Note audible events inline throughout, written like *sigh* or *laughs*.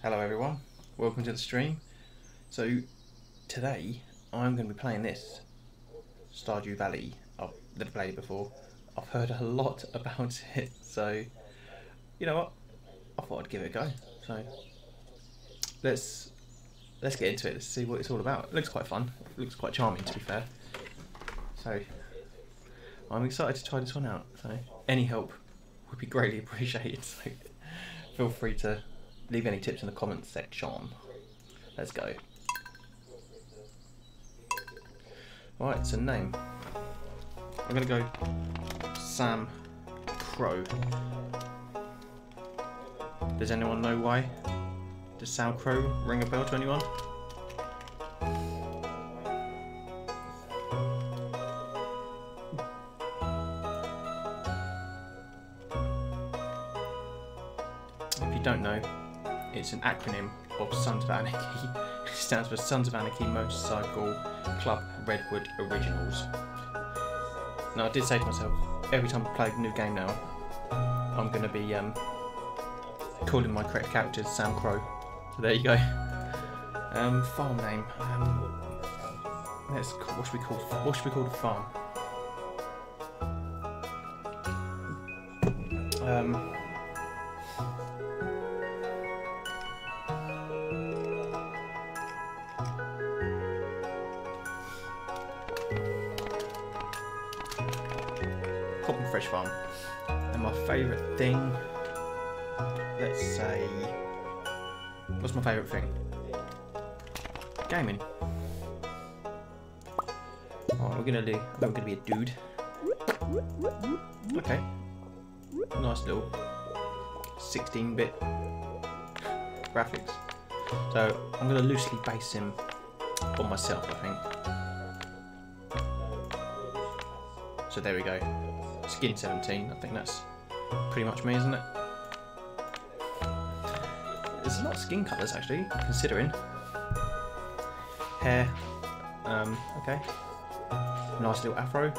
Hello everyone, welcome to the stream. So today I'm going to be playing this Stardew Valley. I've never played it before. I've heard a lot *laughs* about it, so you know what? I thought I'd give it a go. So let's let's get into it. Let's see what it's all about. It looks quite fun. It looks quite charming, to be fair. So I'm excited to try this one out. So any help would be greatly *laughs* appreciated. So feel free to leave any tips in the comments section. Let's go. Right, so name. I'm gonna go Sam Crow. Does anyone know why? Does Sam Crow ring a bell to anyone? It's an acronym of Sons of Anarchy. *laughs* it stands for Sons of Anarchy Motorcycle Club Redwood Originals. Now I did say to myself, every time I play a new game now, I'm going to be um, calling my correct Sam Crow. So there you go. Um, farm name. Um, let's what should we call what should we call the farm? Um, thing, let's say, what's my favourite thing? Gaming. Oh, we're gonna do. We're gonna be a dude. Okay. Nice little 16-bit graphics. So I'm gonna loosely base him on myself, I think. So there we go. Skin 17, I think that's pretty much me, isn't it? There's a lot of skin colours actually, considering. Hair, um, okay. Nice little afro.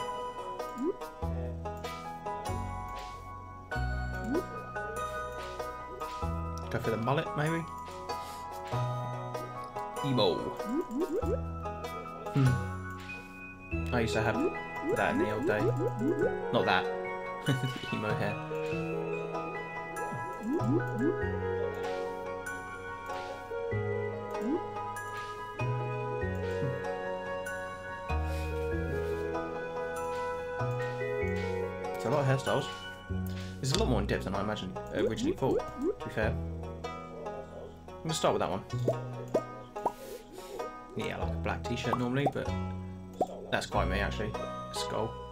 Go for the mullet, maybe? Emo. Hmm. I used to have that in the old day. Not that. *laughs* Emo hair. It's a lot of hairstyles. It's a lot more in depth than I imagined uh, originally thought, to be fair. I'm gonna start with that one. Yeah, like a black t-shirt normally, but that's quite me actually. Skull.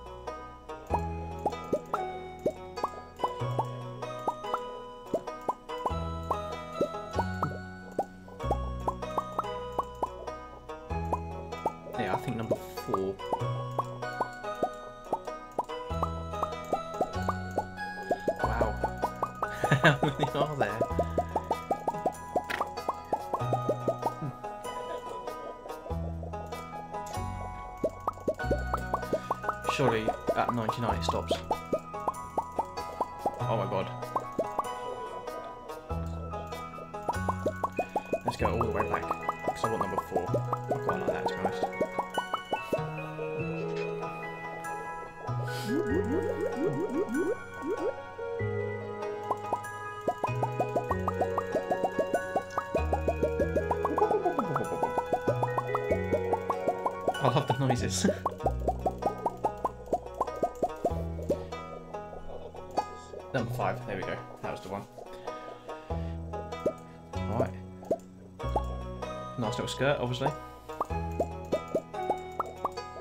Skirt, obviously.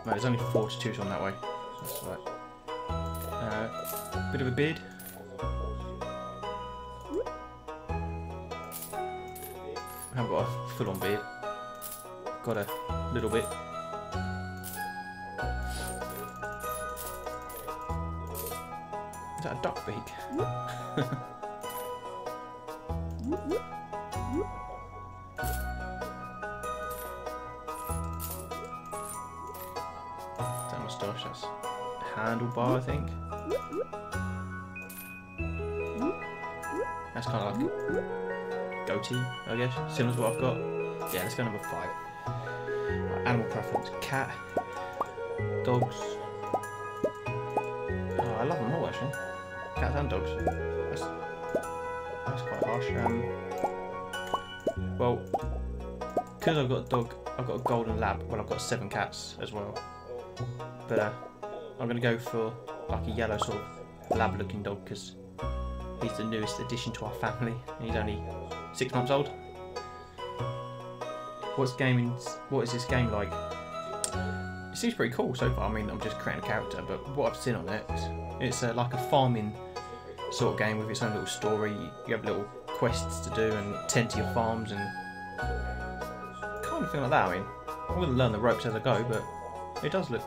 No, there's only four to choose on that way. So that's right. Uh, bit of a beard. I haven't got a full on beard. Got a little bit. Is that a duck beak? *laughs* handlebar, I think. That's kind of like goatee, I guess. Similar to what I've got. Yeah, let's go number five. Animal preference: cat, dogs. Oh, I love them all actually. Cats and dogs. That's, that's quite harsh. Um, well, because I've got a dog, I've got a golden lab. Well, I've got seven cats as well. But uh, I'm gonna go for like a yellow sort of lab-looking dog because he's the newest addition to our family. And he's only six months old. What's gaming? What is this game like? It seems pretty cool so far. I mean, I'm just creating a character, but what I've seen on it, it's uh, like a farming sort of game with its own little story. You have little quests to do and tend to your farms and kind of thing like that. I mean, I'm going to learn the ropes as I go, but it does look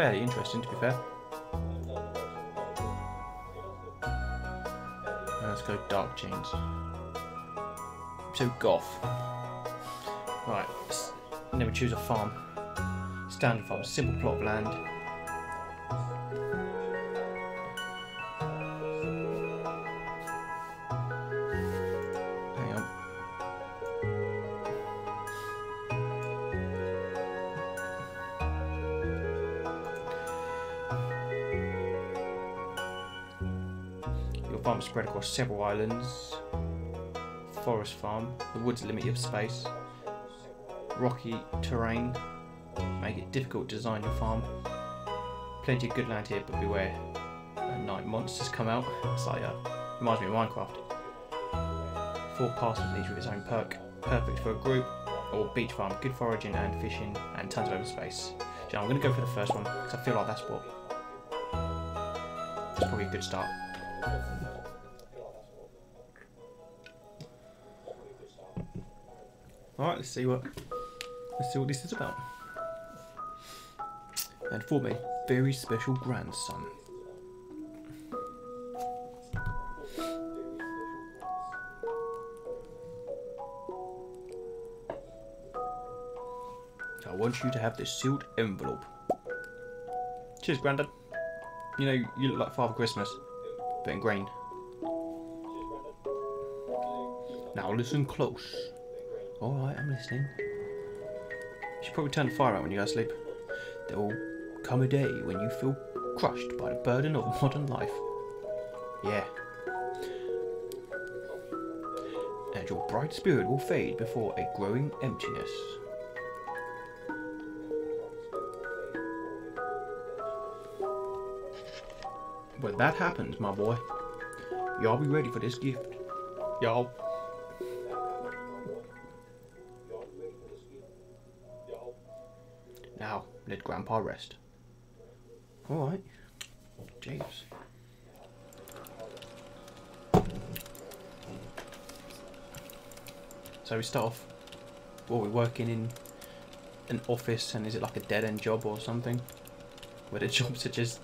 fairly interesting to be fair. Let's go dark jeans. So goth. Right, never choose a farm. Standard farm, simple plot of land. Across several islands. Forest farm. The woods limit your space. Rocky terrain. Make it difficult to design your farm. Plenty of good land here, but beware. At night monsters come out. It's like, uh, reminds me of Minecraft. Four parcels each with its own perk. Perfect for a group or beach farm. Good foraging and fishing and tons of open space. So I'm going to go for the first one because I feel like that's what. That's probably a good start. Alright, let's see what let's see what this is about. And for me, very special grandson. I want you to have this sealed envelope. Cheers, Grandad. You know, you look like Father Christmas, but in green. Now listen close. Alright, I'm listening. You should probably turn the fire out when you go to sleep. There will come a day when you feel crushed by the burden of *laughs* modern life. Yeah. And your bright spirit will fade before a growing emptiness. When that happens, my boy, y'all be ready for this gift. Y'all. Grandpa rest. Alright. Jeez. So we start off, well, we're working in an office, and is it like a dead end job or something? Where the *laughs* jobs are just,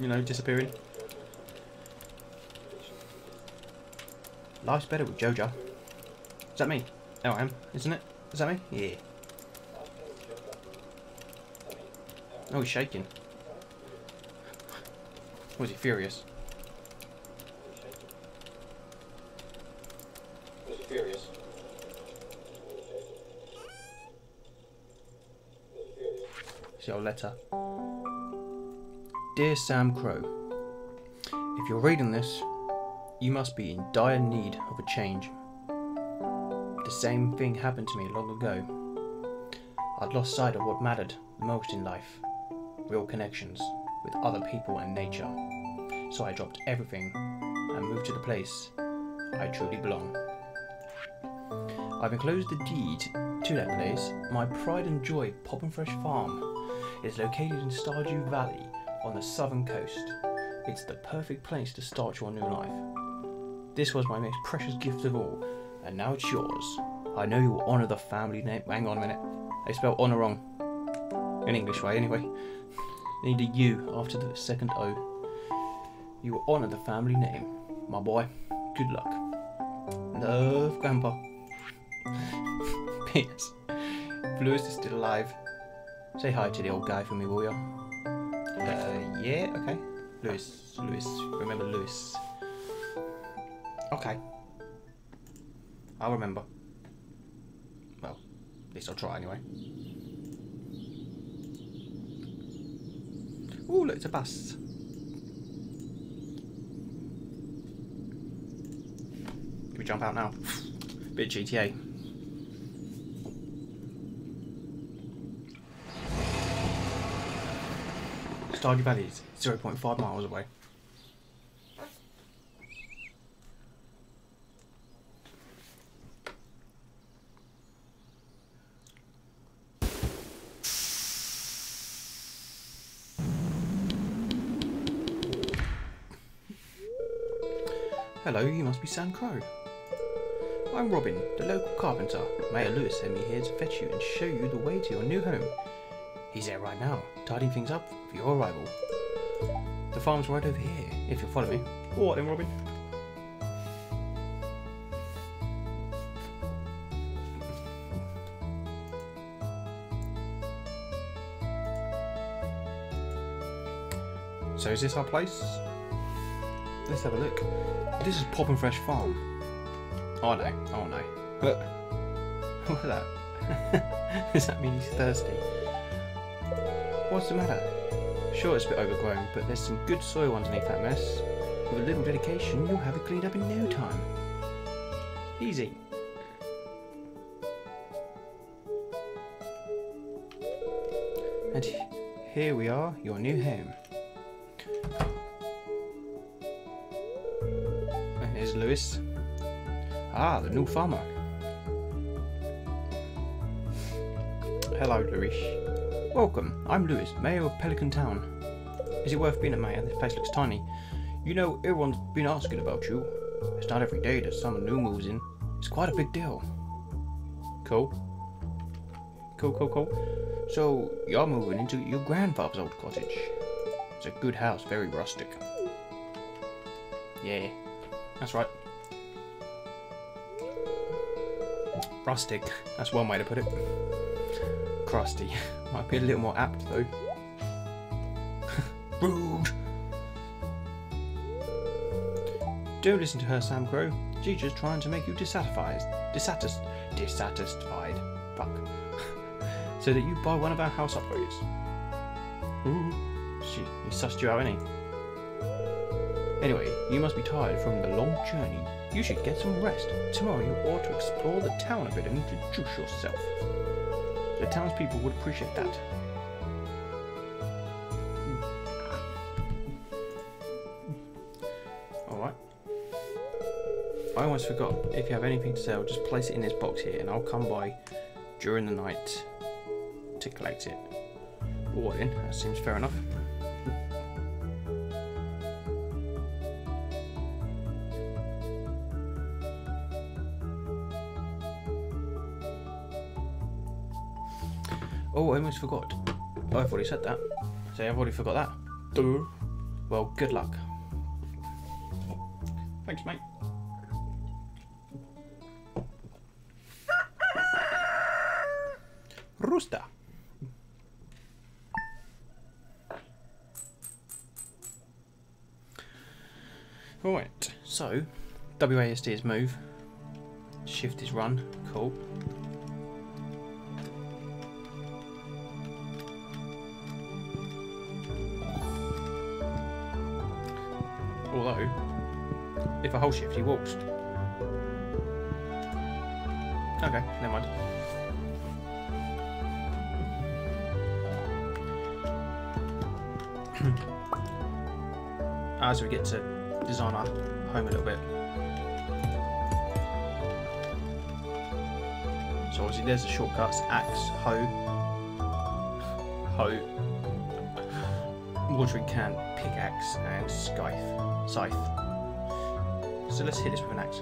you know, disappearing? Life's better with Joja. Is that me? Oh, I am, isn't it? Is that me? Yeah. Oh, he's shaking. Was he furious? Was he furious? It's your letter. Dear Sam Crow, if you're reading this, you must be in dire need of a change. The same thing happened to me long ago. I'd lost sight of what mattered most in life real connections with other people and nature. So I dropped everything and moved to the place I truly belong. I've enclosed the deed to that place. My pride and joy Pop and Fresh Farm is located in Stardew Valley on the southern coast. It's the perfect place to start your new life. This was my most precious gift of all, and now it's yours. I know you will honour the family name. Hang on a minute. They spelled honour wrong. In English way, anyway. They need a U after the second O. You will honour the family name, my boy. Good luck. Love, Grandpa. *laughs* P.S. Lewis is still alive. Say hi to the old guy for me, will you? Uh, yeah, okay. Lewis, Lewis, remember Lewis. Okay. I'll remember. Well, at least I'll try anyway. Oh, look, it's a bus. Can we jump out now? *sighs* Bit GTA. Stardew Valley is 0.5 miles away. Hello, you must be Sam Crow. I'm Robin, the local carpenter. Mayor Lewis sent me here to fetch you and show you the way to your new home. He's there right now, tidying things up for your arrival. The farm's right over here, if you'll follow me. What then, Robin? So is this our place? Let's have a look. This is Pop and Fresh Farm. Oh no, oh no. Look. What's that? *laughs* Does that mean he's thirsty? What's the matter? Sure, it's a bit overgrown, but there's some good soil underneath that mess. With a little dedication, you'll have it cleaned up in no time. Easy. And here we are, your new home. Ah, the new farmer. Hello, Lewis. Welcome. I'm Lewis, mayor of Pelican Town. Is it worth being a mayor? This place looks tiny. You know, everyone's been asking about you. It's not every day that someone new moves in. It's quite a big deal. Cool. Cool, cool, cool. So, you're moving into your grandfather's old cottage. It's a good house, very rustic. Yeah, that's right. Rustic, that's one way to put it. Crusty, *laughs* might be a little more apt though. *laughs* Rude! Don't listen to her, Sam Crow. She's just trying to make you dissatisfied. Dissatis dissatisfied. Fuck. *laughs* so that you buy one of our house upgrades. Ooh. She, he sussed you out, he? Anyway, you must be tired from the long journey. You should get some rest. Tomorrow you ought to explore the town a bit and introduce yourself. The townspeople would appreciate that. Alright. I almost forgot, if you have anything to sell, just place it in this box here and I'll come by during the night to collect it. In, that seems fair enough. Forgot. Oh, I've already said that. Say, I've already forgot that. Duh. Well, good luck. Thanks, mate. Rooster. Right, so WASD is move, shift is run, cool. If he walks. Okay, never mind. *clears throat* As we get to design our home a little bit. So obviously there's the shortcuts, axe, hoe, hoe, watering can, pickaxe and scythe. scythe. So let's hit this with an axe.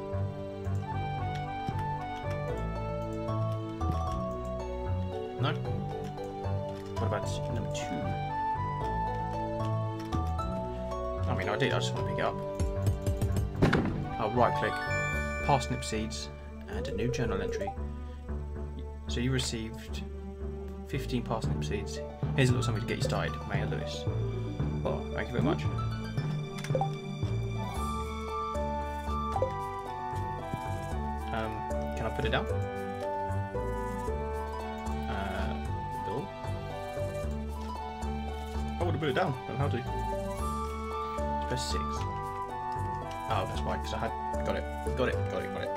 No? What about number two? I mean, I did, I just want to pick it up. I'll right click, parsnip seeds, and a new journal entry. So you received 15 parsnip seeds. Here's a little something to get you started, Mayor Lewis. Well, thank you very much. It down. Uh, Bill. I want to put it down. Don't know how to. Press six. Oh, that's why. Because I had got it. Got it. Got it. Got it.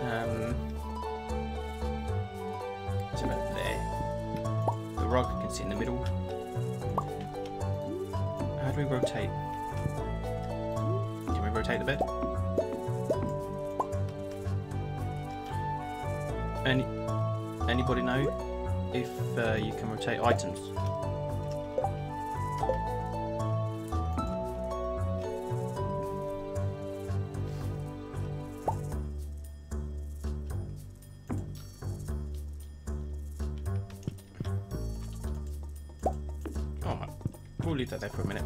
Um. It's about there. The rug can sit in the middle. How do we rotate? Can we rotate the bed? Anybody know if uh, you can rotate items? Oh, we'll leave that there for a minute.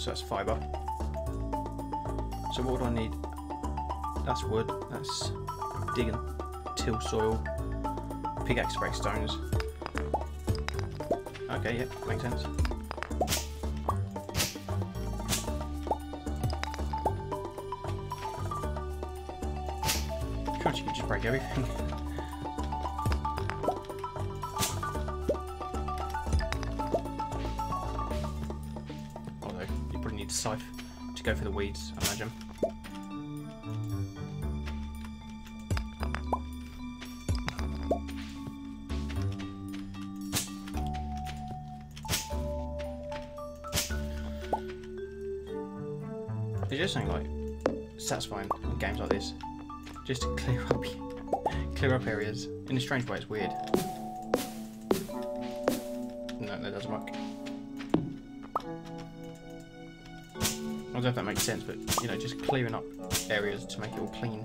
So that's fibre. So what do I need? That's wood. That's digging, till soil, pickaxe break stones. Okay, yeah, makes sense. Can't you just break everything? *laughs* the weeds, I imagine. Just something like satisfying in games like this, just to clear up, *laughs* clear up areas. In a strange way, it's weird. Sense, but you know, just clearing up areas to make it all clean,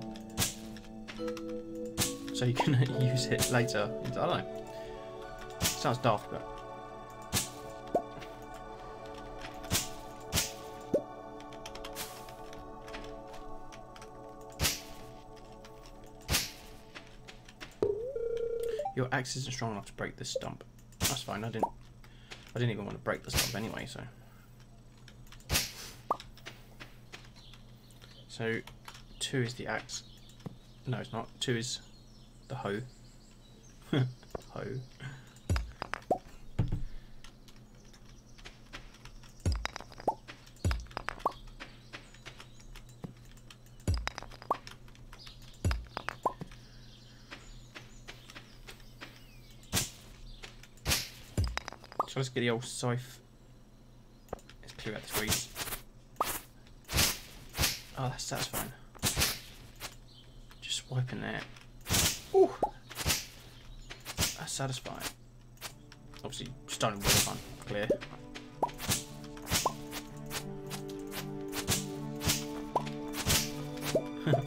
so you can *laughs* use it later. I don't know. Sounds daft, but your axe isn't strong enough to break this stump. That's fine. I didn't. I didn't even want to break the stump anyway, so. So, two is the axe. No, it's not. Two is the hoe. *laughs* hoe. So let's get the old scythe. Let's clear out the trees. Oh, that's satisfying. Just wiping that. Ooh. That's satisfying. Obviously, stone wood fun. Clear. *laughs* Look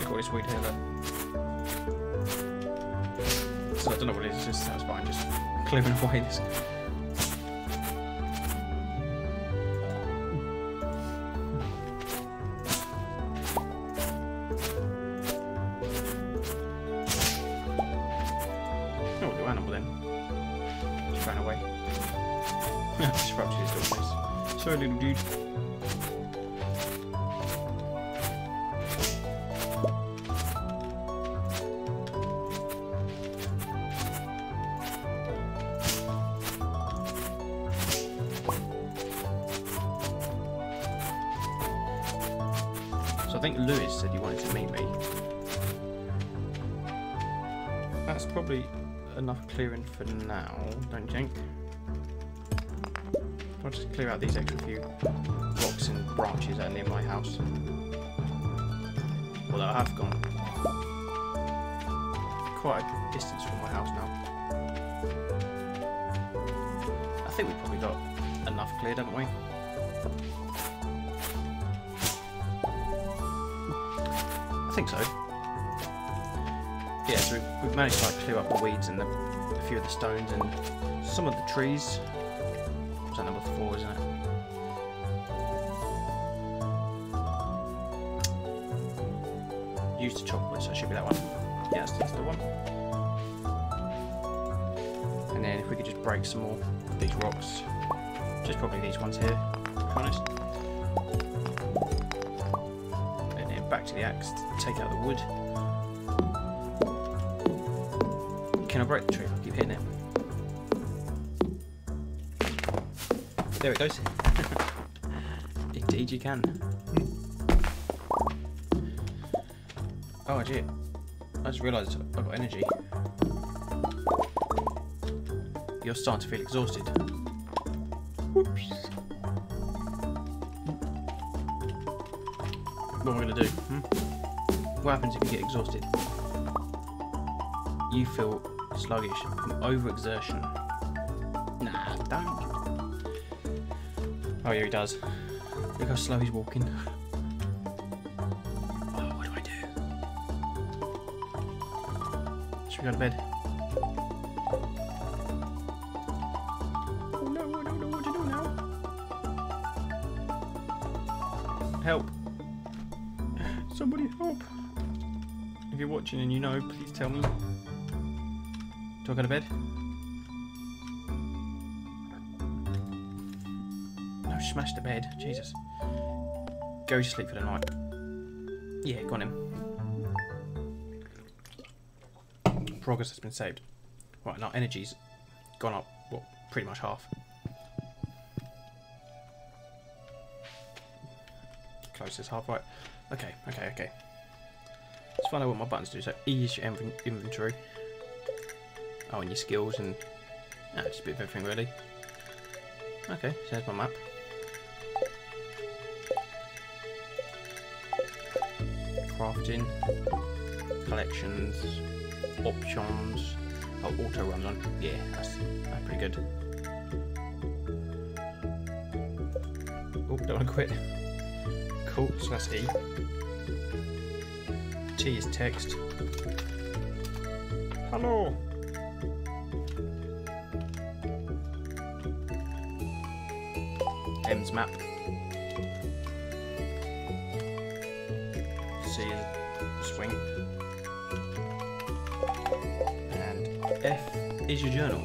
at all this weed here, look. So I don't know what it is, it's just satisfying, just clearing away this. Think? I'll just clear out these extra few rocks and branches that are near my house. Although I have gone quite a distance from my house now. I think we've probably got enough cleared, haven't we? I think so. Yeah, so we've, we've managed to like clear up the weeds and the, a few of the stones and some of the trees. Is that number four, isn't it? Use the chocolate, so it should be that one. Yeah, that's, the one. And then if we could just break some more of these rocks. Just probably these ones here, to honest. And then back to the axe to take out the wood. Can I break the tree? There it goes. *laughs* Indeed you can. Oh, gee. I just realised I've got energy. You're starting to feel exhausted. Whoops. What am I going to do? Hmm? What happens if you get exhausted? You feel sluggish from overexertion. Oh, yeah, he does. Look how slow he's walking. Oh, what do I do? Should we go to bed? Oh no, I don't know what to do now. Help. Somebody help. If you're watching and you know, please tell me. Do I go to bed? No, smash the bed. Jesus. Go to sleep for the night. Yeah, go him. Progress has been saved. Right, now energy's gone up, well, pretty much half. Close this half, right. Okay, okay, okay. Let's find out what my buttons do. So E is your inventory. Oh, and your skills and ah, just a bit of everything really. Okay, so there's my map. Crafting, collections, options. Oh, auto runs on. Yeah, that's, that's pretty good. Oh, don't want to quit. Cool, so that's E. T is text. Hello. M's map. Is your journal.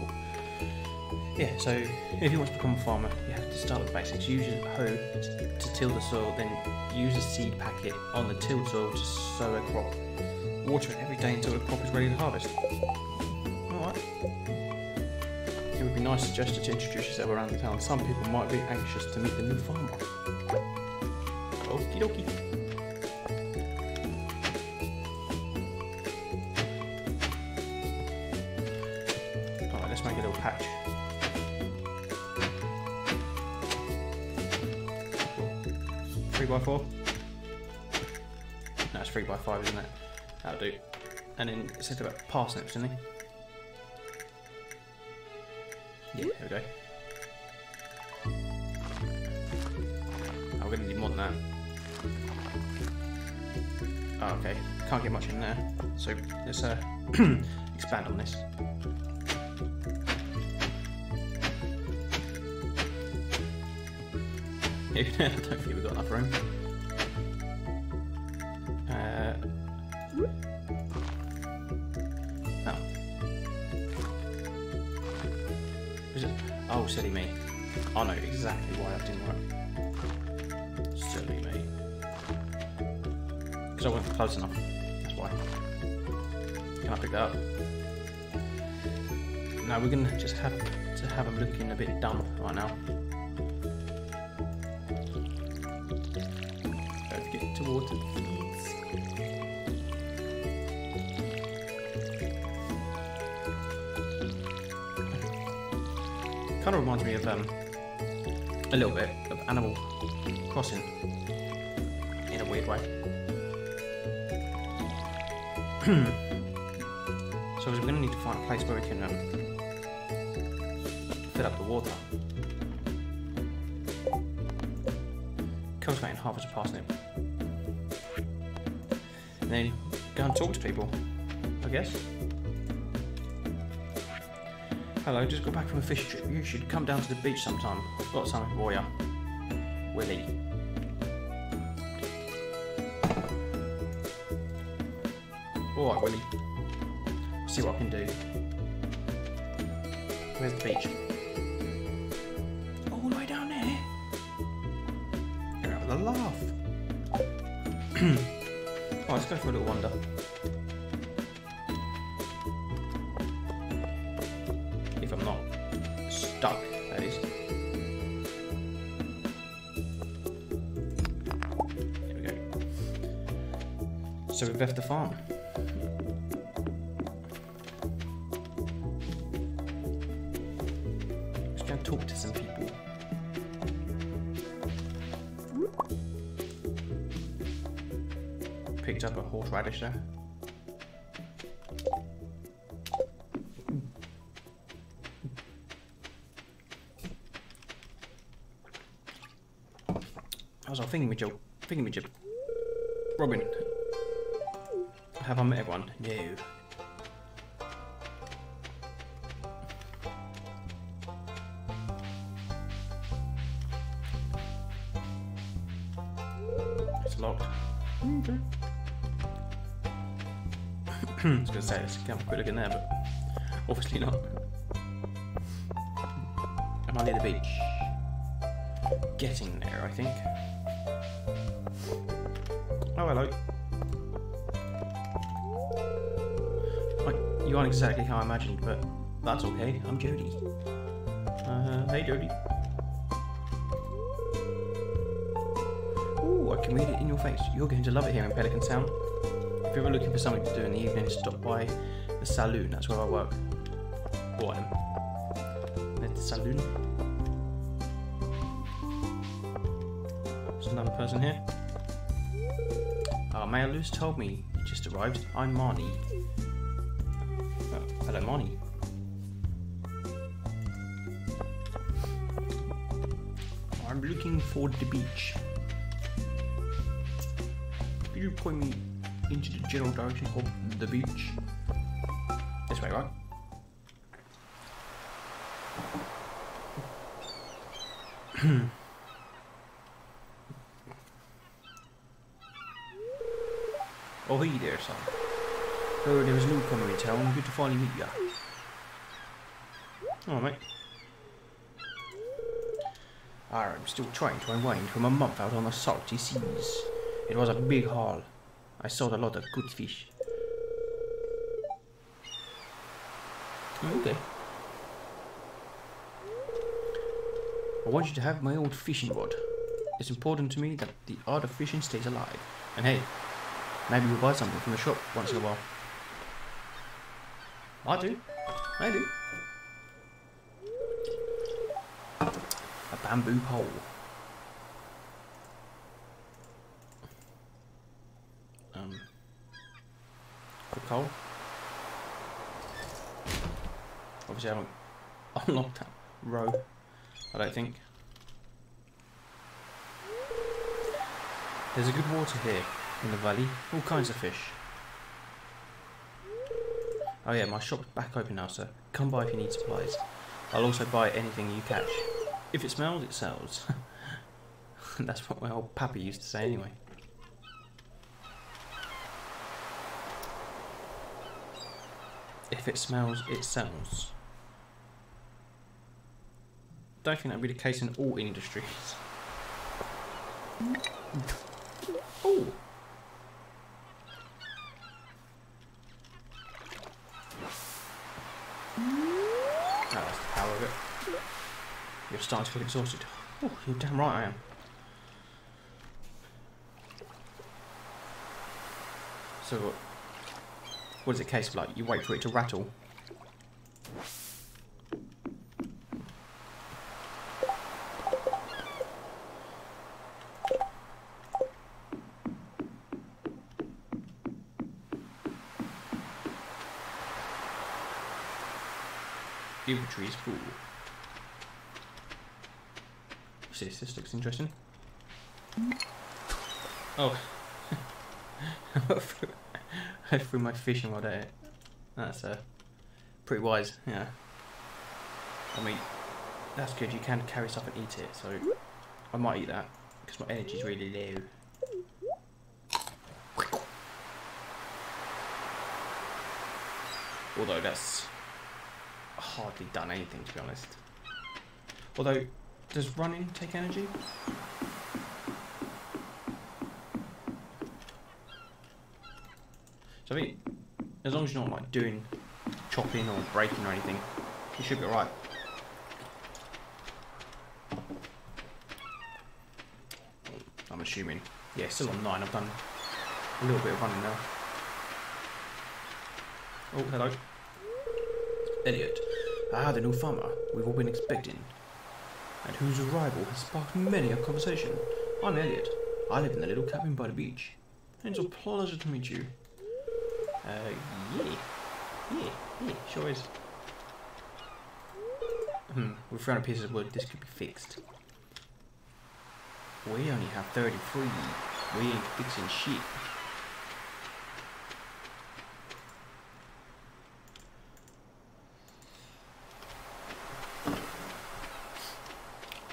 Yeah, so if you want to become a farmer, you have to start with basics. Use a hoe to, to till the soil, then use a seed packet on the tilled soil to sow a crop. Water it every day until the crop is ready to harvest. Alright. It would be nice gesture to introduce yourself around the town. Some people might be anxious to meet the new farmer. Okie dokie. By four? No, it's three by five, isn't it? That'll do. And then it said about parsnips, didn't he? Yeah, there we go. Oh, we're gonna need more than that. Oh, okay. Can't get much in there. So let's uh, *clears throat* expand on this. *laughs* *laughs* Don't think we've got enough room. Close enough. That's why. Can I pick that up? No, we're gonna just have to have him looking a bit dumb right now. Kind of reminds me of um, a little bit of Animal Crossing in a weird way. *clears throat* so we're going to need to find a place where we can um, fill up the water. Cultivating half as a parsnip. And then go and talk to people, I guess. Hello, just got back from a fish trip. You should come down to the beach sometime. I've got something for you. Exactly how I imagined, but that's okay. I'm Jody. Uh, hey, Jody. Ooh, I can read it in your face. You're going to love it here in Pelican Sound. If you're ever looking for something to do in the evening, stop by the saloon. That's where I work. Or I am. At the saloon. There's another person here. Uh, Mayor Lewis told me you just arrived. I'm Marnie. I'm looking for the beach. Could you point me into the general direction of the beach? This way, right? *clears throat* oh, hey there, son. There was a newcomer in town. Good to finally meet ya. Oh, mate. I'm still trying to unwind from a month out on the salty seas. It was a big haul. I saw a lot of good fish. Oh, okay. I want you to have my old fishing rod. It's important to me that the art of fishing stays alive. And hey, maybe you'll buy something from the shop once in a while. I do. I do. A bamboo pole. Um, quick hole. Obviously, I haven't *laughs* unlocked that row. I don't think. There's a good water here in the valley. All kinds of fish. Oh yeah, my shop's back open now, sir. Come by if you need supplies. I'll also buy anything you catch. If it smells, it sells. *laughs* That's what my old pappy used to say anyway. If it smells, it sells. Don't think that would be the case in all industries. *laughs* Oh, that's the power of it. You're starting to feel exhausted. Oh, you're damn right I am. So what? What is it case of like? You wait for it to rattle. Infantry is cool. This looks interesting. Oh. *laughs* I threw my fishing rod at it. That's uh, pretty wise, yeah. I mean, that's good. You can carry stuff and eat it, so I might eat that because my energy's really low. Although that's hardly done anything, to be honest. Although, does running take energy? So I think, as long as you're not like doing chopping or breaking or anything, you should be alright. I'm assuming. Yeah, still on 9. I've done a little bit of running now. Oh, hello. Elliott. Ah, the new farmer we've all been expecting. And whose arrival has sparked many a conversation. I'm Elliott. I live in the little cabin by the beach. And it's a pleasure to meet you. Uh, yeah. Yeah, yeah, sure is. Hmm, with 300 pieces of wood, this could be fixed. We only have 33. We ain't fixing shit.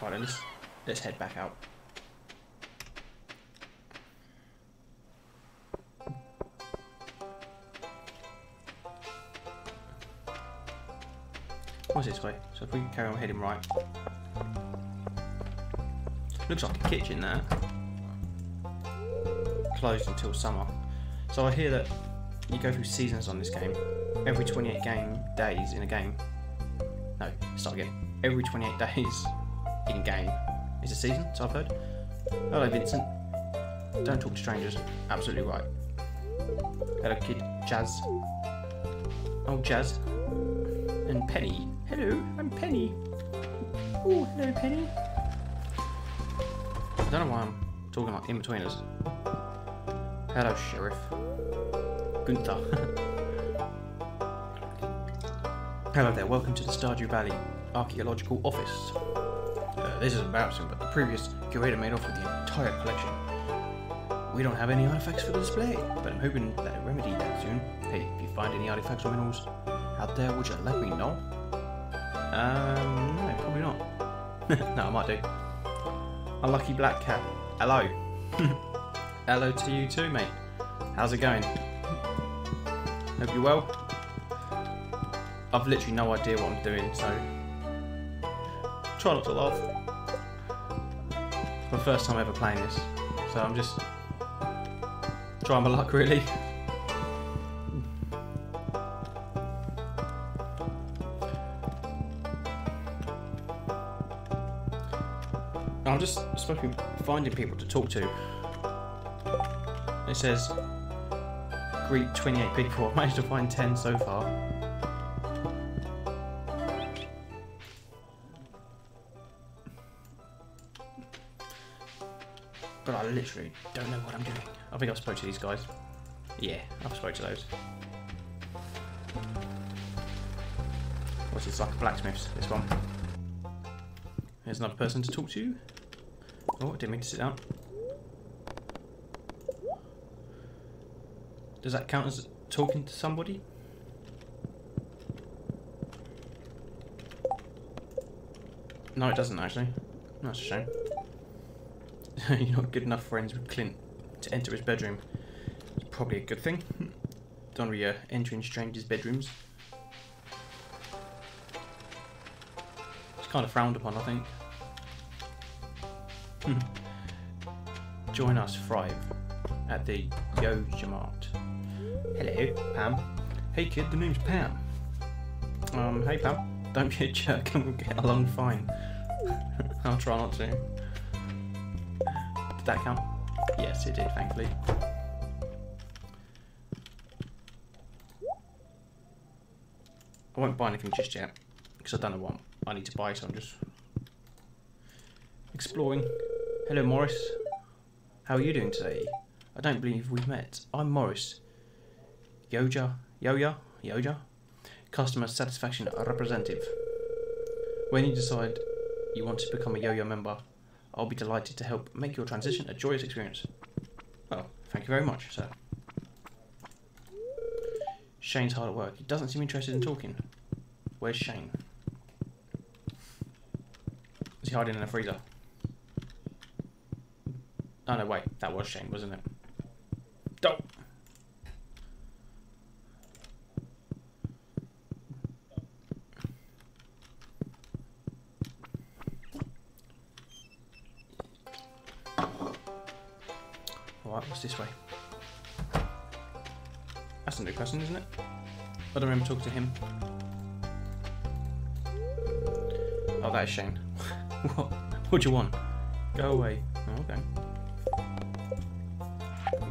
Right, then let's, head back out. What's this way? So if we carry on heading right. Looks like a kitchen there. Closed until summer. So I hear that you go through seasons on this game. Every 28 game days in a game. No, start again. Every 28 *laughs* days in game is a season, so I've heard. Hello, Vincent. Don't talk to strangers. Absolutely right. Hello, kid. Jas. Oh, Jas. And Penny. Hello, I'm Penny. Oh, hello, Penny. I don't know why I'm talking like in between us. Hello, Sheriff. Gunther. *laughs* Hello there, welcome to the Stardew Valley Archaeological Office. This is embarrassing, but the previous curator made off with the entire collection. We don't have any artifacts for the display, but I'm hoping that I remedy that soon. Hey, if you find any artifacts or minerals out there, would you let me know? Um, no, probably not. *laughs* no, I might do. Unlucky black cat. Hello. *laughs* Hello to you too, mate. How's it going? Hope you're well. I've literally no idea what I'm doing, so try not to laugh. First time ever playing this, so I'm just trying my luck really. I'm just supposed to be finding people to talk to. It says greet 28 people. I've managed to find 10 so far. Literally don't know what I'm doing. I think I've spoke to these guys. Yeah, I've spoke to those. What's this like a blacksmith's, this one? There's another person to talk to. Oh, I didn't mean to sit down. Does that count as talking to somebody? No, it doesn't actually. That's a shame. *laughs* You're not good enough friends with Clint to enter his bedroom. It's probably a good thing. *laughs* Don't be uh, entering strangers' bedrooms. It's kind of frowned upon, I think. *laughs* Join us, Thrive, at the Yoja Mart. Hello, Pam. Hey kid, the name's Pam. Um, hey Pam. Don't be a jerk and we'll get along fine. I'll try not to. Did that count? Yes, it did, thankfully. I won't buy anything just yet, because I don't know what I need to buy, so I'm just exploring. Hello, Morris. How are you doing today? I don't believe we've met. I'm Morris. Yoja, Yoya, Yoja, customer satisfaction representative. When you decide you want to become a Yo-Yo member, I'll be delighted to help make your transition a joyous experience. Well, thank you very much, sir. Shane's hard at work. He doesn't seem interested in talking. Where's Shane? Is he hiding in a freezer? Oh no, wait, that was Shane, wasn't it? Don't. Person, isn't it? I don't remember talking to him. Oh, that is Shane. *laughs* what? What do you want? Go away. Oh, okay.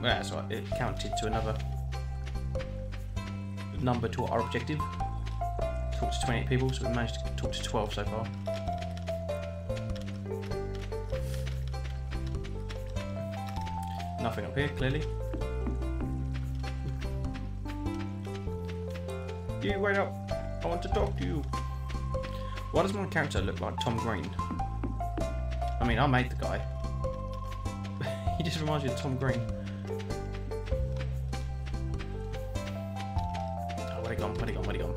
That's right. It counted to another number to our objective. Talk to 28 people, so we managed to talk to 12 so far. Nothing up here, clearly. You wait up. I want to talk to you. Why does my character look like Tom Green? I mean, I made the guy. *laughs* he just reminds me of Tom Green. Oh, where'd he gone? Where'd he gone? Where'd he gone?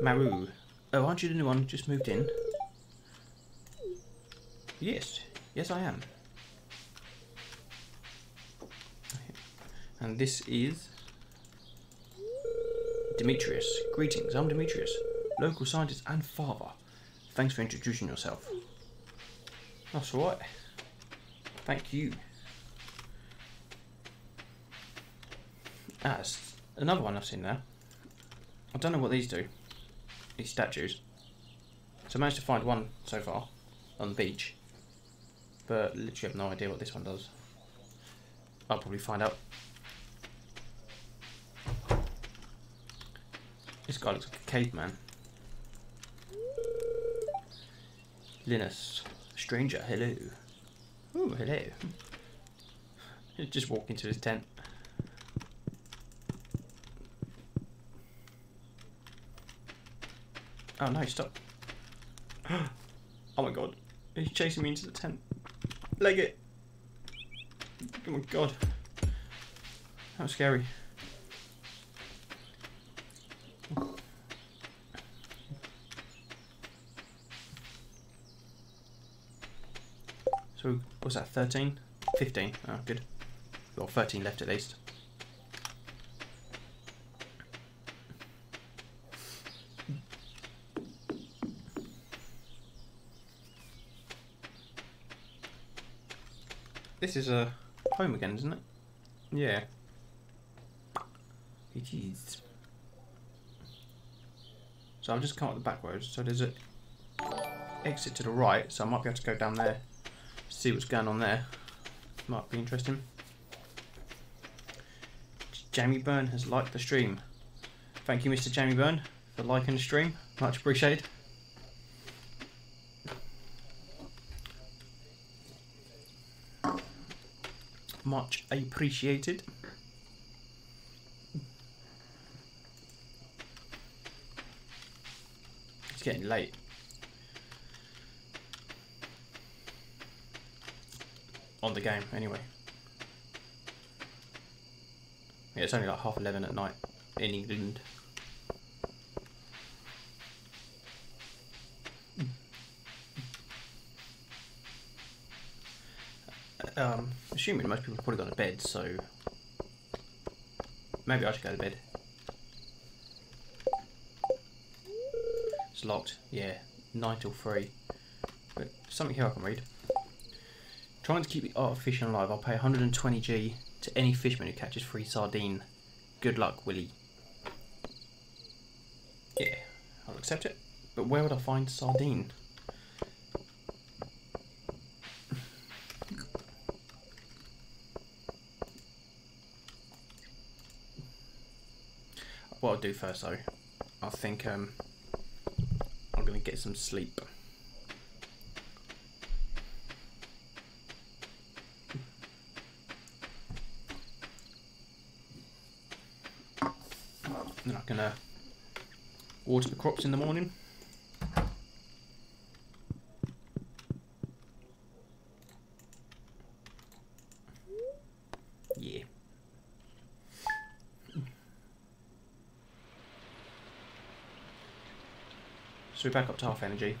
Maru. Oh, aren't you the new one just moved in? Yes. Yes, I am. And this is Demetrius. Greetings, I'm Demetrius, local scientist and father. Thanks for introducing yourself. That's all right. Thank you. Ah, That's another one I've seen there. I don't know what these do. These statues. So I managed to find one so far on the beach. But literally have no idea what this one does. I'll probably find out This guy looks like a caveman. Linus. Stranger, hello. Oh, hello. Just walk into his tent. Oh no, stop. *gasps* Oh my god. He's chasing me into the tent. Leg it. Oh my god. That was scary. What's that, 13? 15? Oh, good. Well, 13 left at least. This is a home again, isn't it? Yeah. It is. So I've just come up the back roads. So there's a exit to the right, so I might be able to go down there see what's going on there. Might be interesting. Jamie Byrne has liked the stream. Thank you, Mr. Jamie Byrne, for liking the stream. Much appreciated. Much appreciated. It's getting late. On the game anyway. Yeah, it's only like half eleven at night in England. Um, assuming most people have probably gone to bed, so maybe I should go to bed. It's locked. Yeah, nine till three. But something here I can read. Trying to keep the art of fishing alive, I'll pay 120g to any fisherman who catches free sardine. Good luck, Willy. Yeah, I'll accept it. But where would I find sardine? what I'll do first though, I think um, I'm going to get some sleep. gonna the crops in the morning. Yeah. So we're back up to half energy,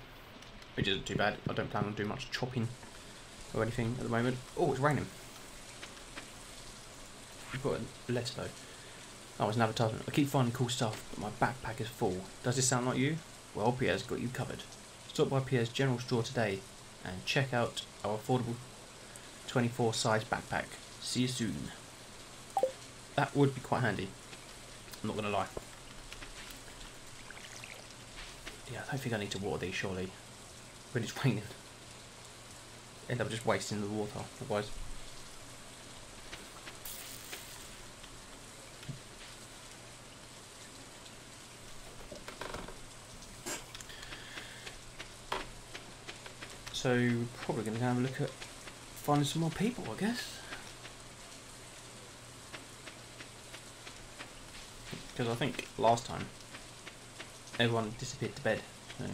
which isn't too bad. I don't plan on doing much chopping or anything at the moment. Oh, it's raining. We've got a letter though. Oh, it's an advertisement. I keep finding cool stuff, but my backpack is full. Does this sound like you? Well, Pierre's got you covered. Stop by Pierre's General Store today and check out our affordable 24 size backpack. See you soon. That would be quite handy. I'm not going to lie. Yeah, I don't think I need to water these surely. When it's raining. End up just wasting the water otherwise. So we're probably going to have a look at finding some more people, I guess. Because I think last time everyone disappeared to bed. So.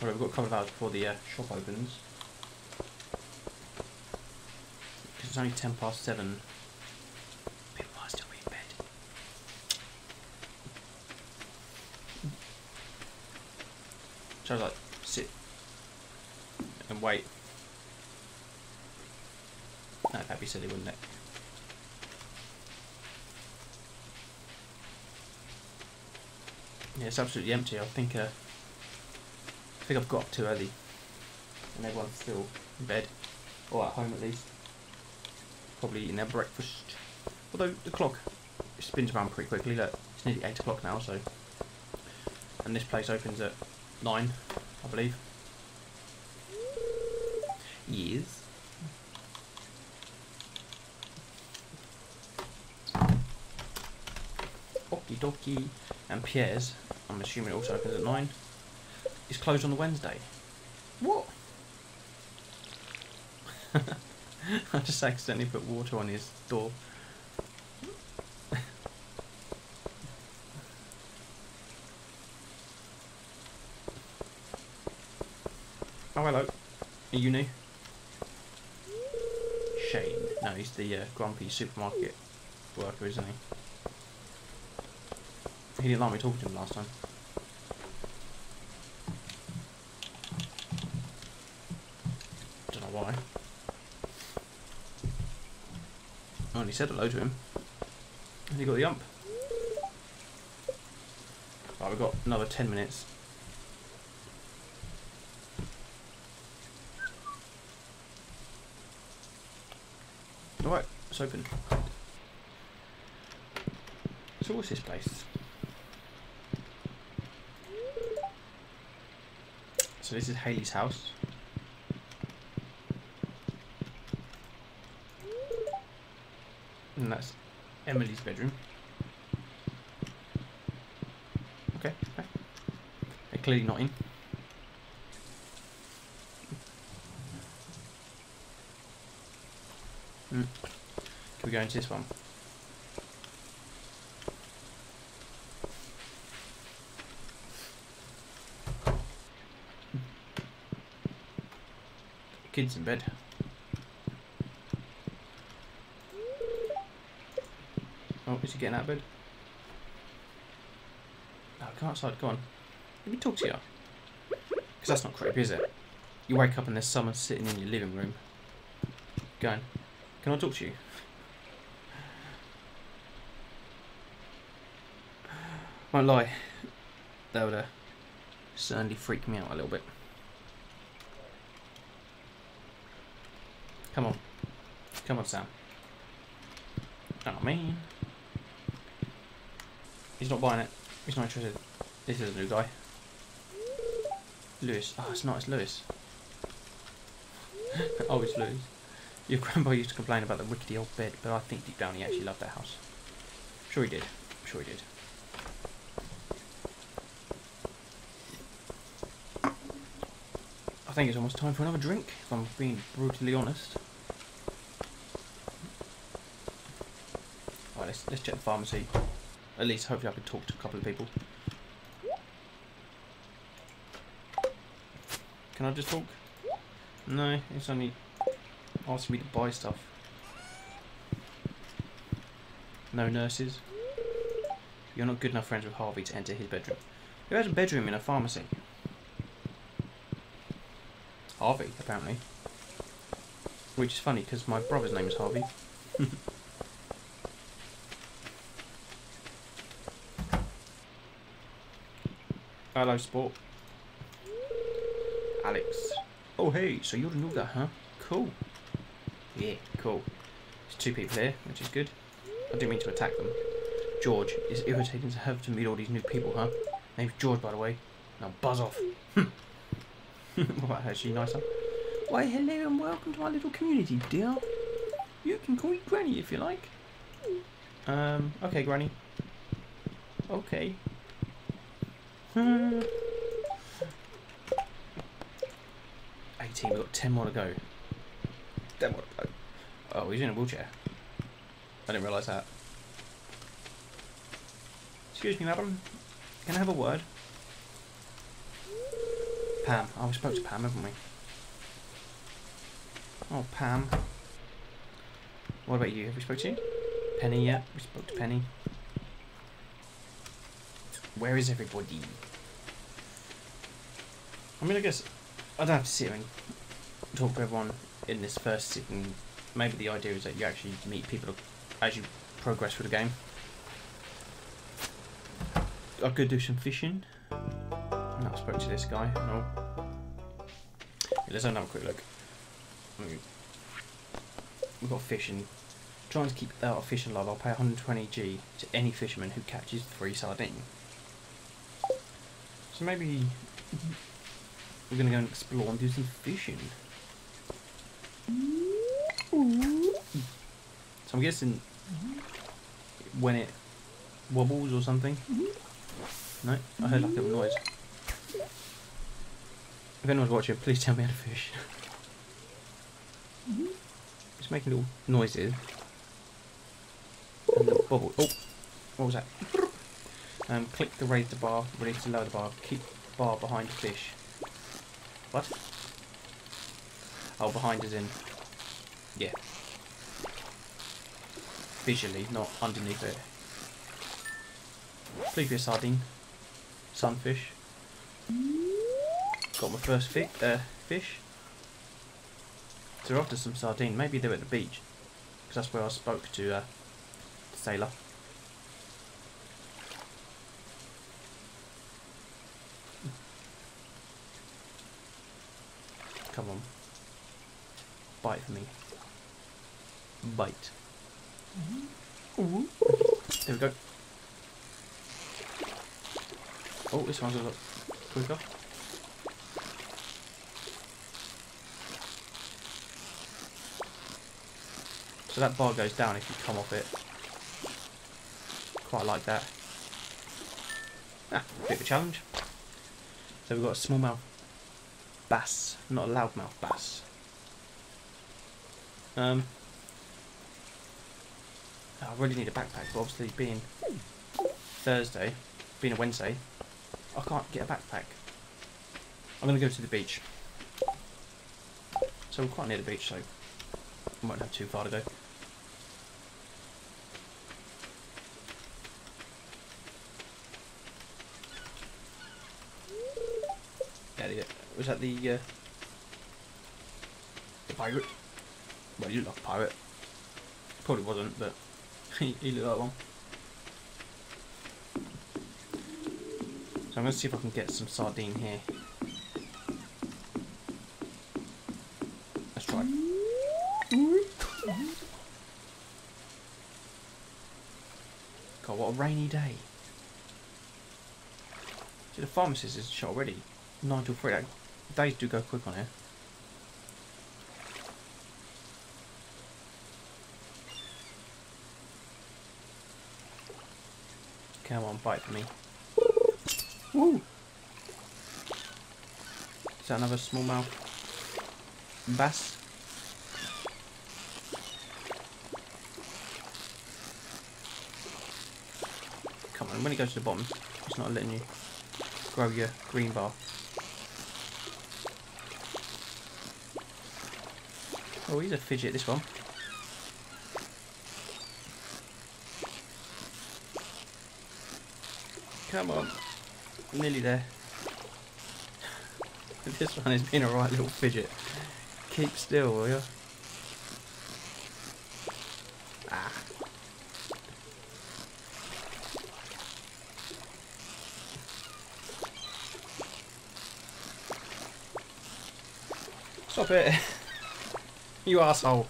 Alright, we've got a couple of hours before the uh, shop opens. Because it's only 10 past 7 So I was like, sit and wait. No, that'd be silly, wouldn't it? Yeah, it's absolutely empty. I think uh, I think I've got up too early, and everyone's still in bed, or at home at least. Probably eating their breakfast. Although the clock spins around pretty quickly. Look, it's nearly eight o'clock now, so. And this place opens at nine, I believe. Yes. Okie dokie. And Pierre's, I'm assuming it also opens at 9, is closed on the Wednesday. What? *laughs* I just accidentally put water on his door. oh, hello. Shane. No, he's the uh, grumpy supermarket worker, isn't he? He didn't like me talking to him last time. Don't know why. I only said hello to him. And he got the ump. Right, we've got another 10 minutes. Alright, open. So what's this place? So this is Haley's house. And that's Emily's bedroom. Okay, okay. They're clearly not in. Mm. Can we go into this one? Kids in bed. Oh, is he getting out of bed? No, come outside, go on. Let me talk to you. Because that's not creepy, is it? You wake up and there's someone sitting in your living room. Go Going, can I talk to you? Won't lie, that would uh, certainly freak me out a little bit. Come on. Come on, Sam. Oh, mean. He's not buying it. He's not interested. This is a new guy. Lewis. Oh, it's not. It's Lewis. *laughs* oh, it's Lewis. Your grandpa used to complain about the rickety old bed, but I think deep down he actually loved that house. I'm sure he did. I'm sure he did. Think it's almost time for another drink, if I'm being brutally honest. Right, let's, let's check the pharmacy. At least, hopefully I can talk to a couple of people. Can I just talk? No, it's only asking me to buy stuff. No nurses. You're not good enough friends with Harvey to enter his bedroom. Who has a bedroom in a pharmacy? Harvey, apparently. Which is funny because my brother's name is Harvey. *laughs* Hello, sport. Alex. Oh, hey, so you're the new guy, huh? Cool. Yeah, cool. There's two people here, which is good. I didn't mean to attack them. George, it's irritating to have to meet all these new people, huh? Name's George, by the way. Now buzz off. *laughs* what about her? Is she nicer? Why, hello and welcome to our little community, dear. You can call me Granny if you like. Um, okay, Granny. Okay. Hmm. *laughs* 18, we've got 10 more to go. 10 more to go. Oh, he's in a wheelchair. I didn't realise that. Excuse me, madam. Can I have a word? Pam. Oh, we spoke to Pam, haven't we? Oh, Pam. What about you? Have we spoke to you? Penny, yeah. We spoke to Penny. Where is everybody? I mean, I guess I don't have to sit and talk to everyone in this first sitting. Maybe the idea is that you actually meet people as you progress through the game. I could do some fishing. I spoke to this guy. No. Let's have a quick look. We've got fishing. Trying to keep out of fishing alive, I'll pay 120g to any fisherman who catches three sardine. So maybe we're gonna go and explore and do some fishing. So I'm guessing when it wobbles or something. Mm-hmm. No, I heard like a little noise. If anyone's watching, please tell me how to fish. It's making little noises. And bubble. Oh, what was that? Um, click the raise the bar, release to lower the bar, keep bar behind the fish. What? Oh, behind is in. Yeah. Visually, not underneath it. Previous sardine. Sunfish. Got my first fi uh, fish. We're after some sardine. Maybe they're at the beach. Because that's where I spoke to uh, the sailor. Come on. Bite for me. Bite. There we go. Oh, this one's a lot quicker. So that bar goes down if you come off it. Quite like that. Ah, bit of a challenge. So we've got a smallmouth bass, not a loudmouth bass. Um, I really need a backpack, but obviously being Thursday, being a Wednesday, I can't get a backpack. I'm going to go to the beach. So we're quite near the beach, so we won't have too far to go. Yeah, the, was that the uh, the pirate? Well, you look like pirate. Probably wasn't, but *laughs* he, looked like one. So I'm going to see if I can get some sardine here. Let's try. God, what a rainy day. See, the pharmacist is shut already. 9 till 3. That, days do go quick on here. Come on, bite for me. Woo! Is that another smallmouth bass? Come on, when it goes to the bottom, it's not letting you grow your green bar. Oh, he's a fidget, this one. Come on. I'm nearly there. *laughs* this one is being a right little fidget. Keep still, will you? Ah. Stop it! *laughs* you asshole.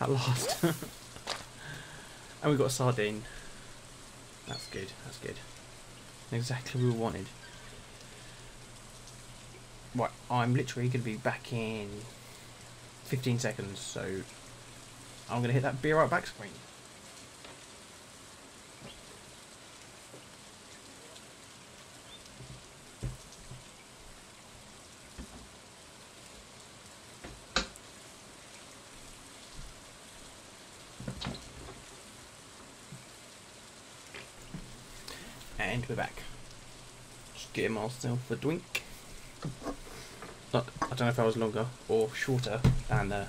At last. *laughs* and we got a sardine. That's good, that's good. Exactly what we wanted. Right, I'm literally going to be back in 15 seconds, so I'm going to hit that be right back screen. And we're back. Just getting myself a drink. Not, I don't know if I was longer or shorter than uh,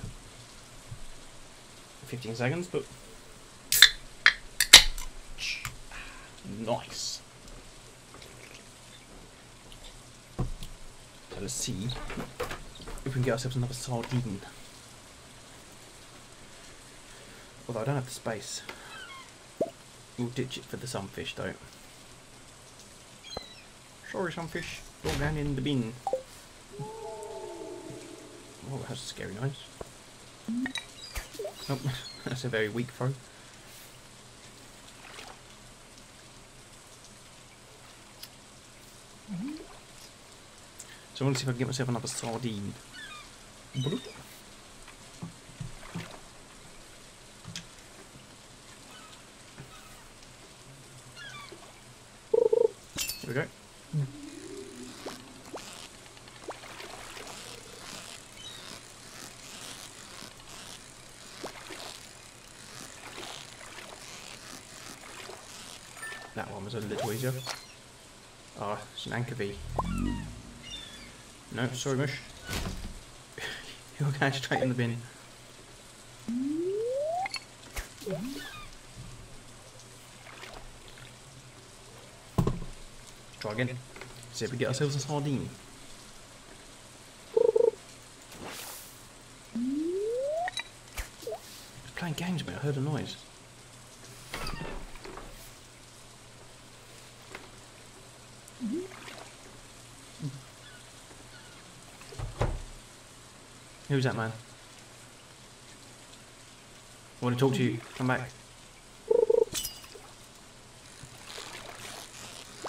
15 seconds, but nice. So let's see if we can get ourselves another sardine. Although I don't have the space. We'll ditch it for the sunfish though. Sorry sunfish, go down in the bin. Oh, that's scary noise. Oh, *laughs* that's a very weak throw. So I want to see if I can get myself another sardine. Bloop. Here we go. That was a. Ah, it's an anchovy. No, sorry, Mush. *laughs* You're going straight in the bin. Try again. See if we get ourselves a sardine. Playing games, mate. I heard a noise. Who's that man? I want to talk to you. Come back.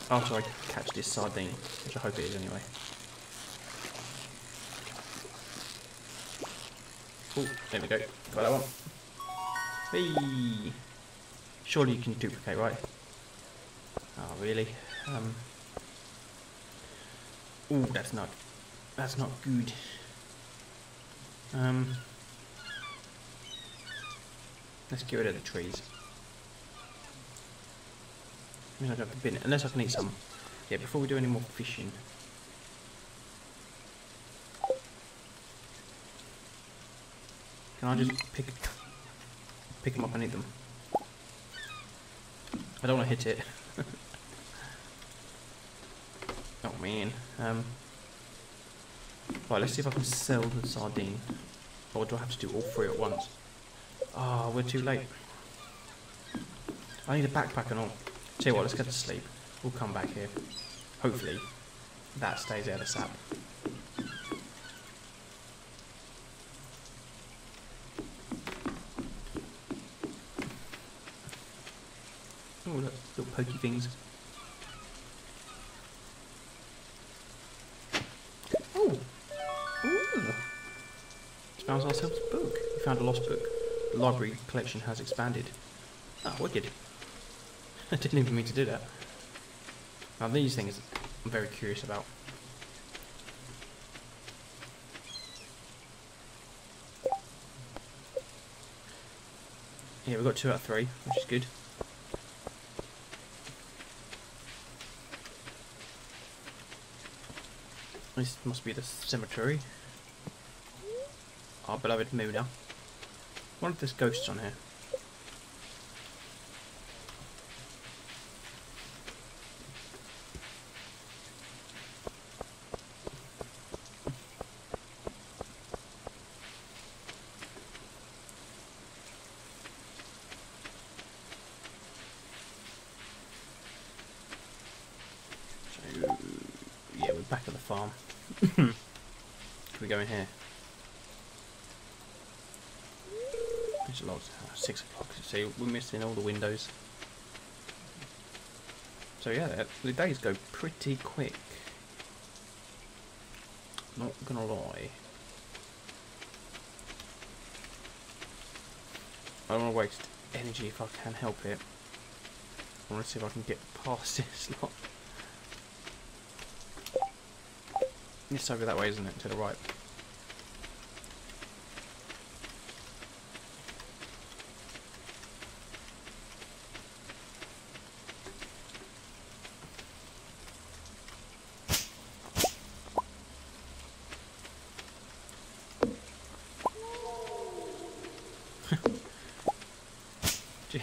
After I Catch this sardine, which I hope it is anyway. Oh, there we go. Got that one. Hey. Surely you can duplicate, right? Oh, really? Um. Oh, that's not. That's not good. Um, let's get rid of the trees. I mean, I don't have to bin unless I can eat some. Yeah, before we do any more fishing. Can I just pick pick them up and eat them? I don't want to hit it. *laughs* oh man. Um. Right, let's see if I can sell the sardine. Or do I have to do all three at once? Ah, oh, we're too late. I need a backpack and all. Tell you what, let's get to sleep. We'll come back here. Hopefully, that stays out of sap. Oh, look, little pokey things. Library collection has expanded. Ah, wicked. *laughs* I didn't even mean to do that. Now these things I'm very curious about. Yeah, we've got two out of three, which is good. This must be the cemetery. Our beloved Muna. What if there's ghosts on here? farm. Can we go in here? It's locked. Oh, six o'clock. See, we're missing all the windows. So yeah, the- days go pretty quick. Not gonna lie. I don't want to waste energy if I can help it. I want to see if I can get past *laughs* this lot. It's over that way, isn't it? To the right.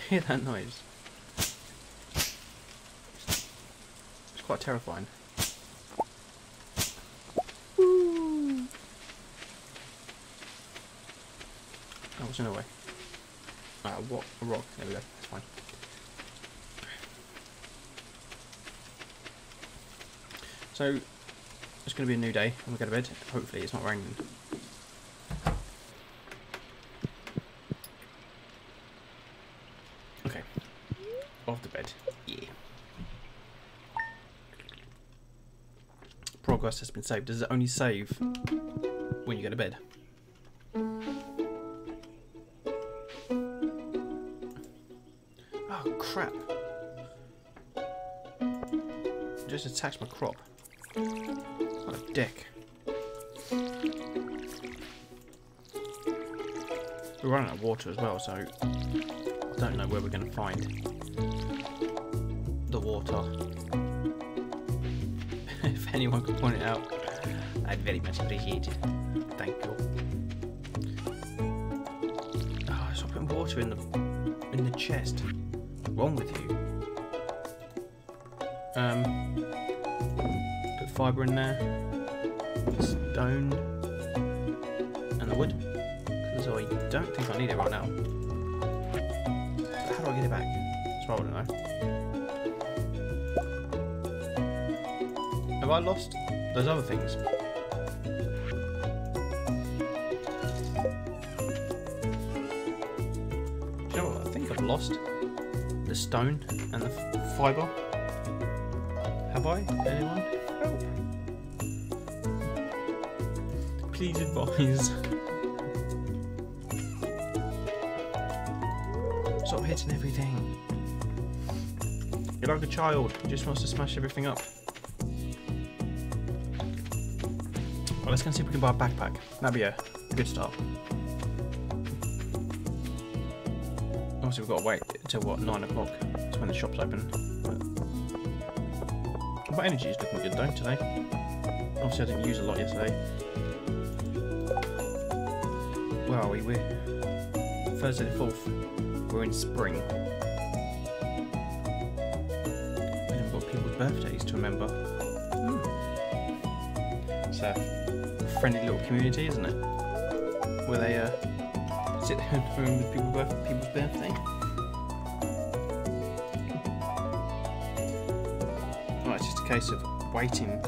Hear that noise? It's quite terrifying. Oh, was in the way? Ah, what? A rock. There we go. That's fine. So, it's going to be a new day when we go to bed. Hopefully, it's not raining. Okay. Off to bed. Yeah. Has been saved. Does it only save when you go to bed? Oh crap! Just attacked my crop. What a dick. We're running out of water as well, so I don't know where we're going to find the water. If anyone could point it out, I'd very much appreciate it. Thank you. Oh, stop putting water in the in the chest. What's wrong with you? Um, put fibre in there, stone, and the wood. Because I don't think I need it right now. But how do I get it back? Have I lost those other things? Do you know what? I think I've lost the stone and the fibre. Have I? Anyone? Help! Please advise. Stop hitting everything. You're like a child just wants to smash everything up. Let's go and see if we can buy a backpack. That'd be a good start. Obviously, we've got to wait until what, 9 o'clock? That's when the shop's open. But energy is looking good though today. Obviously, I didn't use a lot yesterday. Where are we? We're Thursday the 4th. We're in spring. And we've got people's birthdays to remember. Hmm. It's a friendly little community, isn't it? Where they uh, sit there and *laughs* remember people's, birth- people's birthday. Well, it's just a case of waiting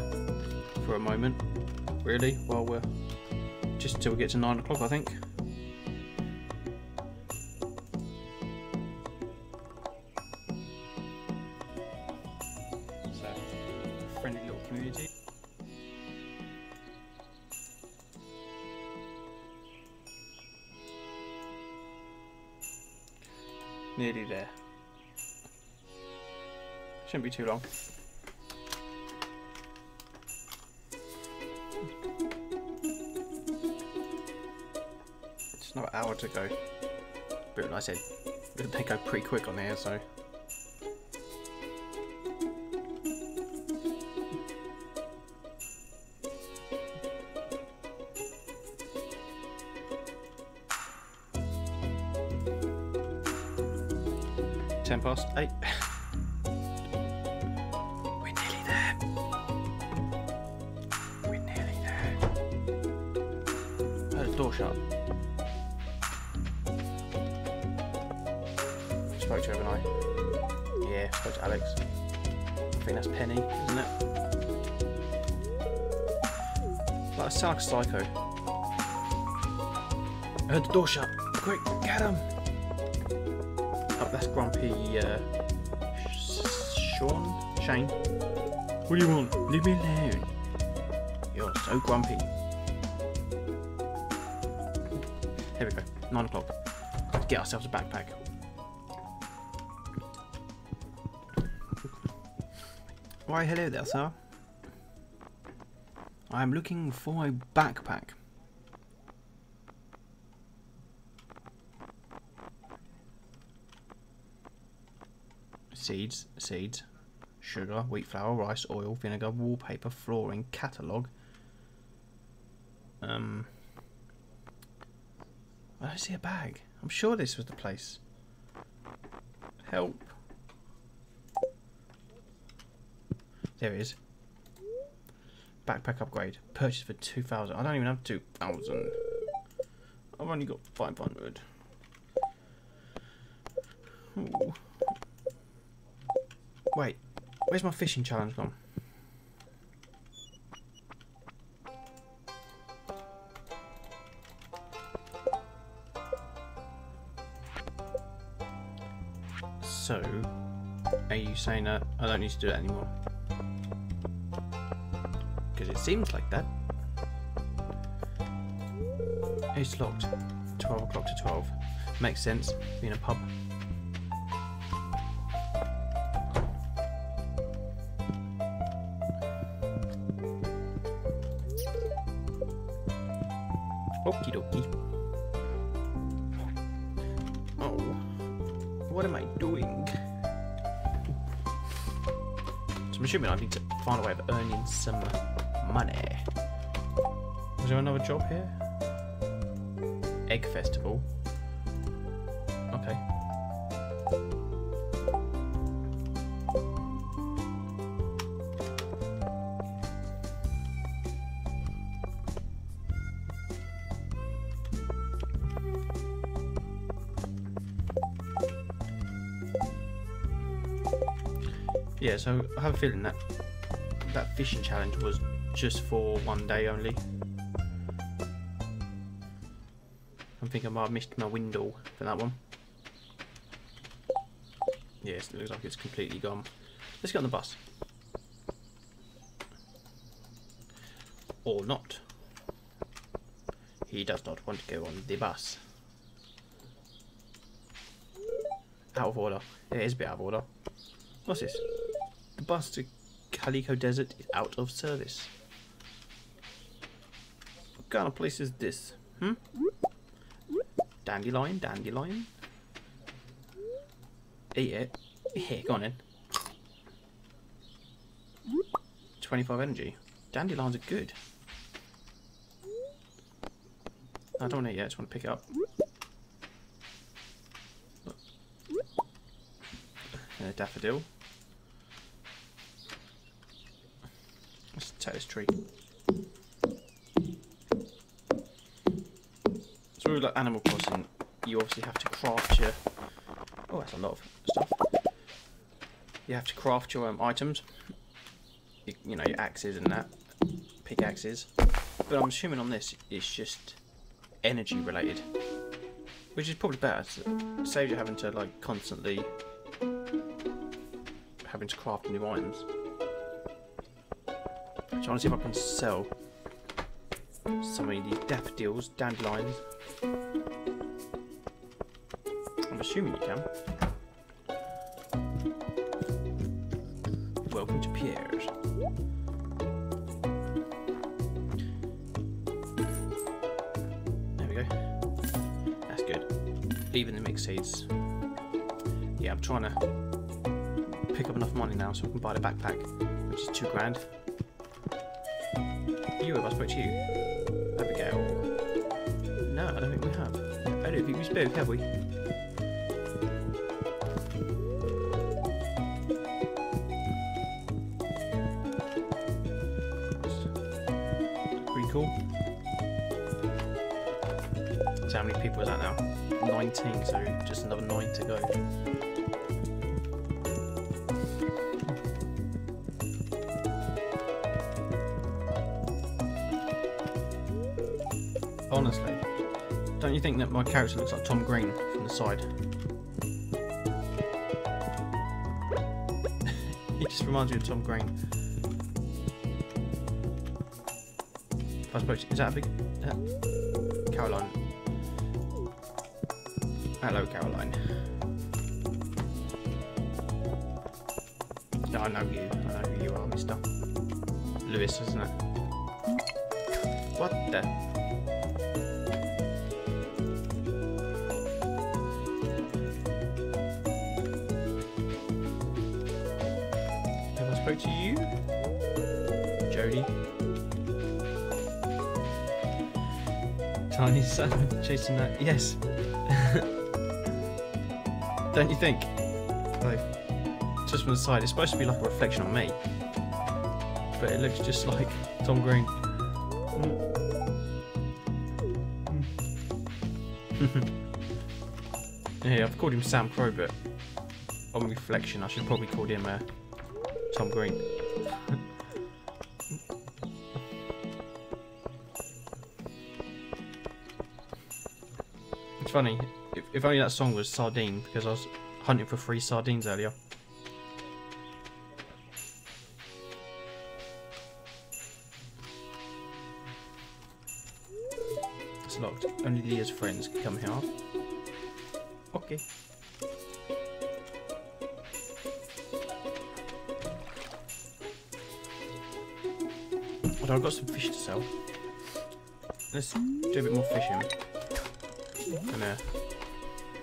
for a moment, really, while we're just until we get to nine o'clock, I think. Shouldn't be too long. It's another hour to go. But I said, they go pretty quick on here, so. So grumpy. Here we go. Nine o'clock. Let's get ourselves a backpack. Why, hello there, sir. I'm looking for a backpack. Seeds, seeds, sugar, wheat flour, rice, oil, vinegar, wallpaper, flooring, catalogue. Um, I don't see a bag. I'm sure this was the place. Help. There it is. Backpack upgrade. Purchase for 2,000. I don't even have 2,000. I've only got 500. Ooh. Wait. Where's my fishing challenge gone? Saying that I don't need to do it anymore? Because it seems like that. It's locked. 12 o'clock to 12. Makes sense, being a pub. Assuming I need to find a way of earning some money. Was there another job here? Egg festival. So I have a feeling that that fishing challenge was just for one day only. I think I might have missed my window for that one. Yes, it looks like it's completely gone. Let's get on the bus. Or not. He does not want to go on the bus. Out of order. It is a bit out of order. What's this? Bus to Calico Desert is out of service. What kind of place is this? Hmm? Dandelion, dandelion. Eat it. Here, go on in. 25 energy. Dandelions are good. I don't want it, I just want to pick it up. Uh, daffodil. Let's take this tree. So like Animal Crossing, you obviously have to craft your. Oh, that's a lot of stuff. You have to craft your um, items. You, you know your axes and that, pickaxes. But I'm assuming on this it's just energy related, which is probably better. It saves you having to like constantly having to craft new items. Want to see if I can sell some of these daffodils, dandelions. I'm assuming you can. Welcome to Pierre's. There we go. That's good. Even the mixed seeds. Yeah, I'm trying to pick up enough money now so I can buy the backpack, which is two grand. You have I spoke to you? Abigail. No, I don't think we have. I don't think we spoke, have we? Pretty cool. So how many people is that now? 19, so just another 9 to go. My character looks like Tom Green from the side? *laughs* he just reminds me of Tom Green. I suppose is that a big uh, Caroline? Hello, Caroline. Yeah, I know you. I know who you are, Mister Lewis, isn't it? What the? Chasing that. Yes. *laughs* Don't you think? Like, just from the side, it's supposed to be like a reflection on me. But it looks just like Tom Green. *laughs* yeah, I've called him Sam Crow, but on reflection, I should probably call him uh, Tom Green. It's funny, if, if only that song was Sardine, because I was hunting for free sardines earlier. It's locked. Only Leah's friends can come here. Okay. Although I've got some fish to sell. Let's do a bit more fishing. Uh,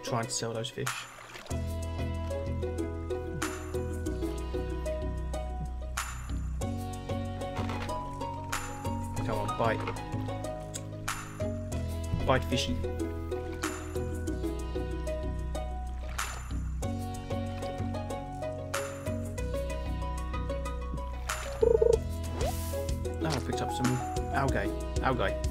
try and sell those fish. Come on, bite. Bite fishy. Oh, I picked up some algae. Algae.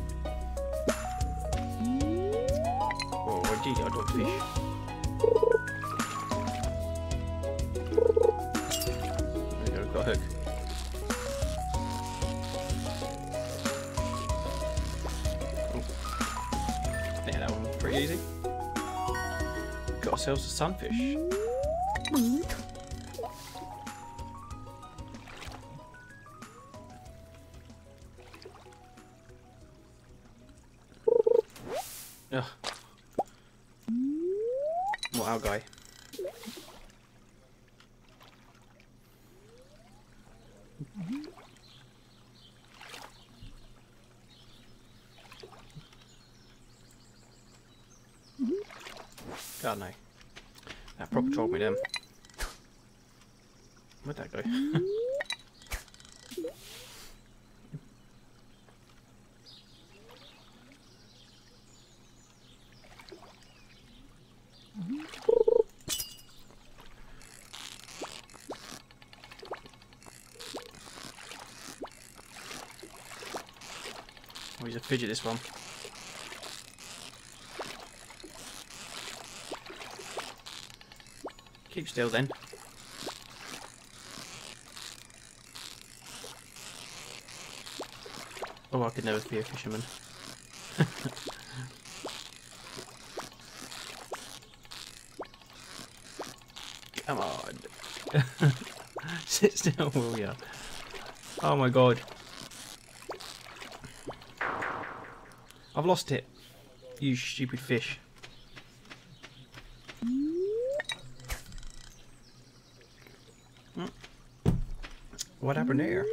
Sunfish. A fidget this one. Keep still then. Oh, I could never be a fisherman. *laughs* Come on. *laughs* Sit still, will ya? Oh my god. I've lost it. You stupid fish. Hmm. What happened there?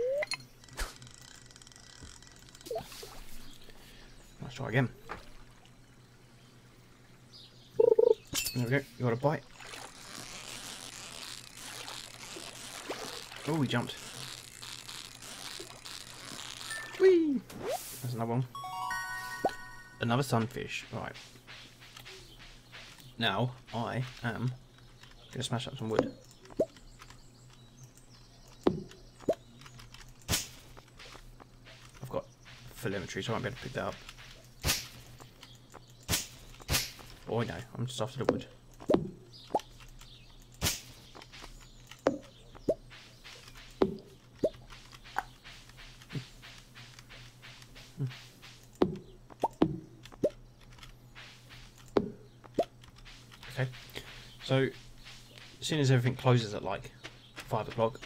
Let's try again. There we go. You got a bite. Oh, he jumped. Whee! There's another one. Another sunfish. Right. Now, I am going to smash up some wood. I've got telemetry, so I won't be able to pick that up. Oh, know. I'm just after the wood. So, as soon as everything closes at like five o'clock,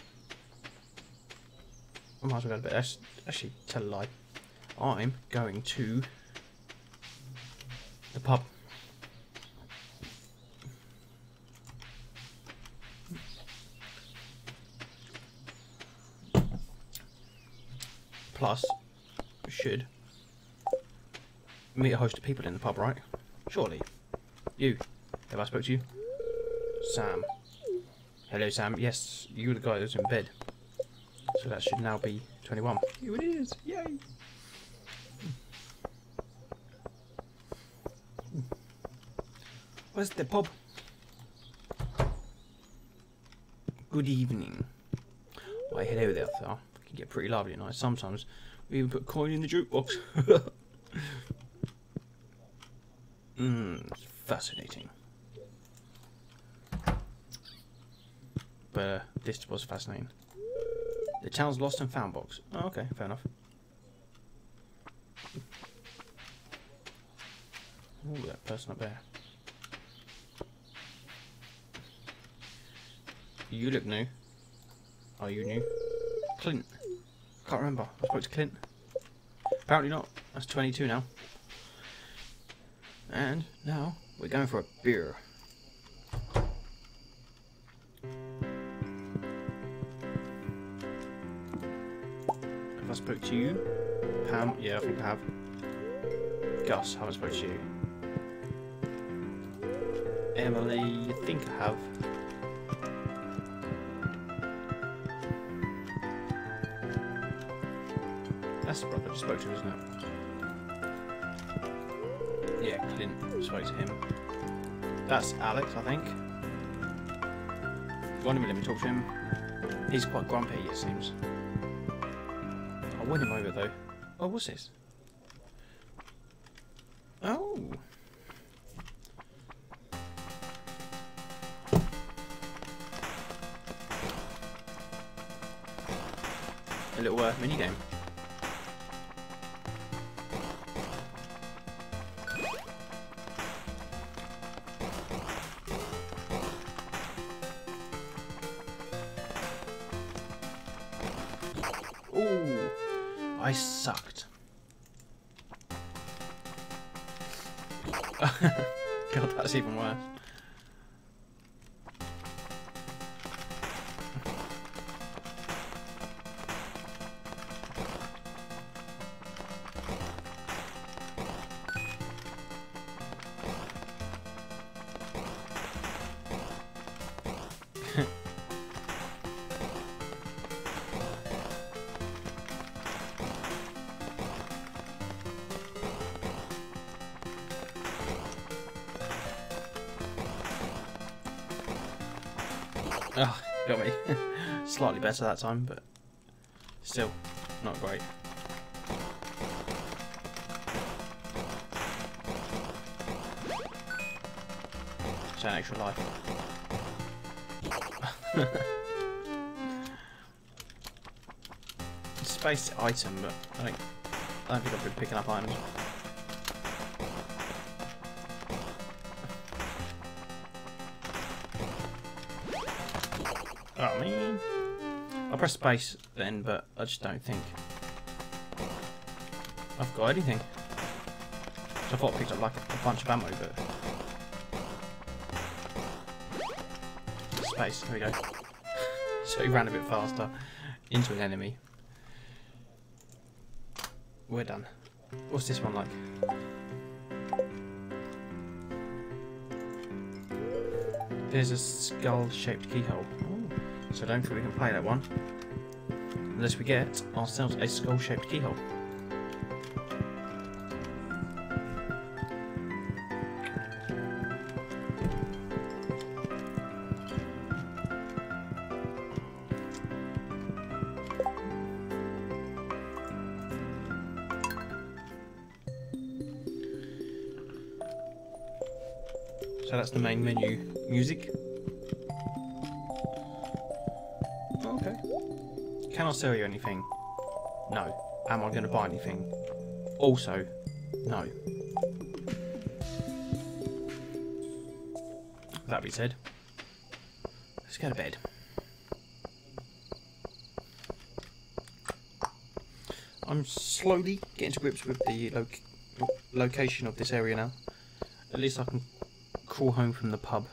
I might as well go to bed. Actually, tell a lie. I'm going to the pub. Plus, should meet a host of people in the pub, right? Surely. You. Have I spoke to you? Sam. Hello, Sam. Yes, you were the guy that was in bed. So that should now be 21. Here it is. Yay. Where's the pub? Good evening. Why, hello there, sir. Can get pretty lively at night. Sometimes we even put coin in the jukebox. *laughs* Mmm, fascinating. But uh, this was fascinating. The town's lost and found box. Oh, okay, fair enough. Oh, that person up there. You look new. Are you new? Clint. Can't remember. I spoke to Clint. Apparently not. That's 22 now. And now we're going for a beer. To you? Pam? Yeah, I think I have. Gus, I spoke to you? Emily, I think I have. That's the brother I spoke to, isn't it? Yeah, Clint spoke to him. That's Alex, I think. Don't we let me talk to him? He's quite grumpy, it seems. Win him over, though. Oh, what's this? Oh. A little uh, mini game. I sucked. Slightly better that time, but still not great. It's an extra life. *laughs* Space item, but I don't, I don't think I've been picking up items. I pressed space then, but I just don't think I've got anything. So I thought I picked up like a, bunch of ammo, but space. There we go. *laughs* so he ran a bit faster into an enemy. We're done. What's this one like? There's a skull-shaped keyhole. So I don't think we can play that one. Unless we get ourselves a skull-shaped keyhole. So that's the main menu. Music. Sell you anything? No. Am I going to buy anything? Also, no. That being said, let's go to bed. I'm slowly getting to grips with the loc location of this area now. At least I can crawl home from the pub.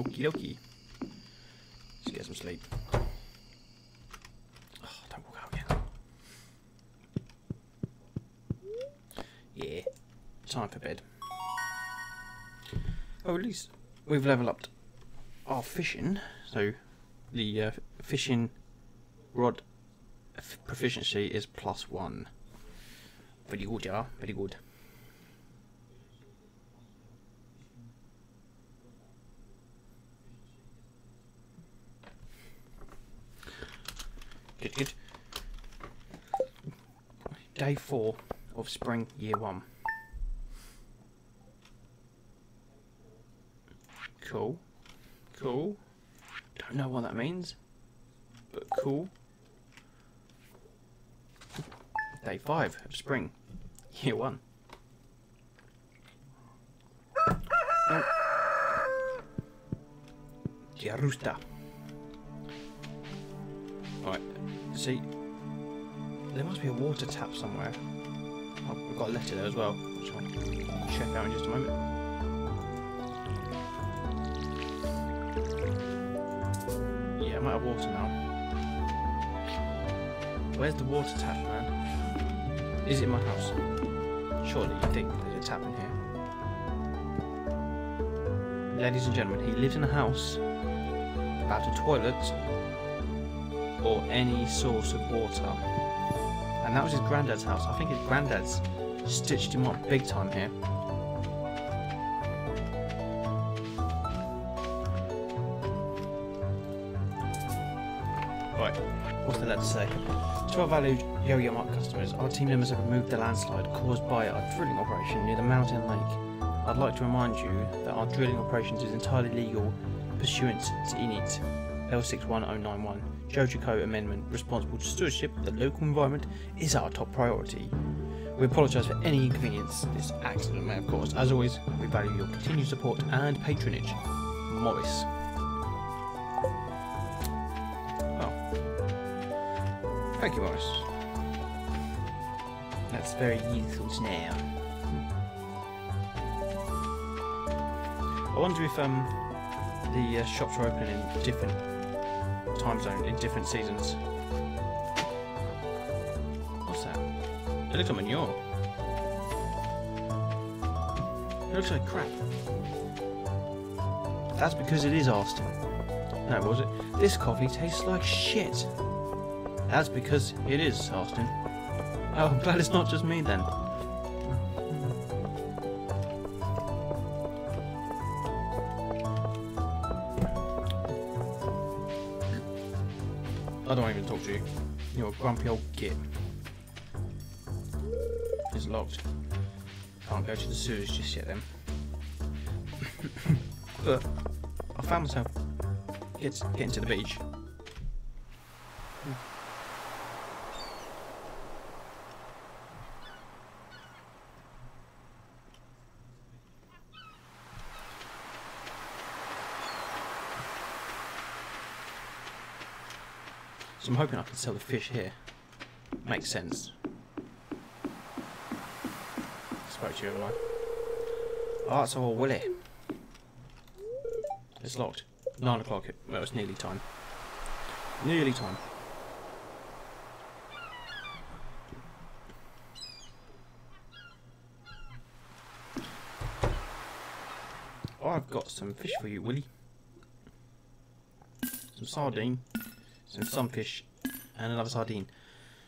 Okie dokie. Let's get some sleep. Oh, don't walk out again. Yeah, time for bed. Oh, at least we've leveled up our fishing. So the uh, fishing rod proficiency is plus one. Very good, yeah, very good. Good, good. Day four of spring year one. Cool. Cool. Don't know what that means, but cool. Day five of spring year one. Oh. Right, see, there must be a water tap somewhere. Oh, we've got a letter there as well, which I'll check out in just a moment. Yeah, I'm out of water now. Where's the water tap, man? Is it in my house? Surely you think there's a tap in here. Ladies and gentlemen, he lives in a house without a toilet or any source of water. And that was his granddad's house. I think his granddad's stitched him up big time here. Right, what's the letter say? To our valued Joja customers, our team members have removed the landslide caused by our drilling operation near the mountain lake. I'd like to remind you that our drilling operations is entirely legal pursuant to INIT L61091. Joja Code Amendment responsible to stewardship of the local environment is our top priority. We apologise for any inconvenience this accident may have caused. As always, we value your continued support and patronage. Morris. Oh. Thank you, Morris. That's very useful to know. I wonder if um the uh, shops are open in different time zone in different seasons. What's that? It looks like manure. It looks like crap. That's because it is Austin. No, was it? This coffee tastes like shit. That's because it is Austin. Oh, I'm glad it's not just me then. To you. You're a grumpy old git. It's locked. Can't go to the sewers just yet then. *laughs* but I found myself get, getting to the beach. Hoping I can sell the fish here. Makes sense. Spoke to you, haven't I? Oh, that's all Willy. It's locked. Nine o'clock. Well, it's nearly time. Nearly time. Oh, I've got some fish for you, Willy. Some sardine, some sunfish, and another sardine.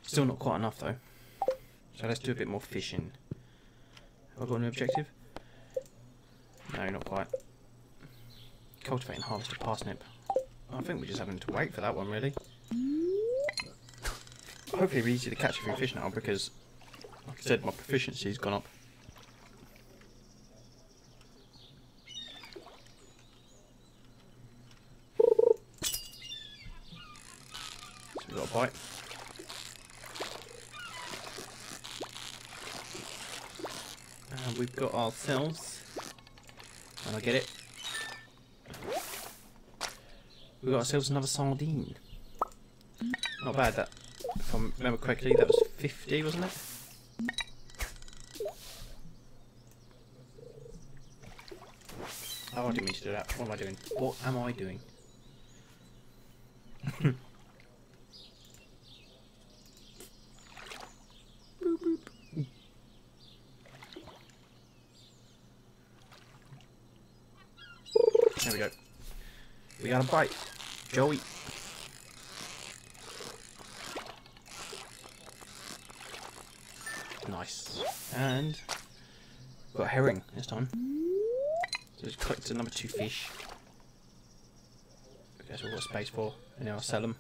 Still not quite enough though. So let's do a bit more fishing. Have I got an objective? No, not quite. Cultivate and harvest a parsnip. I think we're just having to wait for that one really. Hopefully it'll be easy to catch a few fish now because, like I said, my proficiency's gone up. We got a bite. And we've got ourselves. And I get it. We got ourselves another sardine. Not bad that. If I remember correctly, that was 50, wasn't it? Oh, I didn't mean to do that. What am I doing? What am I doing? *laughs* There we go. We got a bite. Joey. Nice. And got a herring this time. So just collected number two fish. I guess we've got space for, and now I'll sell them.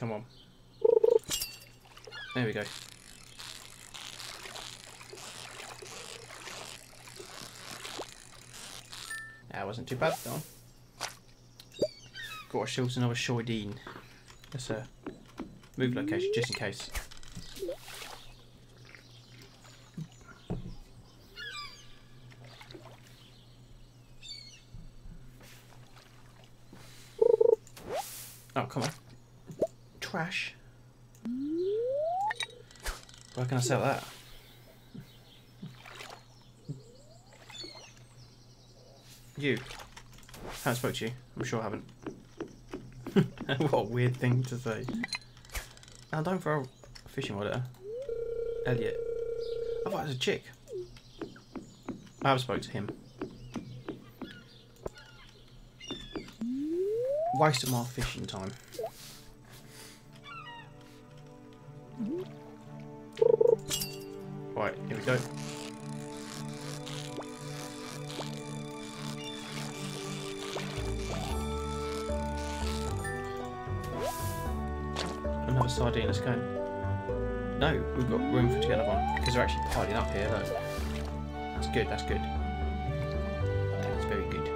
Come on. There we go. That wasn't too bad though. Got ourselves another Shoidine. Let's uh, move location just in case. Oh, come on. Trash. Where can I sell that? You. Haven't spoke to you. I'm sure I haven't. *laughs* what a weird thing to say. Now don't throw a fishing rod at her. Elliott. I thought it was a chick. I have spoke to him. Wasted my fishing time. Up here. That's good. That's good. That's very good.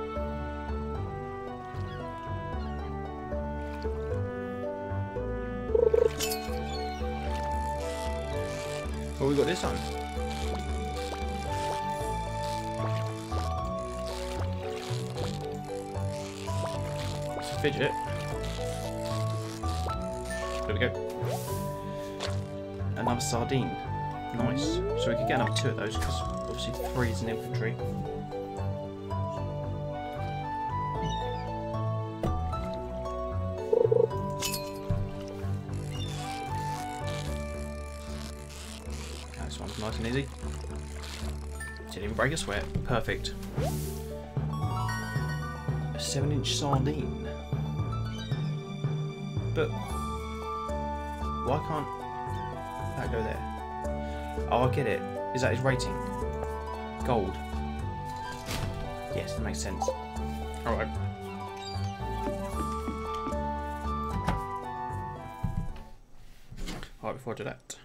What we got this on? It's a fidget. There we go. Another sardine. Nice. So we could get another two of those because obviously three is an infantry. This one's nice and easy. Didn't even break a sweat. Perfect. A seven inch sardine. Get it. Is that his rating? Gold. Yes, that makes sense. Alright. Alright, before I do that.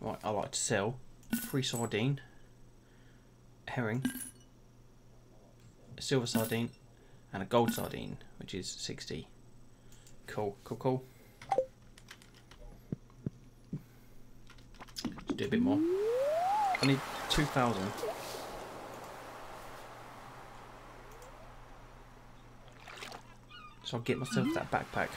Right, I to sell free sardine, herring, a silver sardine, and a gold sardine, which is 60. Cool, cool, cool. Let's do a bit more. I need 2,000. So I'll get myself that backpack.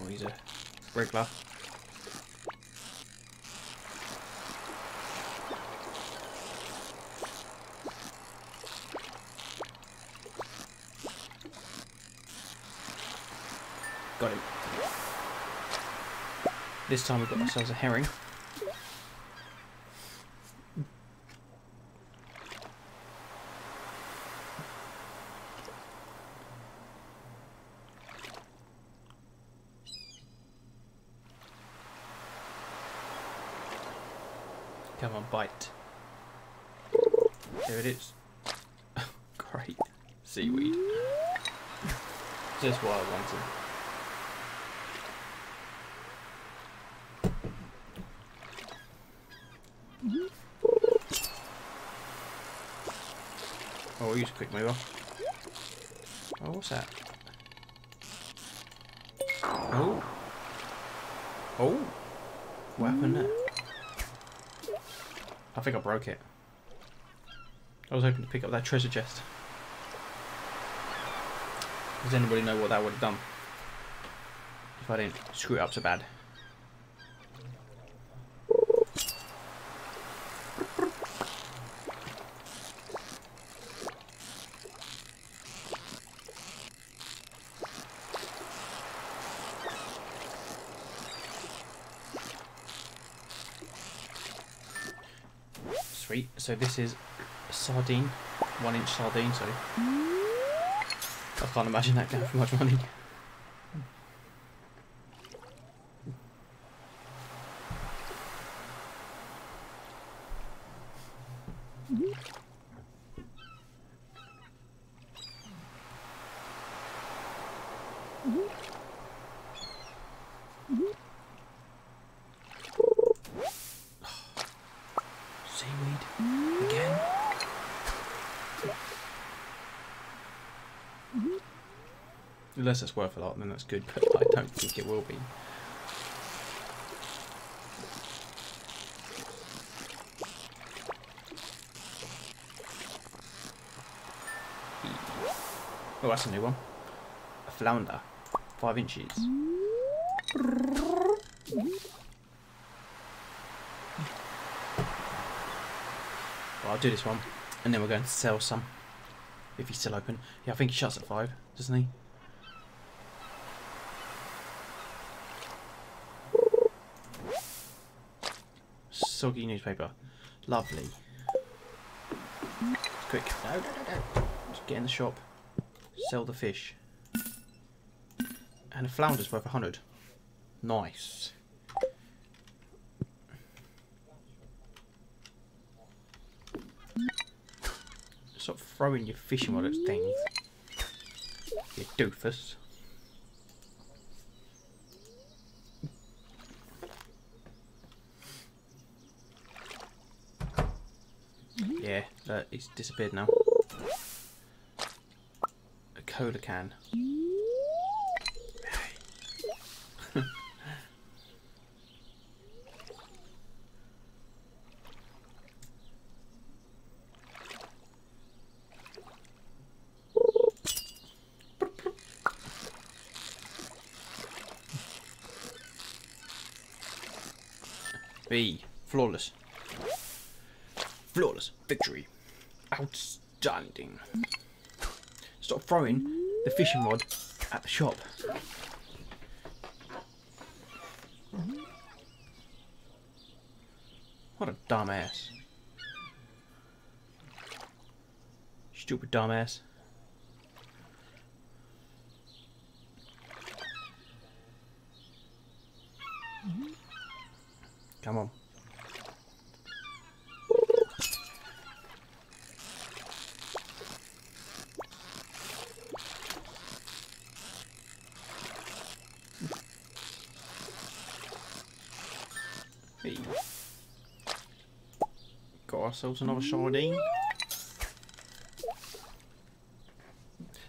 Oh, he's a Got him. This time we've got ourselves a herring. Come on, bite. There it is. Great. Seaweed. Just what I wanted. Quick. Oh, what's that? Oh. Oh. What happened there? I think I broke it. I was hoping to pick up that treasure chest. Does anybody know what that would have done? If I didn't screw it up so bad. Sweet. So this is sardine, one inch sardine. Sorry. I can't imagine that going for much money. Seaweed again. Unless it's worth a lot, then that's good, but I don't think it will be. Oh, that's a new one. A flounder. Five inches. Well, I'll do this one, and then we're going to sell some. If he's still open. Yeah, I think he shuts at five, doesn't he? Soggy newspaper. Lovely. Quick. No, no, no, no. Just get in the shop. Sell the fish. And a flounder's worth a hundred. Nice. Stop throwing your fishing rod at things. You doofus. Yeah, it's disappeared now. A cola can. Throwing the fishing rod at the shop. What a dumbass. Stupid dumbass. Come on. Hey. Got ourselves another sardine.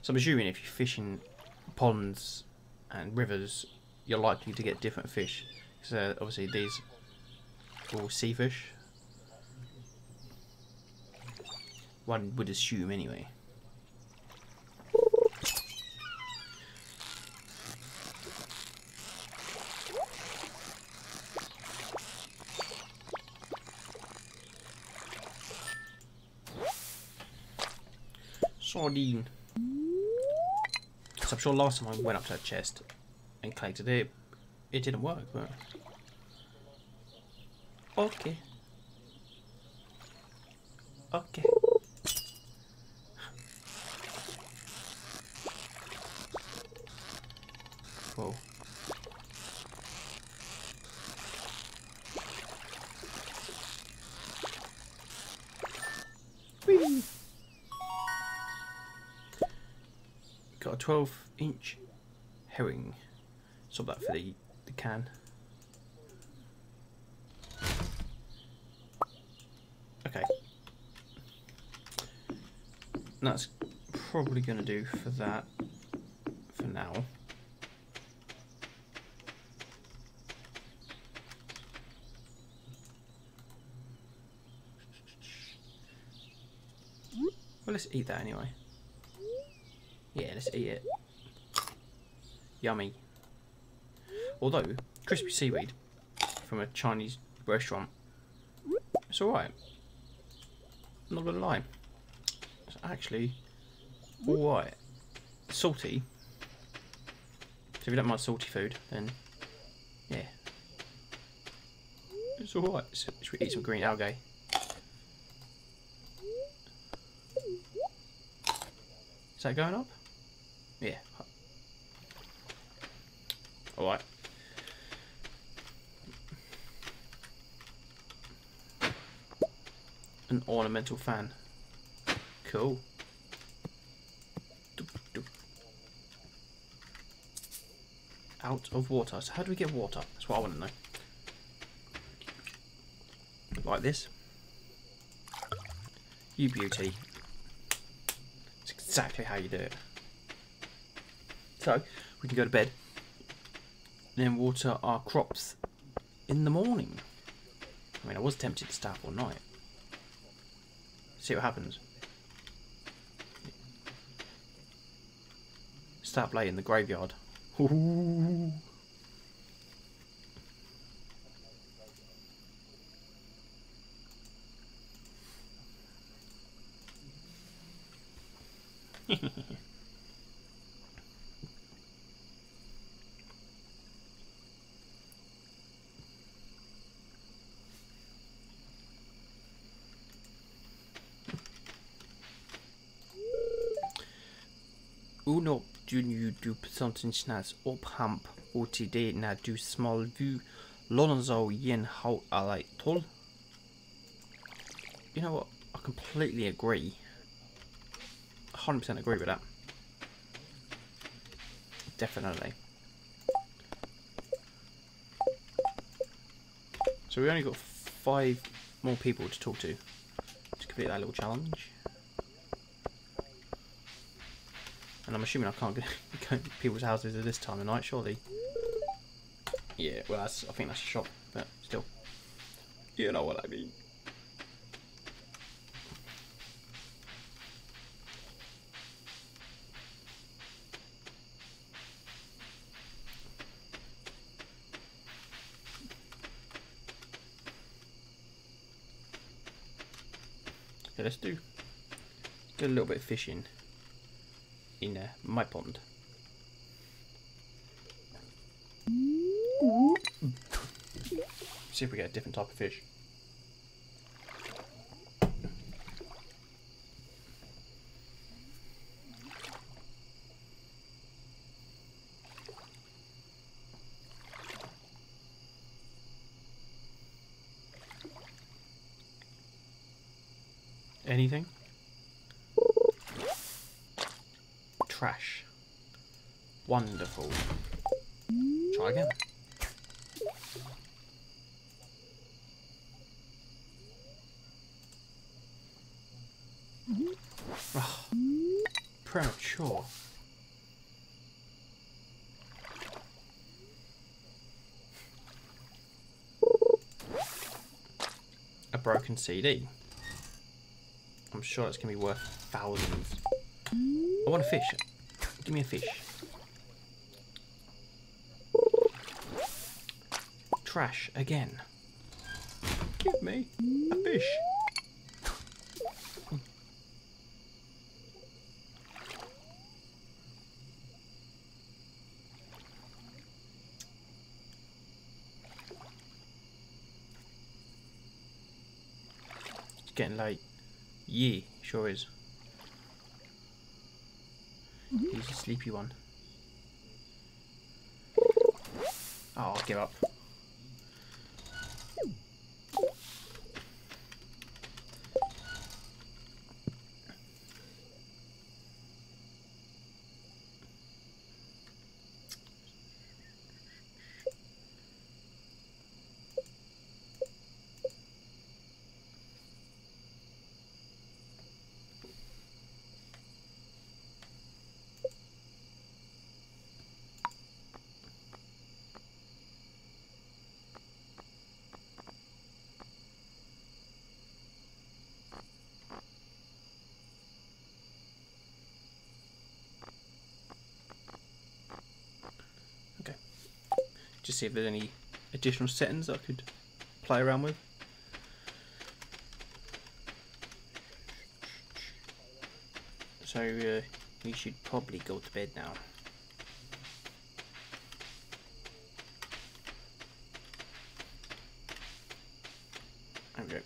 So I'm assuming if you fish in ponds and rivers, you're likely to get different fish. So obviously these are all sea fish. One would assume anyway. Sardine. I'm sure last time I went up to her chest, and collected it, it didn't work. But okay, okay. Whoa. 12 inch herring. Stop that for the, the can. Okay. That's probably going to do for that for now. Well, let's eat that anyway. Yeah, let's eat it. Yummy. Although, crispy seaweed from a Chinese restaurant, it's alright. Not gonna lie. It's actually alright. Salty. So if you don't mind salty food, then yeah. It's alright. Should we eat some green algae? Is that going up? Yeah. Alright. An ornamental fan. Cool. Doop, doop. Out of water. So how do we get water? That's what I want to know. Like this. You beauty. It's exactly how you do it. So, we can go to bed. Then water our crops in the morning. I mean, I was tempted to stay up all night. See what happens. Stay up late in the graveyard. *laughs* *laughs* du nu du snas op hamp OTD na du small vu Lonzo yen how alai tol. You know what? I completely agree. 100% agree with that. Definitely. So we only got five more people to talk to to complete that little challenge. And I'm assuming I can't go *laughs* to people's houses at this time of night, surely. Yeah, well, that's, I think that's a shop, but still. You know what I mean. Okay, let's do get a little bit of fishing in uh, my pond. See if we get a different type of fish. Anything? Trash. Wonderful. Try again. Ah, premature. A broken CD. I'm sure it's going to be worth thousands. I want a fish. Give me a fish. Trash again. Give me a fish. Getting late. Yeah, sure is. Mm-hmm. He's a sleepy one. Oh, I'll give up. Just see if there's any additional settings I could play around with. So uh, we should probably go to bed now. There we go.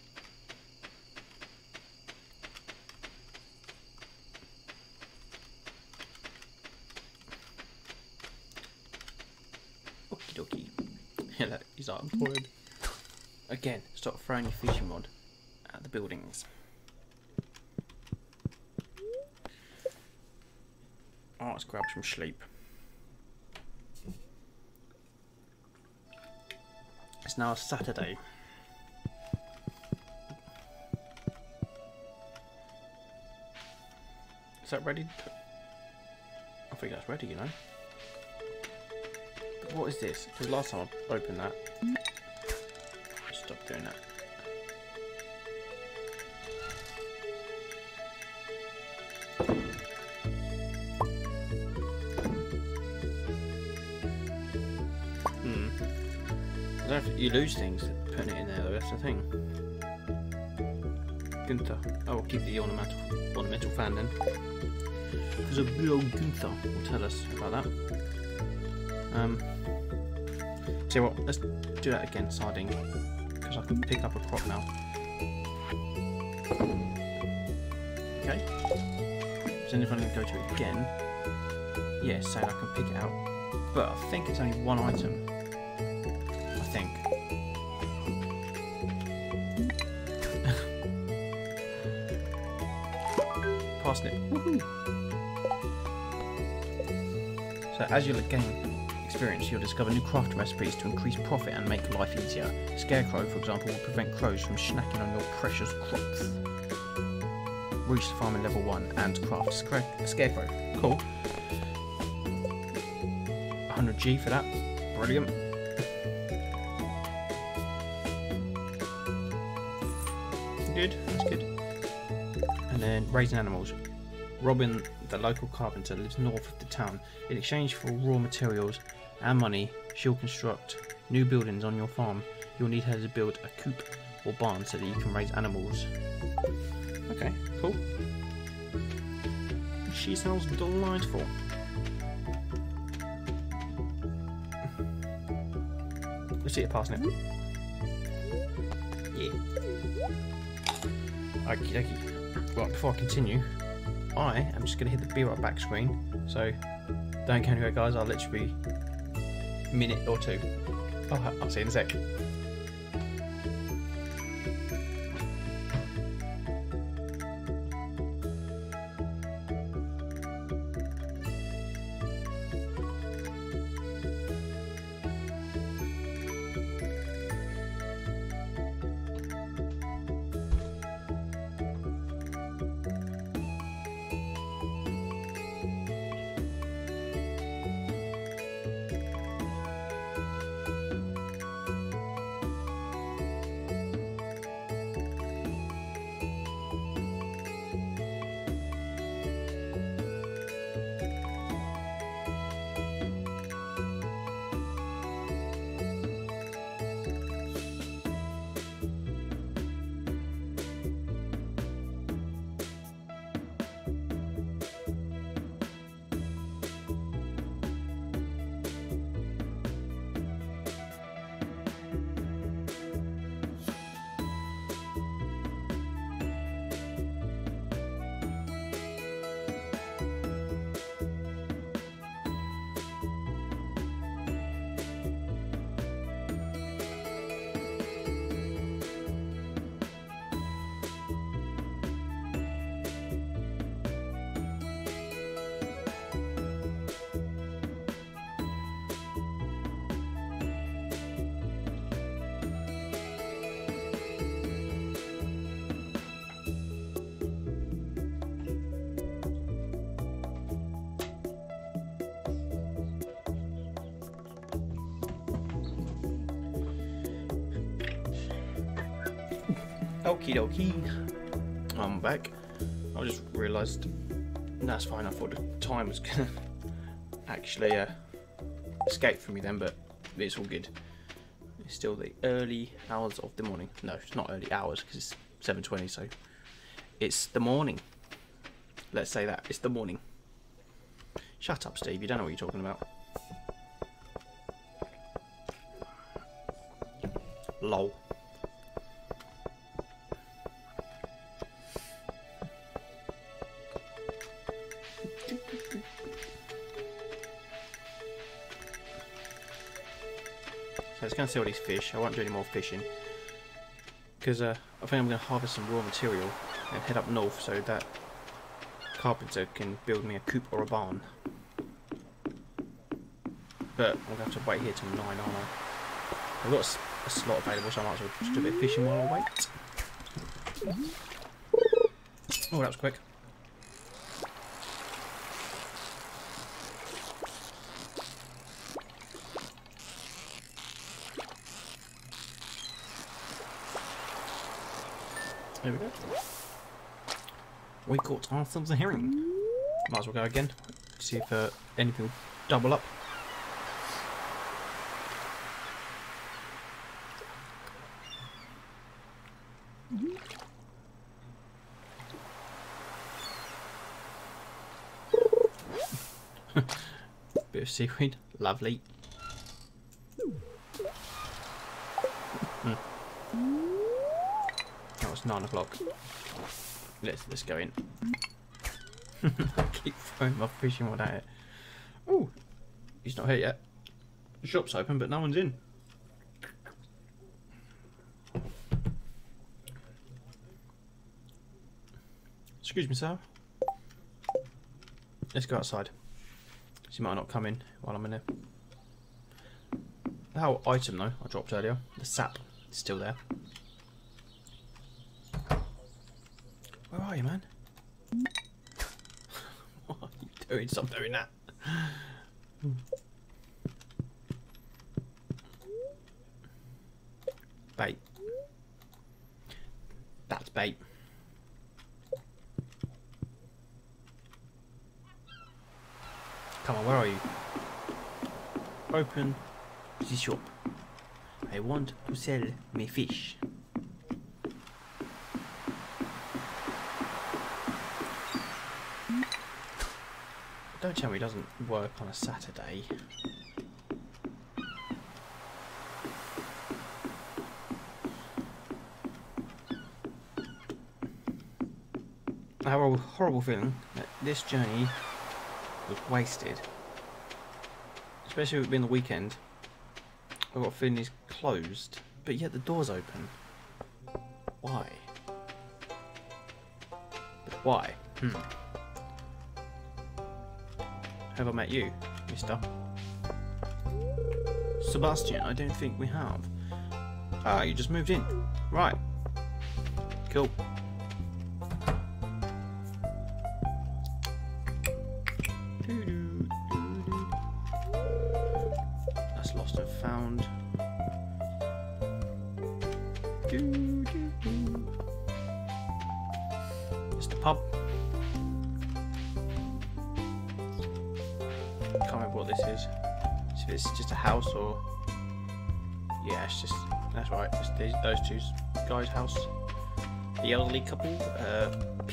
Okie dokie. Yeah, that Again, stop throwing your fishing rod at the buildings. Oh, let's grab some sleep. It's now Saturday. Is that ready? I think that's ready, you know. What is this? Because last time I opened that. Hmm. You lose things putting it in there though, that's the thing. Gunther. Oh, we'll keep the ornamental, ornamental fan then. Because a big old Gunther will tell us about that. Um, so what, let's do that again, sardine. Because I can pick up a crop now. Okay. So then if I to go to it again, yes, saying I can pick it out. But I think it's only one item. I think. *laughs* Parsnip. So as you gain experience, you'll discover new craft recipes to increase profit and make life easier. Scarecrow, for example, will prevent crows from snacking on your precious crops. Reach the farm in level 1 and craft scare Scarecrow. Cool. 100g for that. Brilliant. Good, that's good. And then raising animals. Robin, the local carpenter, lives north of the town. In exchange for raw materials and money, she'll construct new buildings on your farm. You'll need her to build a coop or barn so that you can raise animals. Okay, cool. She sounds delightful. Let's eat a parsnip. Yeah. Okie dokie. Right, before I continue, I am just going to hit the be right back screen. So don't go anywhere, guys. I'll literally minute or two. Oh, I'll see you in a sec. Okie dokie. I'm back. I just realised that's fine. I thought the time was gonna *laughs* actually uh, escape from me then, but it's all good. It's still the early hours of the morning. No, it's not early hours because it's 7:20. So it's the morning. Let's say that it's the morning. Shut up, Steve. You don't know what you're talking about. Lol. So let's go and see all these fish. I won't do any more fishing. Because uh, I think I'm going to harvest some raw material and head up north so that carpenter can build me a coop or a barn. But I'm going to have to wait here till 9, aren't I? I've got a slot available so I might as well just do a bit of fishing while I wait. Oh, that was quick. We caught ourselves a herring. Might as well go again. See if uh, anything will double up. *laughs* Bit of seaweed, lovely. Hmm. Oh, nine o'clock. Let's let's go in. *laughs* I keep throwing my fishing rod at it. Oh, he's not here yet. The shop's open, but no one's in. Excuse me, sir. Let's go outside. She might not come in while I'm in here. The whole item, though, I dropped earlier, the sap, is still there. Where are you, man? what are you doing? Stop doing that. Bait. That's bait. Come on, where are you? Open the shop. I want to sell my fish. Tell me doesn't work on a Saturday. I have a horrible feeling that this journey was wasted. Especially with it being the weekend. I've got a feeling it's closed, but yet the door's open. Why? Why? Hmm. Have I met you, mister? Sebastian, I don't think we have. Ah, you just moved in. Right.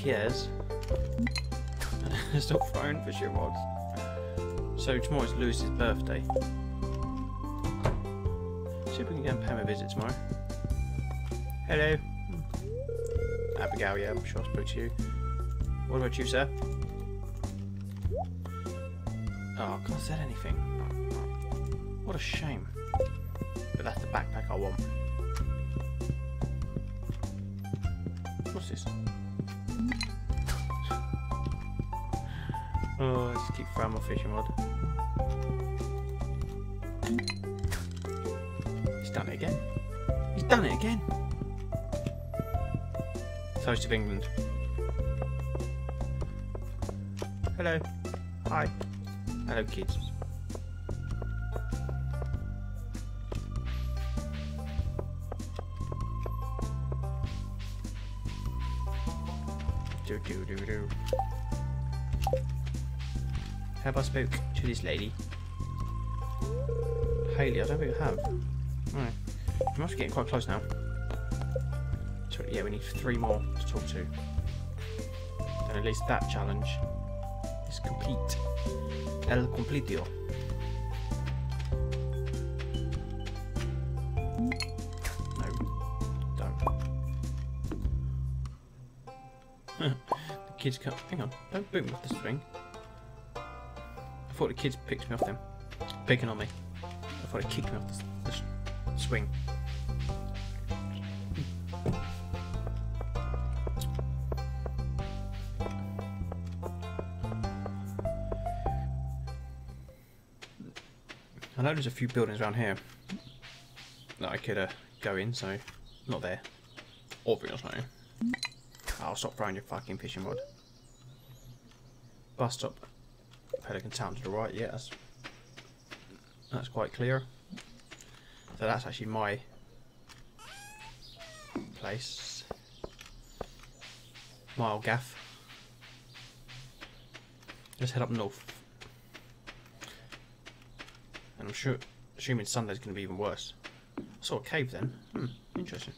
Pierre's. Still throwing fishing rods. So tomorrow's Lewis's birthday. See if we can go and pay him a visit tomorrow. Hello. Abigail, yeah, I'm sure I spoke to you. What about you, sir? Oh, I can't say anything. What a shame. But that's the backpack I want. Throwing fishing rod. He's done it again. He's done it again. Toast of England. Hello. Hi. Hello, kids. Spoke to this lady? Haley, I don't think I have. Alright. We must be getting quite close now. So, yeah, we need three more to talk to. And at least that challenge is complete. El completio. No, don't. *laughs* the kids come. Hang on, don't boot me off the swing. Thought the kids picked me off them. Picking on me. I thought they kicked me off the, the swing. I know there's a few buildings around here that I could uh, go in, so not there. Obviously. I'll stop throwing your fucking fishing rod. Bus stop. Pelican Town to the right, yeah, that's, that's quite clear. So that's actually my place. Mile gaff. Let's head up north. And I'm sure, assuming Sunday's going to be even worse. I saw a cave then. Hmm, interesting.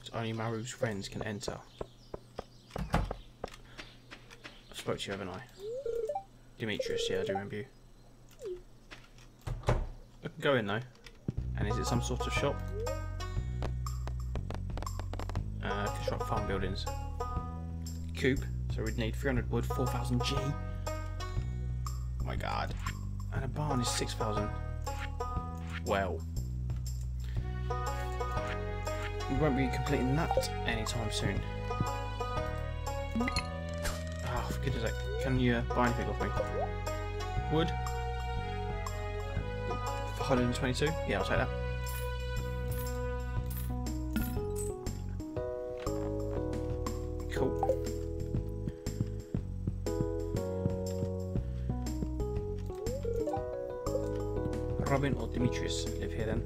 Locked. Only Maru's friends can enter. I spoke to you, haven't I? Demetrius, yeah, I do remember you. I can go in though. And is it some sort of shop? Uh, construct farm buildings. Coop. So we'd need 300 wood, 4,000 G. Oh my god. And a barn is 6,000. Well. We won't be completing that anytime soon. Oh, for goodness sake. Can you uh, buy anything off me? Wood? 122? Yeah, I'll take that. Cool. Robin or Demetrius live here then?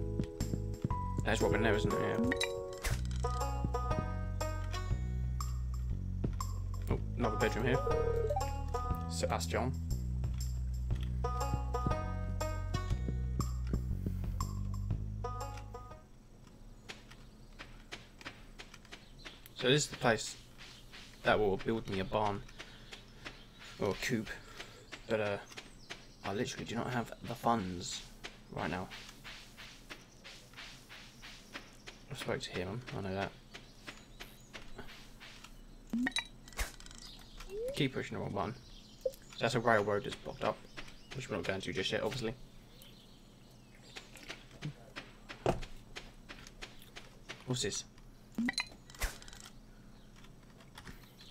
That's Robin isn't it? Yeah. This is the place that will build me a barn or a coop, but uh, I literally do not have the funds right now. I spoke to him, I know that. Keep pushing the wrong button. That's a railroad that's blocked up, which we're not going to just yet, obviously. What's this?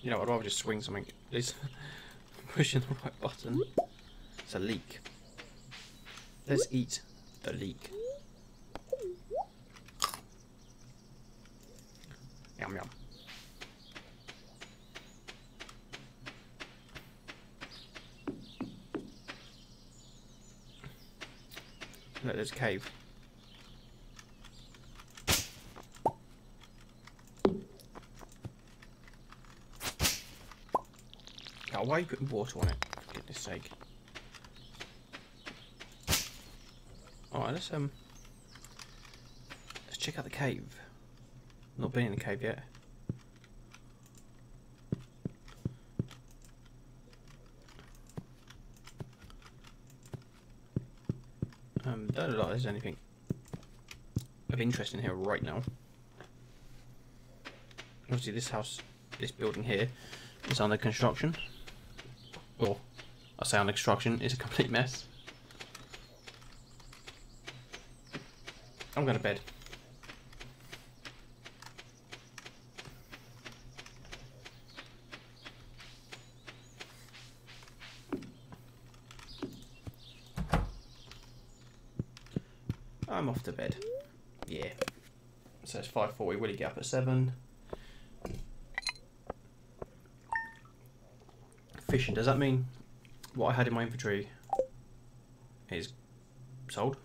You know, I'd rather just swing something. At least *laughs* pushing the right button. It's a leak. Let's eat the leek. Yum yum. Look, there's a cave. Oh, why are you putting water on it? For goodness sake. Alright, let's um let's check out the cave. Not been in the cave yet. Um, don't look like there's anything of interest in here right now. obviously this house, this building here, is under construction. Or, I say under construction, it's a complete mess. I'm going to bed. I'm off to bed. Yeah. So it's 5.40, will he get up at 7? Fishing, does that mean what I had in my inventory is sold?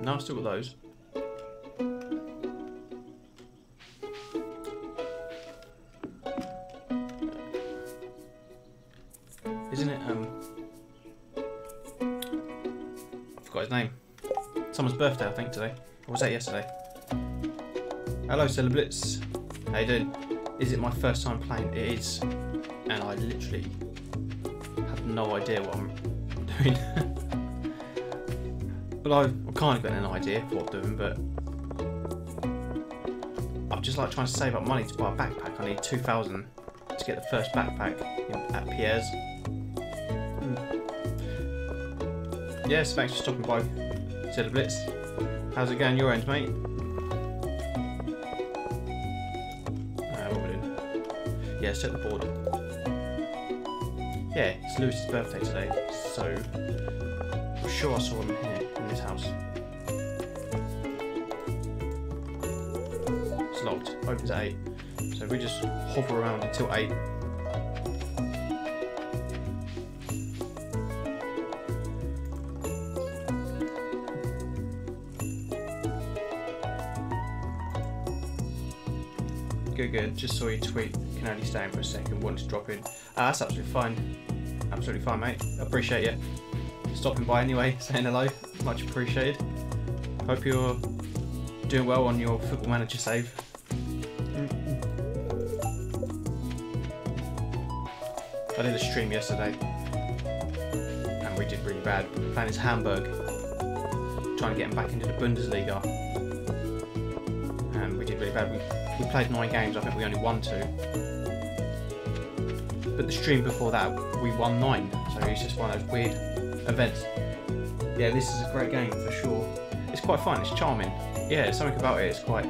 Now I've still got those. Today. Or was that yesterday? Hello, Celeblitz. How you doing? Is it my first time playing? It is. And I literally have no idea what I'm doing. *laughs* but I've, I've kind of got an idea of what I'm doing, but... I'm just like trying to save up money to buy a backpack. I need 2,000 to get the first backpack at Pierre's. Mm. Yes, thanks for stopping by, Zilla Blitz. How's it going your end, mate? Uh, what we doing? Yeah, set the board. Yeah, it's Lewis's birthday today, so I'm sure I saw him here in this house. It's locked. Opens at eight. So we just hover around until eight. Just saw you tweet. Can only stay in for a second. Wanted to drop in. Ah, that's absolutely fine. Absolutely fine, mate. Appreciate you stopping by anyway, *laughs* saying hello. Much appreciated. Hope you're doing well on your football manager save. I did a stream yesterday, and we did really bad. Playing as Hamburg, trying to get him back into the Bundesliga, and we did really bad. We we played nine games. I think we only won two. But the stream before that, we won nine. So it's just one of those weird events. Yeah, this is a great game for sure. It's quite fun. It's charming. Yeah, something about it. It's quite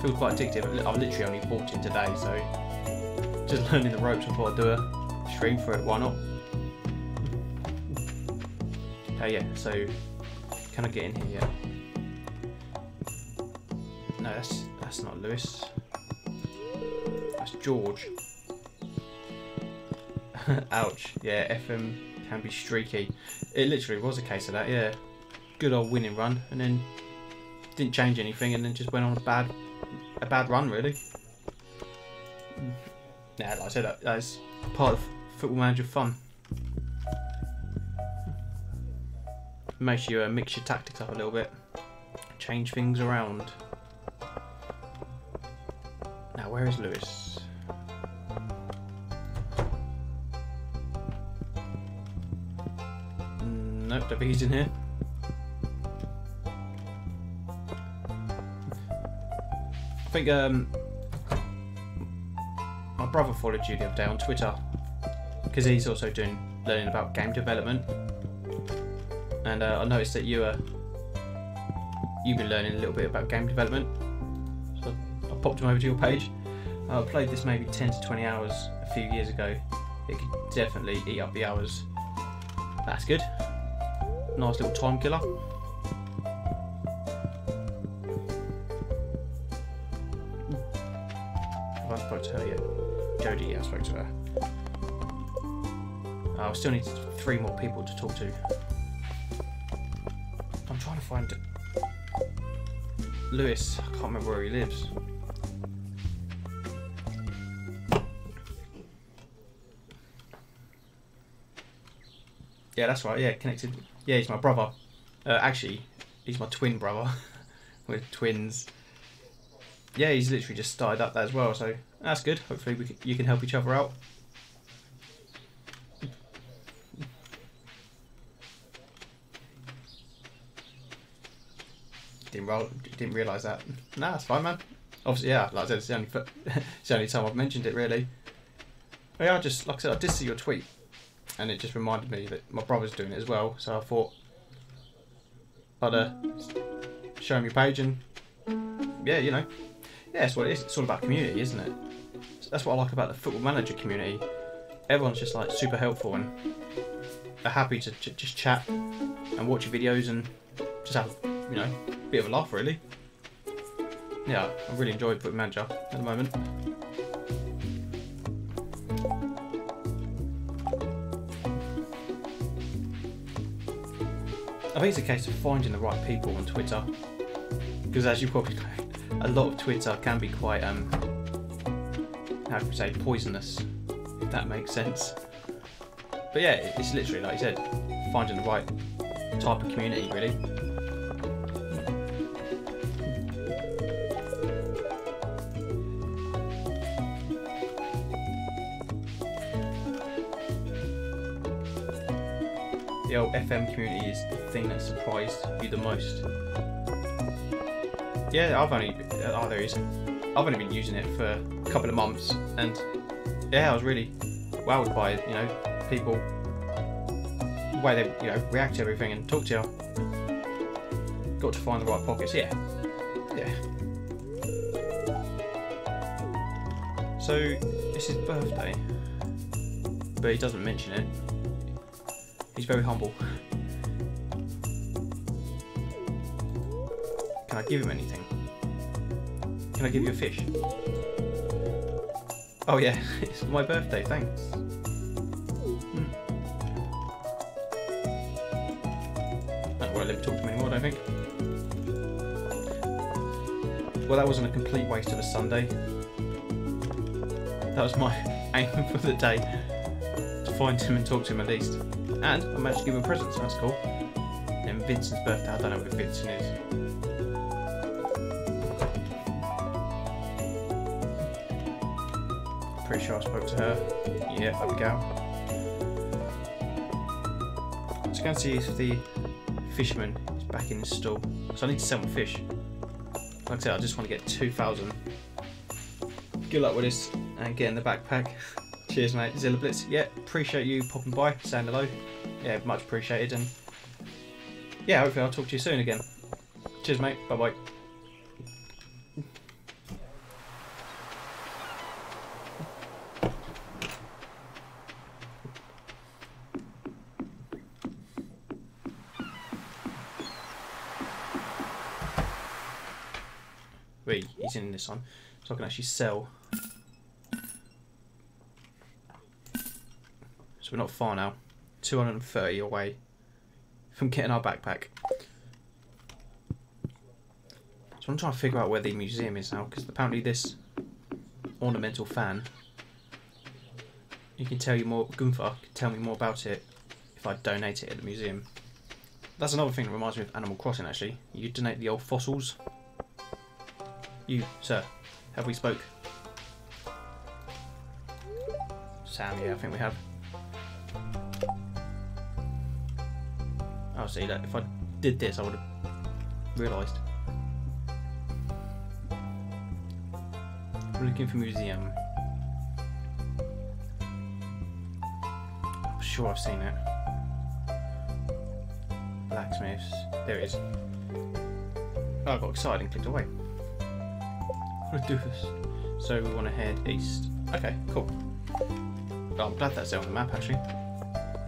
feels quite addictive. I've literally only bought it today, so just *laughs* learning the ropes. I thought I'd do a stream for it. Why not? Oh yeah. So can I get in here yet? Not Lewis. That's George. *laughs* Ouch. Yeah, FM can be streaky. It literally was a case of that, yeah. Good old winning run, and then didn't change anything, and then just went on a bad, a bad run, really. Yeah, like I said, that, that's part of Football Manager fun. Makes you uh, mix your tactics up a little bit, change things around. Now, where is Lewis? Mm, Nope, don't think he's in here. I think um, my brother followed you the other day on Twitter because he's also doing learning about game development, and uh, I noticed that you uh, you've been learning a little bit about game development. So I popped him over to your page. I played this maybe 10 to 20 hours a few years ago. It could definitely eat up the hours. That's good. Nice little time killer. Have I spoke to her yet? Jodi, yeah, I spoke to her. Uh, I still need three more people to talk to. I'm trying to find Lewis. I can't remember where he lives. Yeah, that's right. Yeah, connected. Yeah, he's my brother. Uh, actually, he's my twin brother. *laughs* We're twins. Yeah, he's literally just started up that as well, so that's good. Hopefully, we can, you can help each other out. Didn't, roll, didn't realise that. Nah, that's fine, man. Obviously, yeah, like I said, it's the only, *laughs* it's the only time I've mentioned it, really. Yeah, I just, like I said, I did see your tweet and it just reminded me that my brother's doing it as well. So I thought I'd uh, show him your page, and yeah, you know, yeah, that's what it is. It's all about community, isn't it? That's what I like about the football manager community. Everyone's just like super helpful and they're happy to j- just chat and watch your videos and just have you know a bit of a laugh really. Yeah, I really enjoy Football Manager at the moment. I think it's a case of finding the right people on Twitter, because as you probably know, a lot of Twitter can be quite um, how do we say, poisonous, if that makes sense. But yeah, it's literally like you said, finding the right type of community really. Old FM community is the thing that surprised you the most. Yeah, I've only uh, oh there is. I've only been using it for a couple of months, and yeah, I was really wowed by it. you know people the way they you know react to everything and talk to you. Got to find the right pockets. Yeah, yeah. So it's his birthday, but he doesn't mention it. He's very humble. Can I give him anything? Can I give you a fish? Oh yeah, *laughs* it's my birthday, thanks. Hmm. That won't talk to me anymore, I don't think. Well, that wasn't a complete waste of a Sunday. That was my *laughs* aim for the day. To find him and talk to him at least. And I managed to give him a present, so that's cool. And Vincent's birthday, I don't know where Vincent is. Pretty sure I spoke to her. Yeah, there we go. Let's go and see if the fisherman is back in his stall. So I need to sell my fish. Like I said, I just want to get 2,000. Good luck with this and get in the backpack. *laughs* Cheers, mate. Zilla Blitz. Yeah, appreciate you popping by, saying hello. Yeah, much appreciated. And yeah, hopefully I'll talk to you soon again. Cheers, mate. Bye bye. Wait, he's in this one, so I can actually sell. So we're not far now. 230 away from getting our backpack. So I'm trying to figure out where the museum is now, because apparently this ornamental fan, you can tell you more, Gunther can tell me more about it if I donate it at the museum. That's another thing that reminds me of Animal Crossing actually. You donate the old fossils. You, sir, have we spoke? Sam, yeah, I think we have. Oh, see, look, if I did this, I would have realised. We're looking for museum. I'm sure I've seen it. Blacksmiths. There it is. Oh, I got excited and clicked oh, away. What do this? So we want to head east. Okay, cool. Oh, I'm glad that's there on the map actually.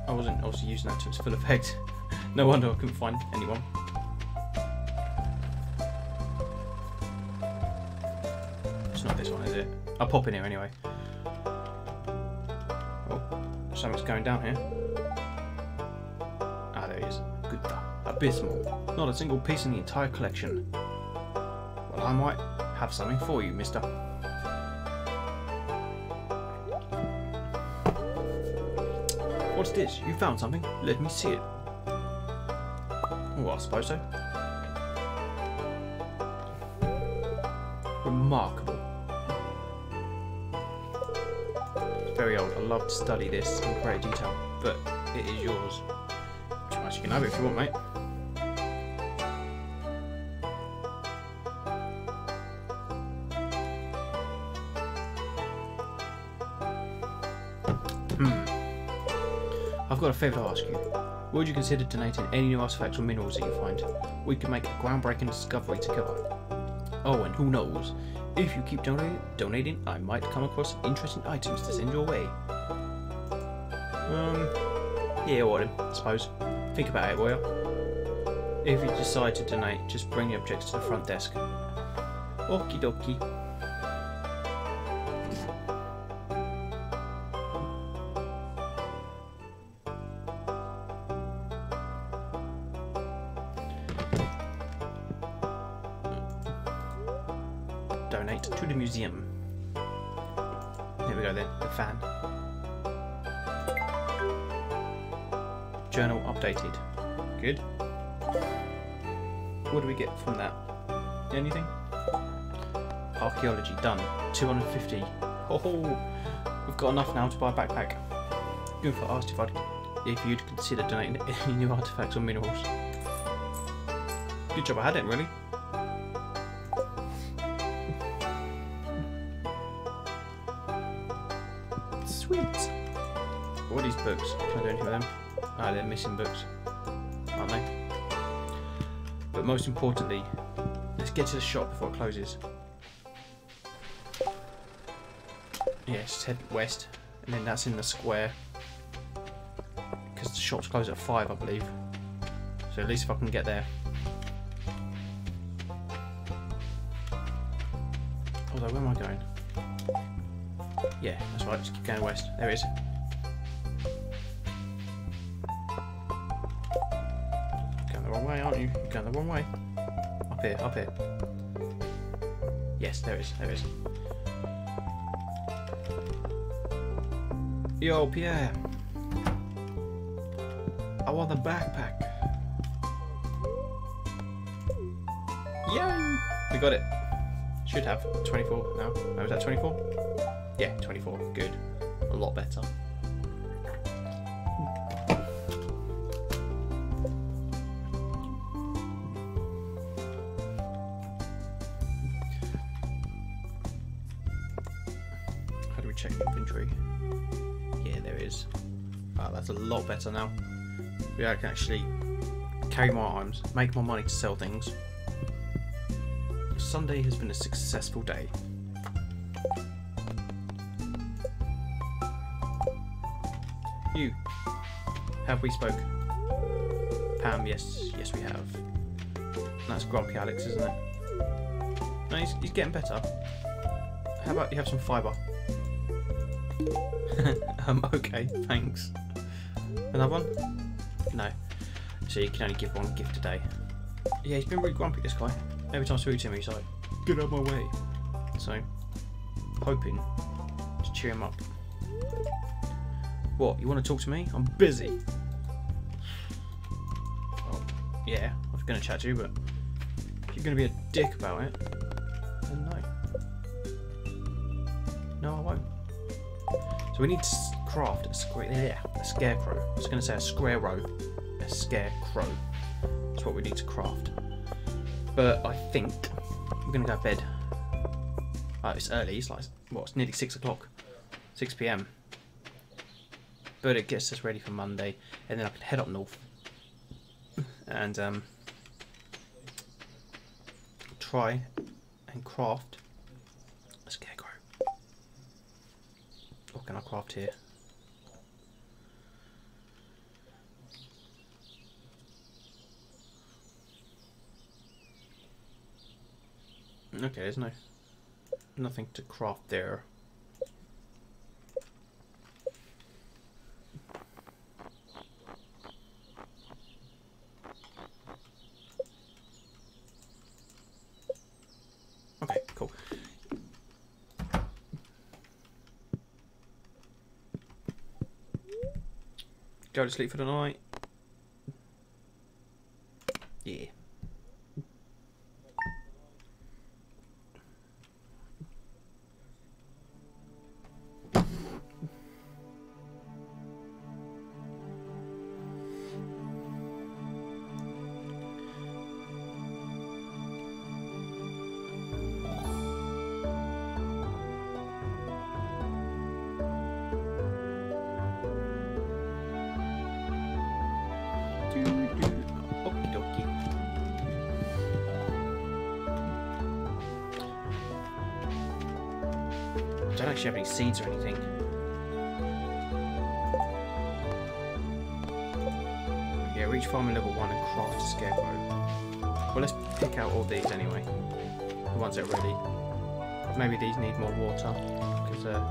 I wasn't obviously using that to its full effect. No wonder I couldn't find anyone. It's not this one, is it? I'll pop in here anyway. Oh, something's going down here. Ah, there he is. Good. Abysmal. Not a single piece in the entire collection. Well, I might have something for you, mister. What's this? You found something? Let me see it. I suppose so. Remarkable. Very old. I love to study this in great detail, but it is yours. Too much you can have it if you want, mate. Hmm. I've got a favour to ask you. Would you consider donating any new artifacts or minerals that you find? We could make a groundbreaking discovery together. Oh, and who knows? If you keep donating, donating, I might come across interesting items to send your way. Um, yeah, alright, I suppose. Think about it, will you? If you decide to donate, just bring the objects to the front desk. Okie dokie. From that? Anything? Archaeology done. 250. Oh, we've got enough now to buy a backpack. Gunfer asked if I'd if you'd consider donating any new artifacts or minerals. Good job I had it really. *laughs* Sweet. What are these books? Can I do anything with them? Ah, they're missing books? Most importantly, let's get to the shop before it closes. Yes, head west, and then that's in the square. Because the shops close at 5, I believe. So at least if I can get there. Although, where am I going? Yeah, that's right, just keep going west. There it is. Way, aren't you? You're going the wrong way. Up here, up here. Yes, there is, there is. Yo, Pierre. I want the backpack. Yay! We got it. Should have 24 now. Oh, was that 24? Yeah, 24. Good. A lot better. Check inventory? Yeah, there is. Wow, that's a lot better now. Yeah, I can actually carry more items, make more money to sell things. Sunday has been a successful day. You. Have we spoke? Pam, yes, yes we have. That's grumpy Alex, isn't it? No, he's, he's getting better. How about you have some fibre? *laughs* um, okay, thanks. Another one? No. So you can only give one gift a day. Yeah, he's been really grumpy, this guy. Every time I speak to him, he's like, get out of my way. So, hoping to cheer him up. What, you want to talk to me? I'm busy. Well, yeah, I was going to chat to you, but if you're going to be a dick about it, So we need to craft a, square, yeah, a scarecrow. I was going to say a square row. A scarecrow. That's what we need to craft. But I think we're going to go to bed. Uh, it's early. It's like, what, it's nearly 6 o'clock. 6 p.m. But it gets us ready for Monday. And then I can head up north. And um, try and craft a scarecrow. Here? Okay, there's no nothing to craft there. Okay, cool. Go to sleep for the night. Seeds or anything. Yeah, reach farming level 1 and craft scarecrow. Well, let's pick out all these anyway. The ones that ready. Maybe these need more water, because uh,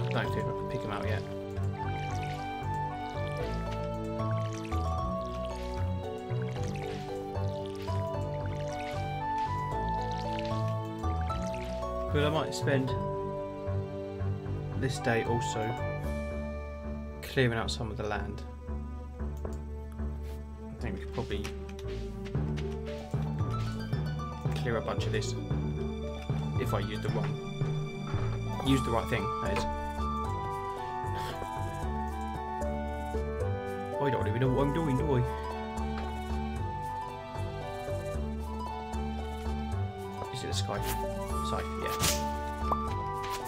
I don't think I can pick them out yet. But I might spend this day also clearing out some of the land. I think we could probably clear a bunch of this if I use the wrong use the right thing, that is. I don't even know what I'm doing, do I? Is it a sky? Scythe, yeah.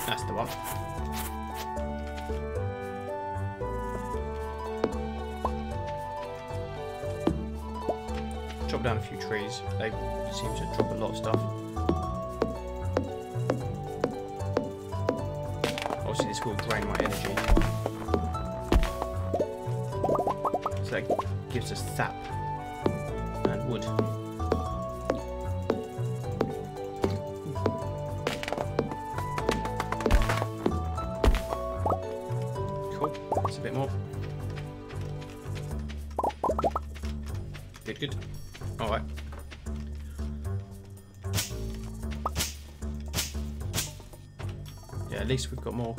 That's the one. Chop down a few trees. They seem to drop a lot of stuff. Obviously this will drain my energy. So that gives us sap more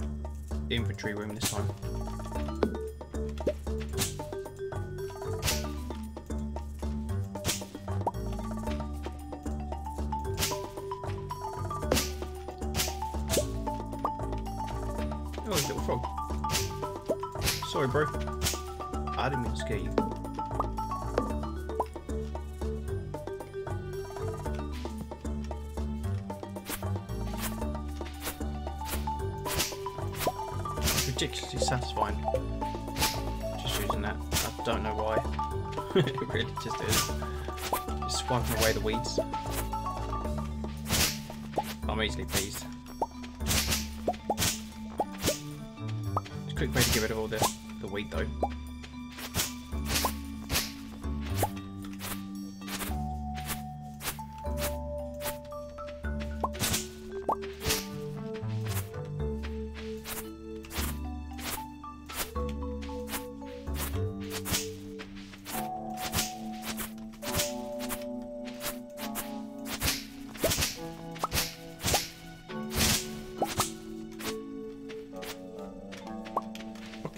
inventory room this time. Oh, little frog. Sorry, bro. I didn't mean to scare you. *laughs* it really just is. Just swiping away the weeds. I'm easily pleased.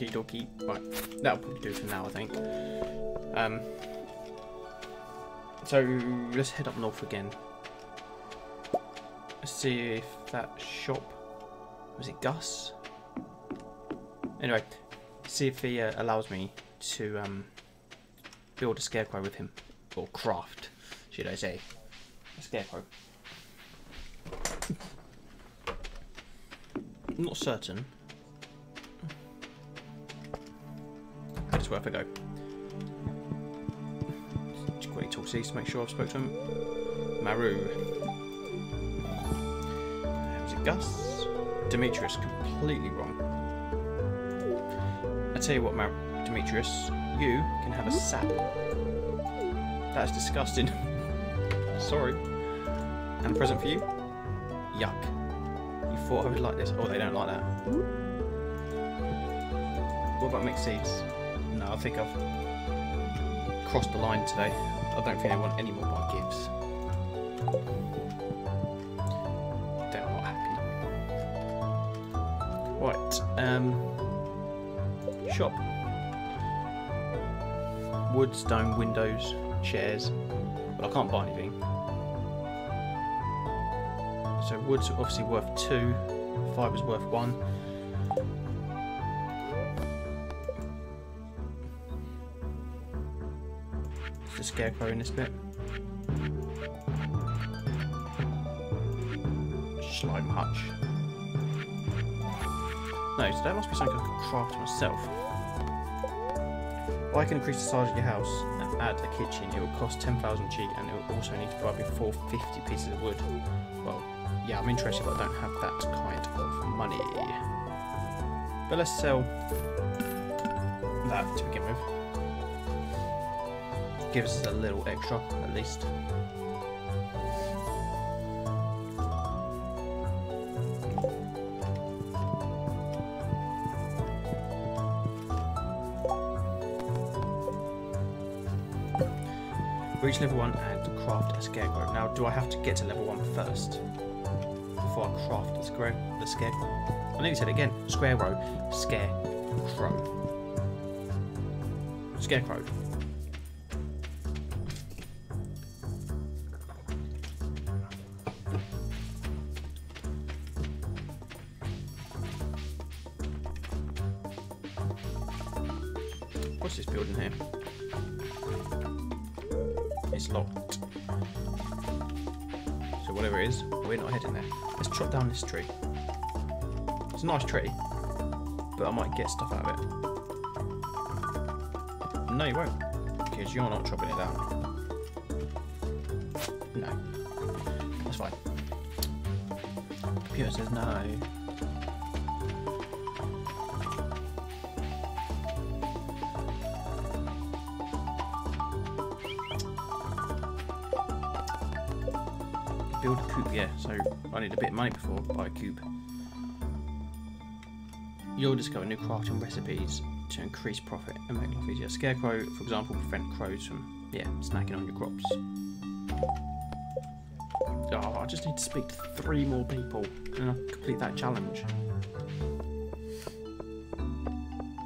Okie dokie. Right, that'll probably do for now, I think. Um, so let's head up north again. Let's see if that shop was it Gus? Anyway, see if he uh, allows me to um, build a scarecrow with him, or craft, should I say, a scarecrow. I'm *laughs* not certain. It's worth a go. Quickly talk to to make sure I've spoke to him. Maru. Was it Gus? Demetrius, completely wrong. I tell you what, Mar Demetrius, you can have a sap. That's disgusting. *laughs* Sorry. And a present for you? Yuck. You thought I would like this? Oh, they don't like that. What about mixed seeds? I think I've crossed the line today. I don't think I want any more my gifts. They're not happy. Right, um, shop. Wood, stone, windows, chairs. But I can't buy anything. So wood's obviously worth two, fiber's worth one. Scarecrow in this bit. Slime hutch. No, so that must be something I can craft myself. Well, I can increase the size of your house and add a kitchen. It will cost 10,000 G and it will also need to provide me 450 pieces of wood. Well, yeah, I'm interested, but I don't have that kind of money. But let's sell that to begin with. Gives us a little extra, at least. Reach level 1 and craft a scarecrow. Now, do I have to get to level 1 first? Before I craft the, square, the scarecrow? I nearly said it again. Square-row. Scarecrow. Scarecrow. Get stuff out of it. No, you won't, because you're not chopping it down. No, that's fine. Computer says no. Build a coop, yeah. So I need a bit of money before I buy a coop. You'll discover new crafting recipes to increase profit and make life easier. Scarecrow, for example, prevent crows from, yeah, snacking on your crops. Oh, I just need to speak to three more people and I'll complete that challenge.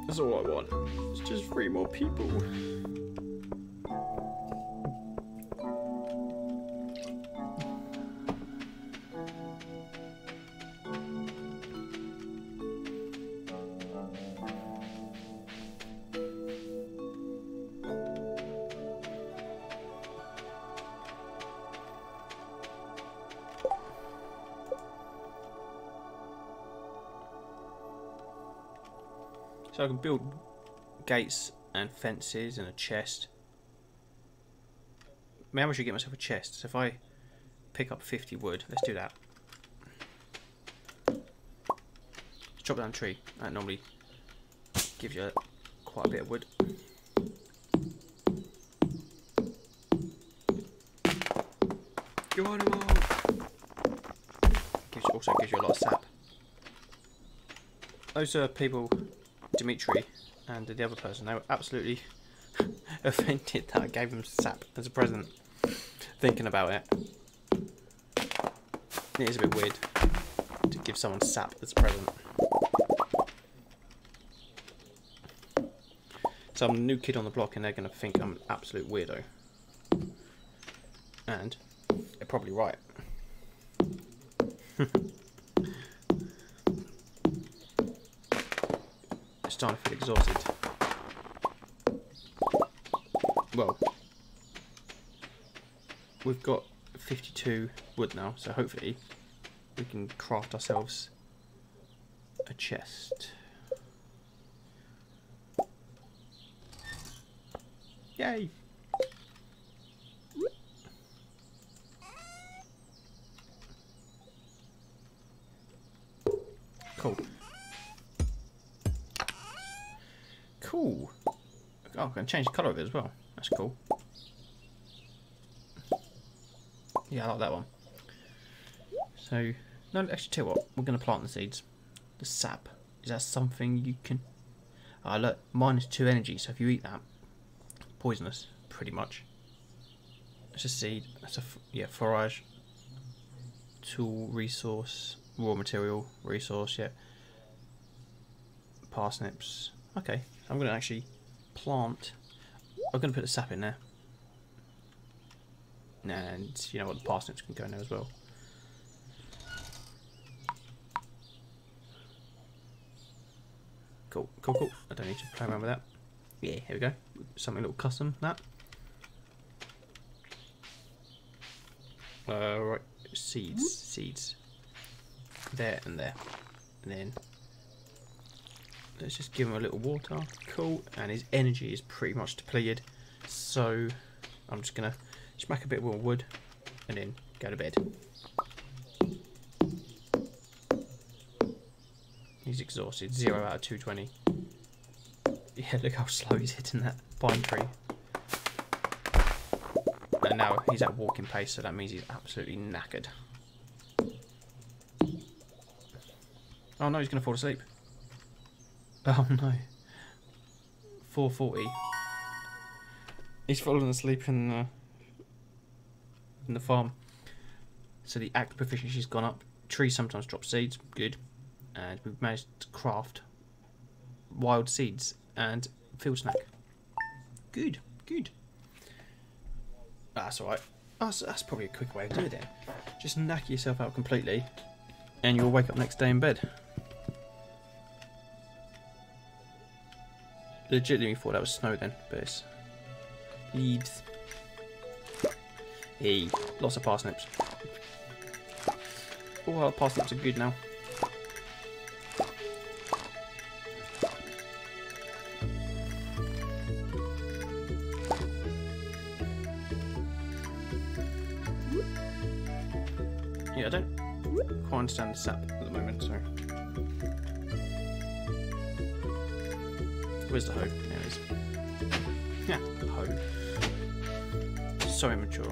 That's all I want. It's just three more people. So I can build gates and fences and a chest. Maybe I should get myself a chest. So if I pick up 50 wood, let's do that. Let's chop down a tree. That normally gives you quite a bit of wood. Gives, also gives you a lot of sap. Those are people Dimitri and the other person, they were absolutely *laughs* offended that I gave them sap as a present. Thinking about it, it is a bit weird to give someone sap as a present. So I'm a new kid on the block and they're going to think I'm an absolute weirdo. And they're probably right. *laughs* starting to feel exhausted. Well, we've got 52 wood now, so hopefully we can craft ourselves a chest. Yay! Cool. Cool. Oh, I can change the colour of it as well. That's cool. Yeah, I like that one. So, no, actually, tell you what, we're going to plant the seeds. The sap, is that something you can... Ah, look, minus two energy, so if you eat that, poisonous, pretty much. It's a seed, that's a, yeah, forage, tool, resource, raw material, resource, yeah. Parsnips, okay. I'm going to actually plant. I'm going to put the sap in there. And you know what, the parsnips can go in there as well. Cool, cool, cool. I don't need to play around with that. Yeah, here we go. Something a little custom, that. Uh, right, seeds, seeds. There and there. And then Let's just give him a little water. Cool. And his energy is pretty much depleted. So I'm just going to smack a bit more wood and then go to bed. He's exhausted. 0 out of 220. Yeah, look how slow he's hitting that pine tree. And now he's at walking pace, so that means he's absolutely knackered. Oh no, he's going to fall asleep. Oh no. 440. He's fallen asleep in the, in the farm. So the act proficiency's gone up. Trees sometimes drop seeds, good. And we've managed to craft wild seeds and field snack. Good, good. That's alright. That's, that's probably a quick way of doing it. Just knack yourself out completely, and you'll wake up next day in bed. Legitimately thought that was snow then, but it's leaves. Hey, lots of parsnips. Oh, parsnips are good now. Yeah, I don't quite understand the sap Where's the hoe? There it is. Yeah, the hoe. So immature.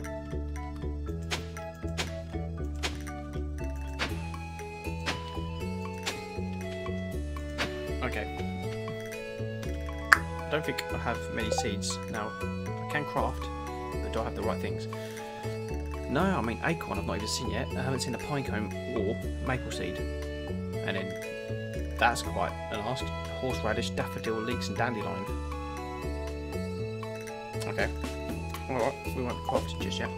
Okay. I don't think I have many seeds. Now, I can craft, but do I have the right things? No, I mean acorn I've not even seen yet. I haven't seen a pinecone or maple seed. And then that's quite an ask. Horseradish, daffodil, leeks and dandelion. Okay. Alright, we won't crafted just yet.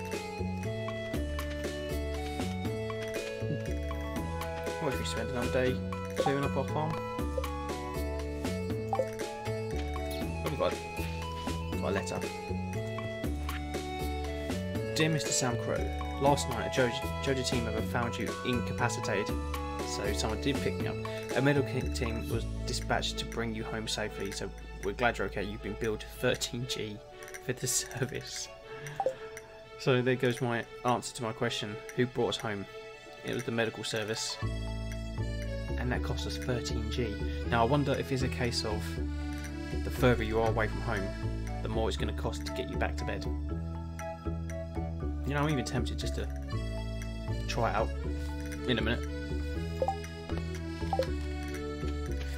What if we spend another day clearing up our farm? Have we got? A letter. Dear Mr. Sam Crow, last night a Joja team member found you incapacitated, so someone did pick me up. A medical team was dispatched to bring you home safely, so we're glad you're okay. You've been billed 13G for the *laughs* service. So there goes my answer to my question who brought us home? It was the medical service, and that cost us 13G. Now I wonder if it's a case of the further you are away from home, the more it's going to cost to get you back to bed. You know, I'm even tempted just to try it out in a minute.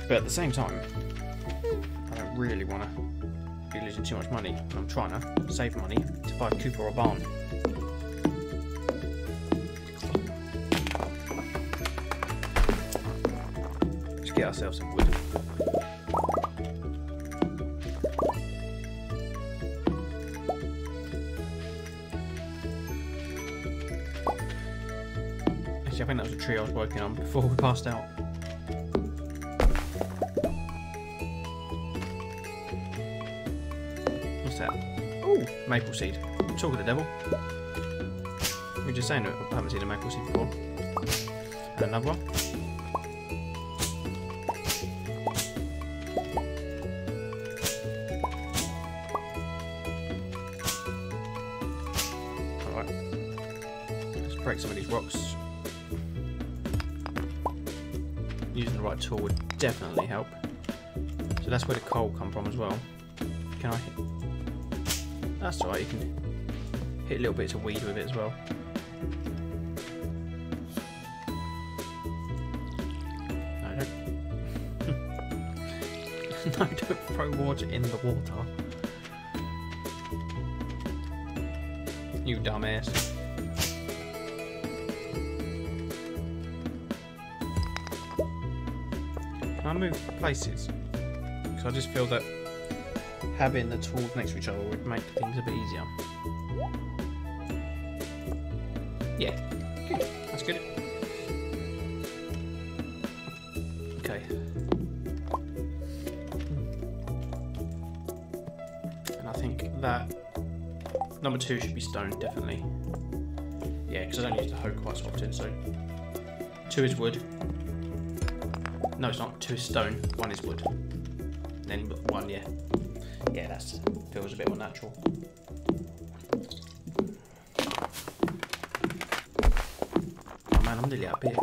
But at the same time, I don't really want to be losing too much money. I'm trying to save money to buy a Cooper or a barn. Let's get ourselves some wood. Actually, I think that was a tree I was working on before we passed out. Maple seed. Talk of the devil. We just saying I haven't seen a maple seed before. And another one. Alright. Let's break some of these rocks. Using the right tool would definitely help. So that's where the coal come from as well. Can I? That's alright, you can hit little bits of weed with it as well. No, don't. *laughs* no, don't throw water in the water. You dumbass. Can I move places? Because I just feel that having the tools next to each other would make things a bit easier. Yeah. That's good. Okay. And I think that number two should be stone, definitely. Yeah, because I don't use the hoe quite so often, so two is wood. No, it's not. Two is stone. One is wood. Then one, yeah. Yeah, that feels a bit more natural. Oh man, I'm nearly up here.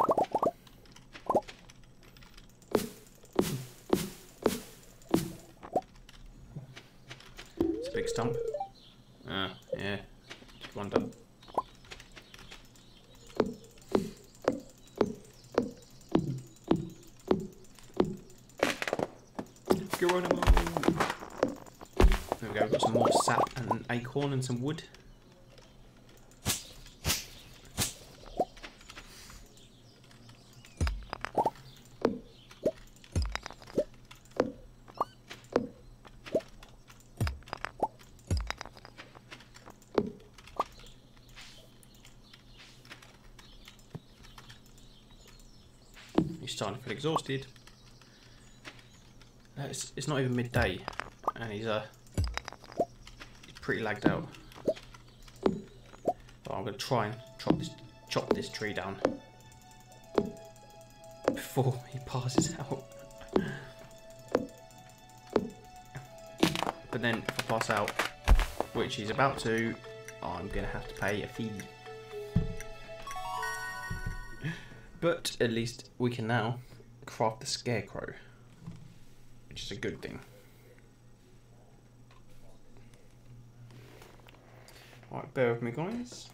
An and some wood. He's starting to feel exhausted. Uh, It's, it's not even midday, and he's uh he's pretty lagged out. I'm gonna try and chop this chop this tree down before he passes *laughs* out. But then if I pass out, which he's about to, I'm gonna have to pay a fee. But at least we can now craft the scarecrow, which is a good thing. Bear with me, guys.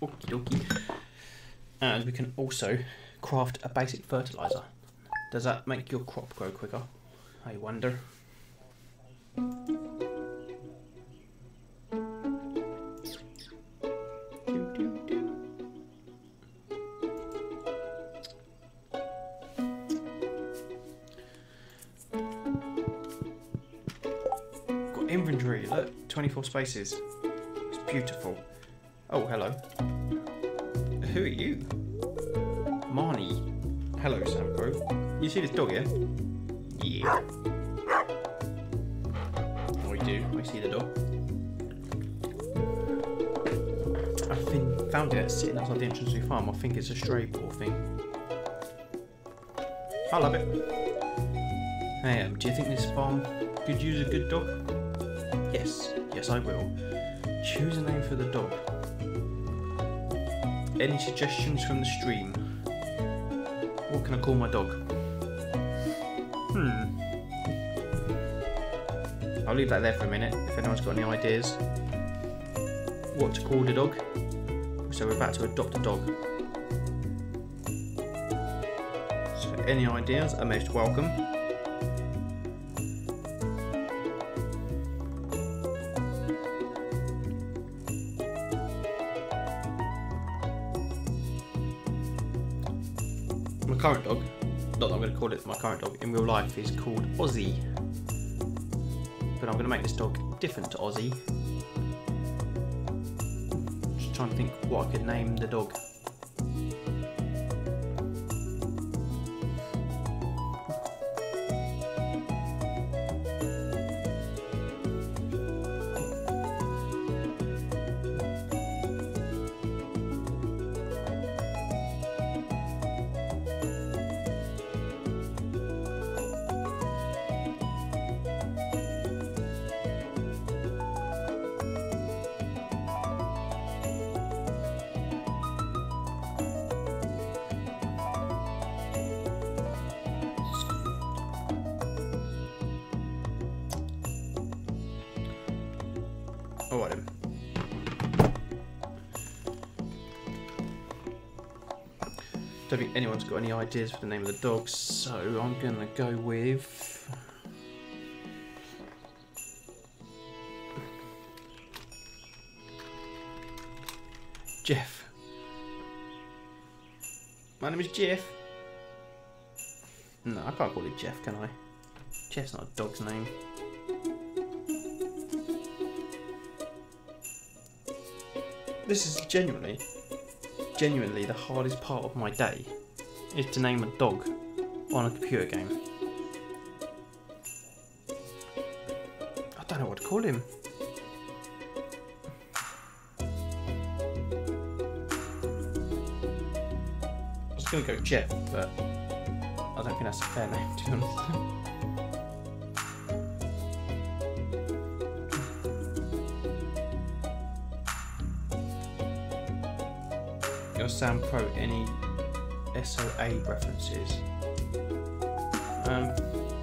Okie dokie. And we can also craft a basic fertilizer. Does that make your crop grow quicker? I wonder. Got inventory, look, 24 spaces. It's beautiful. Oh, hello. Who are you? Marnie. Hello, Sampro. You see this dog here? Yeah. I do. I see the dog. I think found it sitting outside the entrance to the farm. I think it's a stray poor thing. I love it. Hey, um, do you think this farm could use a good dog? Yes, yes, I will. Choose a name for the dog. Any suggestions from the stream? What can I call my dog? Hmm. I'll leave that there for a minute if anyone's got any ideas. What to call the dog? So we're about to adopt a dog. So any ideas are most welcome. Call it my current dog, in real life is called Aussie. But I'm going to make this dog different to Aussie. Just trying to think what I could name the dog. Any ideas for the name of the dog, so I'm gonna go with. Jeff. My name is Jeff. No, I can't call it Jeff, can I? Jeff's not a dog's name. This is genuinely, genuinely the hardest part of my day is to name a dog on a computer game. I don't know what to call him. I was going to go Jeff, but I don't think that's a fair name to be honest. *laughs* Sam Pro any SOA references? Um,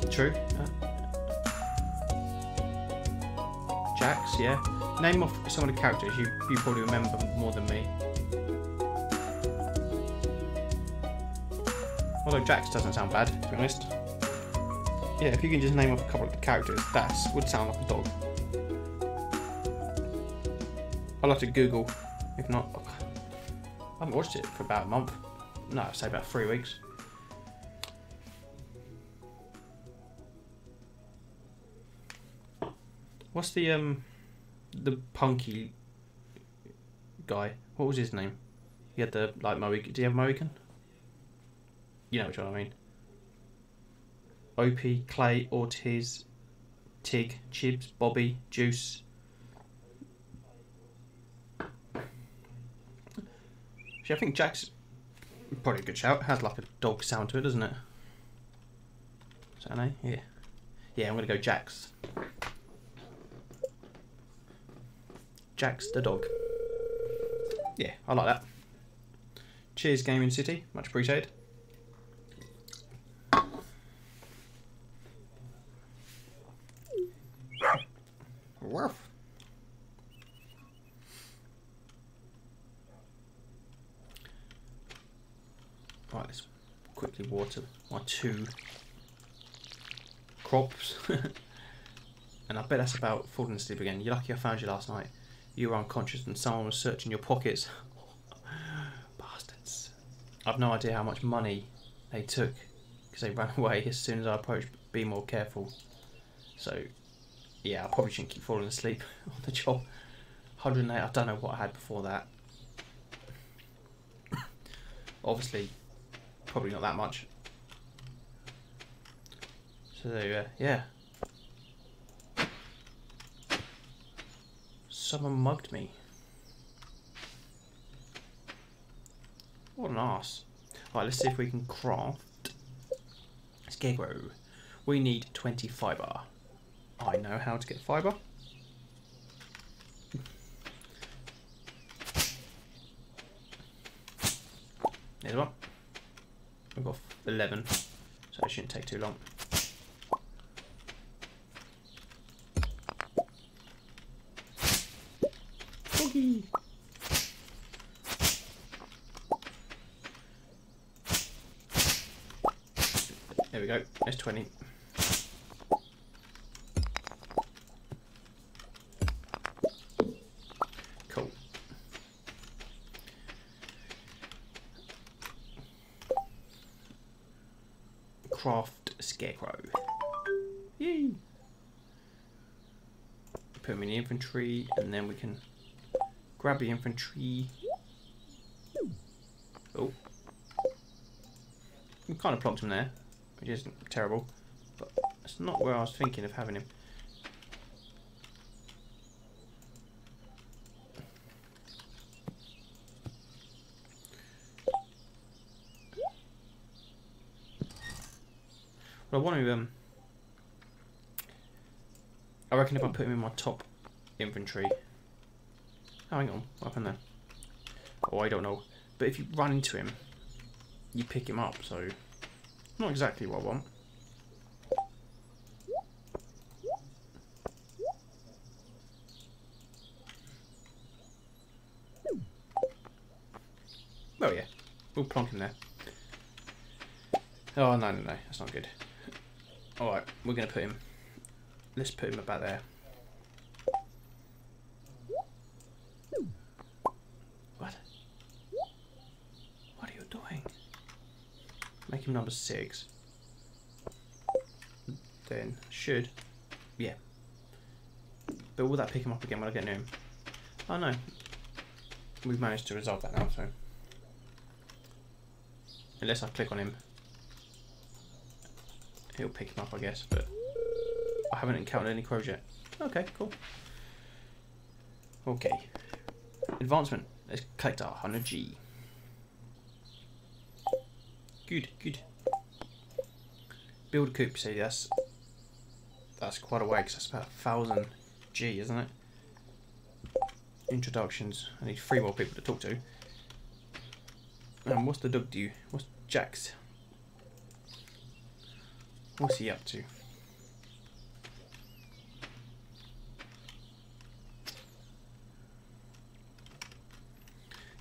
true. Uh, Jax, yeah. Name off some of the characters you, you probably remember more than me. Although Jax doesn't sound bad, to be honest. Yeah, if you can just name off a couple of the characters, that would sound like a dog. I'll have to Google. If not, I haven't watched it for about a month. No, say about three weeks. What's the um the punky guy? What was his name? He had the like Mohican. Do you have Mohican? You know which one I mean. Opie, Clay, Ortiz, Tig, Chibs, Bobby, Juice. Actually, I think Jax probably a good shout. Has like a dog sound to it, doesn't it? Is that an A? Yeah. Yeah, I'm gonna go Jax. Jax the dog. Yeah, I like that. Cheers, Gaming City. Much appreciated. Woof. Right, let's quickly water my two crops. *laughs* and I bet that's about falling asleep again. You're lucky I found you last night. You were unconscious and someone was searching your pockets. *laughs* Bastards. I've no idea how much money they took because they *laughs* ran away as soon as I approached. Be more careful. So, yeah, I probably shouldn't keep falling asleep on the job. 108, I don't know what I had before that. *coughs* Obviously, probably not that much. So, uh, yeah. Someone mugged me. What an ass. Right, let's see if we can craft Scarecrow. We need 20 fibre. I know how to get fibre. There's one. We've got 11, so it shouldn't take too long. Doggy. There we go. There's 20. Cool. Craft scarecrow. Yay! Put him in the infantry, and then we can grab the infantry. Oh. We kind of plonked him there, which isn't terrible, but that's not where I was thinking of having him. I want to, um, I reckon if I put him in my top infantry. Oh, hang on, what happened there? Oh, I don't know. But if you run into him, you pick him up, so not exactly what I want. Oh yeah, we'll plonk him there. Oh no no no, that's not good. Alright, we're gonna put him let's put him about there. What? What are you doing? Number six. Then should yeah. But will that pick him up again when I get near him? Oh no. we've managed to resolve that now, so. Unless I click on him, he'll pick him up, I guess, but I haven't encountered any crows yet. Okay, cool. Okay. Advancement. Let's collect our 100G. Good, good. Build a coop, see, that's, that's quite a way, because that's about 1000 G, isn't it? Introductions. I need three more people to talk to. And what's the dog do? What's Jax? What's he up to? You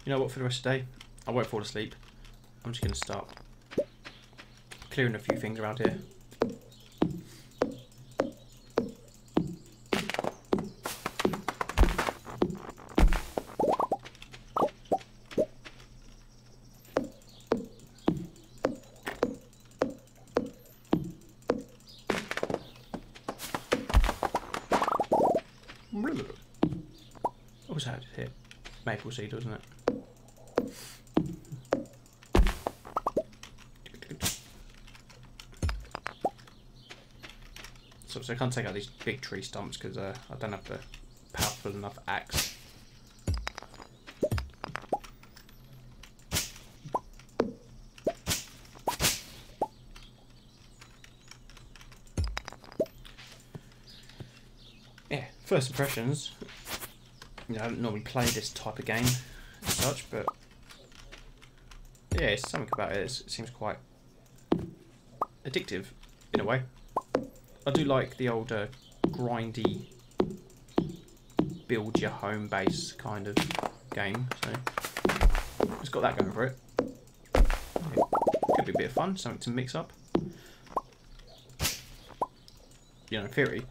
know what, for the rest of the day, I won't fall asleep. I'm just going to start clearing a few things around here. What was that here? Maple seed, wasn't it? So, I can't take out these big tree stumps because uh, I don't have the powerful enough axe. Yeah, first impressions. You know, I don't normally play this type of game as such, but yeah, something about it. It seems quite addictive in a way. I do like the old uh, grindy build your home base kind of game. So it's got that going for it. it. Could be a bit of fun, something to mix up. You know, in theory,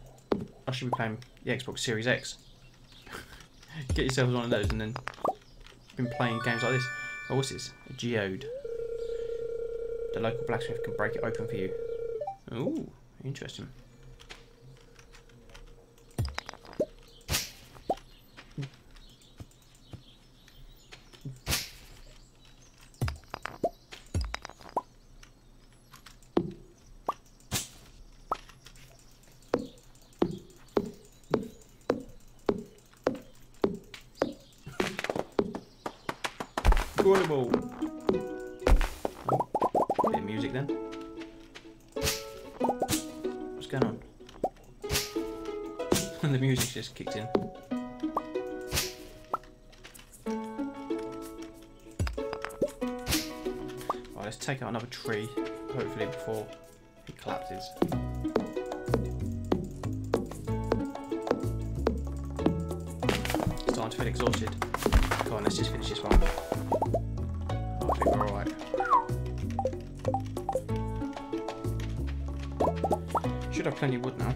I should be playing the Xbox Series X. *laughs* Get yourselves one of those and then been playing games like this. Oh, what's this? A geode. The local blacksmith can break it open for you. Ooh, interesting. Tree, hopefully before it collapses. Starting to feel exhausted. Come on, let's just finish this one. I think we're alright. Should have plenty of wood now.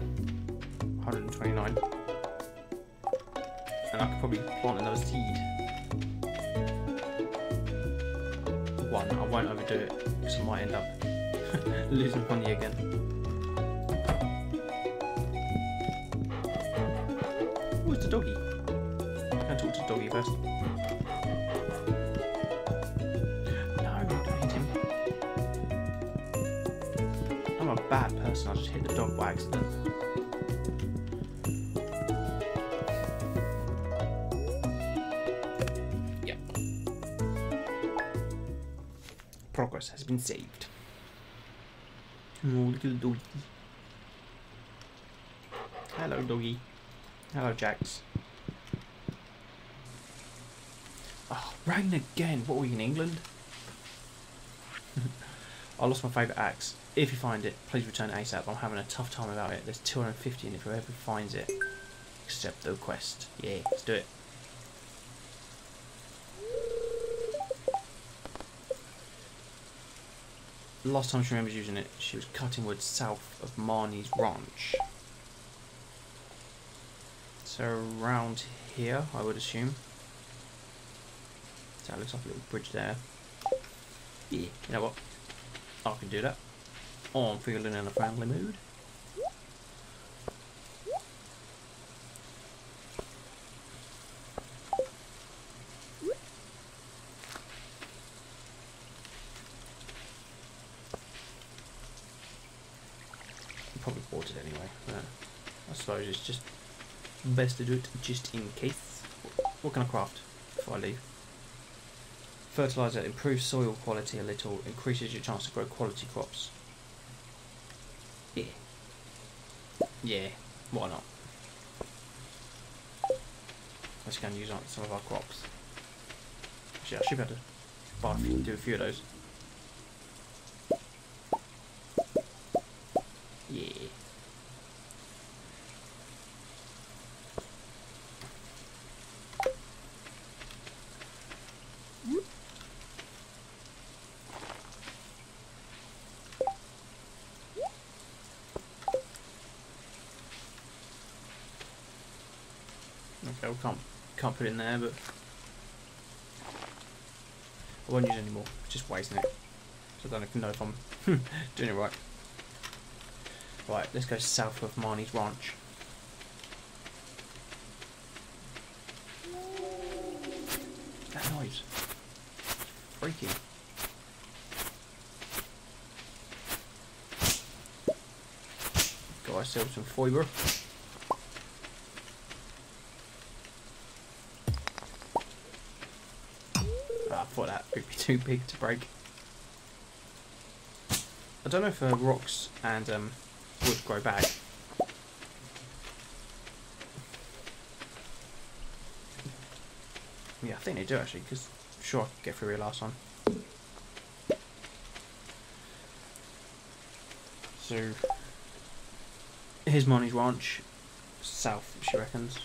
A bad person, I just hit the dog by accident. Yep. Progress has been saved. Oh, little doggy. Hello, doggy. Hello, Jax. Oh, rain again. What were we in England? I lost my favourite axe. If you find it, please return it ASAP. I'm having a tough time about it. There's 250 in it. Whoever finds it, accept the quest. Yeah, let's do it. Last time she remembers using it, she was cutting wood south of Marnie's ranch. So around here, I would assume. So that looks like a little bridge there. Yeah, you know what? I can do that. Oh, I'm feeling in a friendly mood. Probably bought it anyway. Yeah. I suppose it's just best to do it just in case. What can I craft before I leave? Fertilizer improves soil quality a little, increases your chance to grow quality crops. Yeah. Yeah, why not? Let's go and use some of our crops. Actually, I should be able to buy a few, do a few of those. Yeah. Okay, we can't can't put in there, but I won't use it anymore. Just wasting it. So I don't know if I'm *laughs* doing it right. Right, let's go south of Marnie's ranch. That noise. Freaky. Got ourselves some fibre. Ah, Be too big to break. I don't know if uh, rocks and um, wood grow back. Yeah, I think they do actually, because sure I could get through here last time. So, here's Monty's ranch, south, she reckons.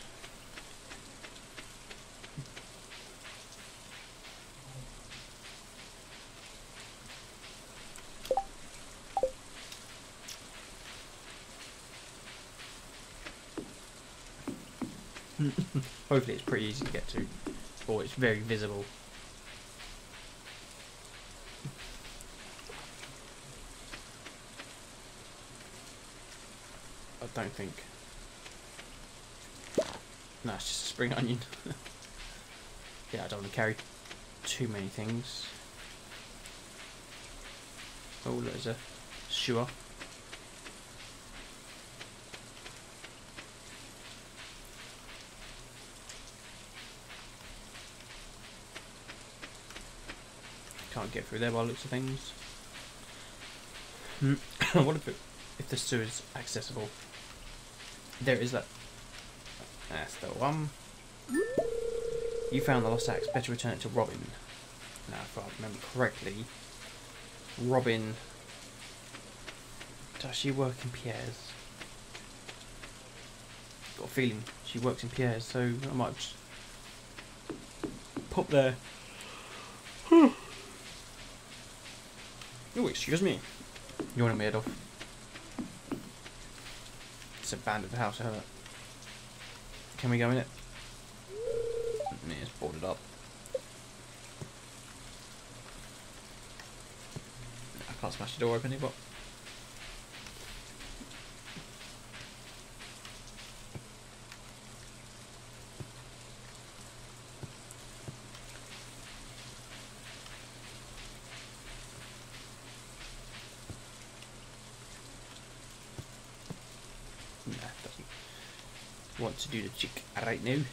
Hopefully it's pretty easy to get to, or it's very visible. I don't think. No, it's just a spring *laughs* onion. yeah, I don't want to carry too many things. Oh, there's a sewer. Can't get through there by the looks of things. Hmm. *coughs* what if it, if the sewer is accessible? There is that. That's the one. You found the lost axe. Better return it to Robin. Now, if I remember correctly, Robin. Does she work in Pierre's? Got a feeling she works in Pierre's, so I might just pop there. Excuse me. You want to made off? It's abandoned house, it? Can we go in it? Yeah, it's boarded up. I can't smash the door open, but. Nah, doesn't want to do the chick right now.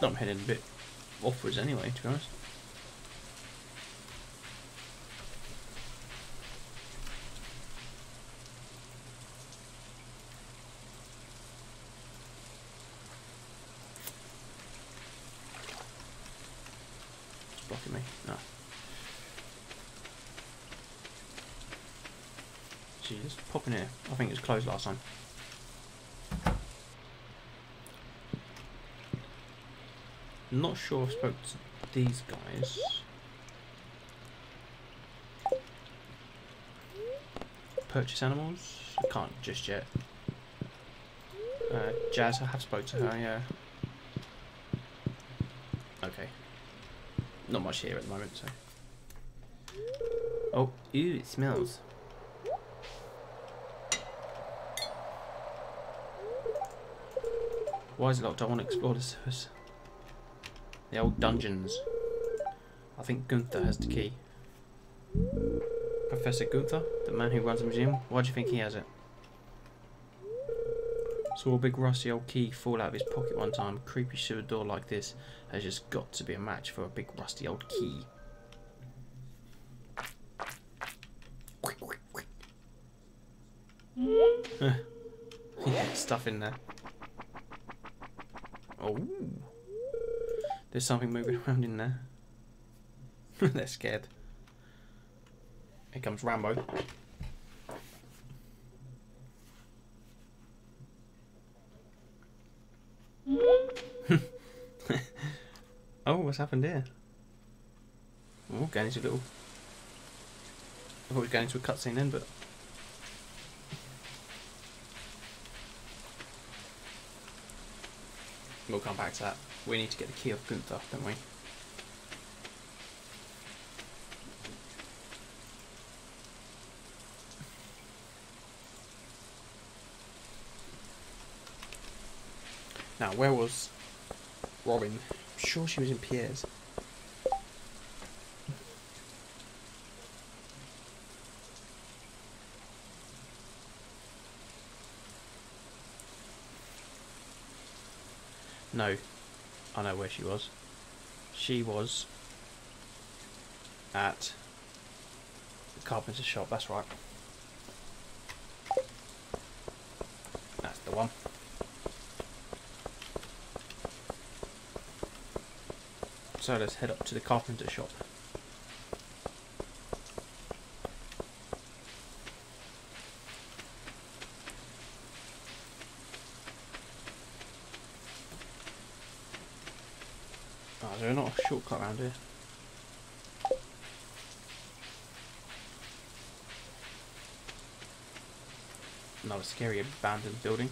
Well, I'm heading a bit offwards anyway, to be honest. It's blocking me. No. Gee, just pop in here. I think it was last time. Not sure I spoke to these guys. Purchase animals? I can't just yet. Uh, Jas, I have spoke to her, yeah. Okay. Not much here at the moment, so. Oh, ew, it smells. Why is it locked? I want to explore the surface. The old dungeons. I think Gunther has the key. Professor Gunther, the man who runs the museum, why do you think he has it? Saw a big rusty old key fall out of his pocket one time. Creepy sewer door like this has just got to be a match for a big rusty old key. *laughs* yeah, stuff in there. Oh, there's something moving *laughs* around in there. *laughs* They're scared. Here comes Rambo. *laughs* oh, what's happened here? Oh, going into a little. I thought we were going into a cutscene then, but. We'll come back to that. We need to get the key of Gunther, don't we? Now, where was Robin? I'm sure she was in Pierre's. No, I know where she was. She was at the carpenter's shop, that's right. That's the one. So let's head up to the carpenter shop. Is there not a shortcut around here? Another scary abandoned building.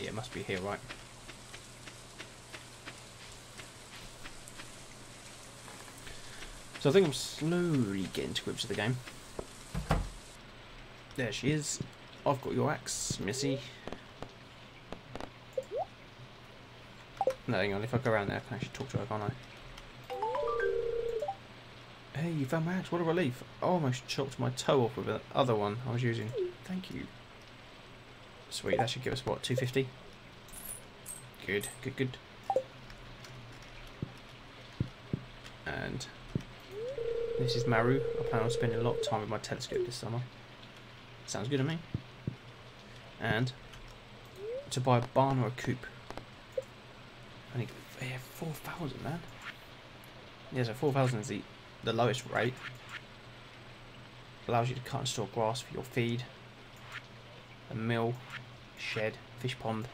Yeah, it must be here, right? So I think I'm slowly getting to grips with the game. There she is. I've got your axe, Missy. No, hang on, if I go around there I can actually talk to her, can't I? Hey, you found my axe, what a relief. I almost chopped my toe off with the other one I was using. Thank you. Sweet, that should give us what, 250? Good, good, good. And this is Maru. I plan on spending a lot of time with my telescope this summer. Sounds good to me. And to buy a barn or a coop. Need yeah, 4,000 man. Yeah, so 4,000 is the, the lowest rate. Allows you to cut and store grass for your feed. A mill, shed, fish pond,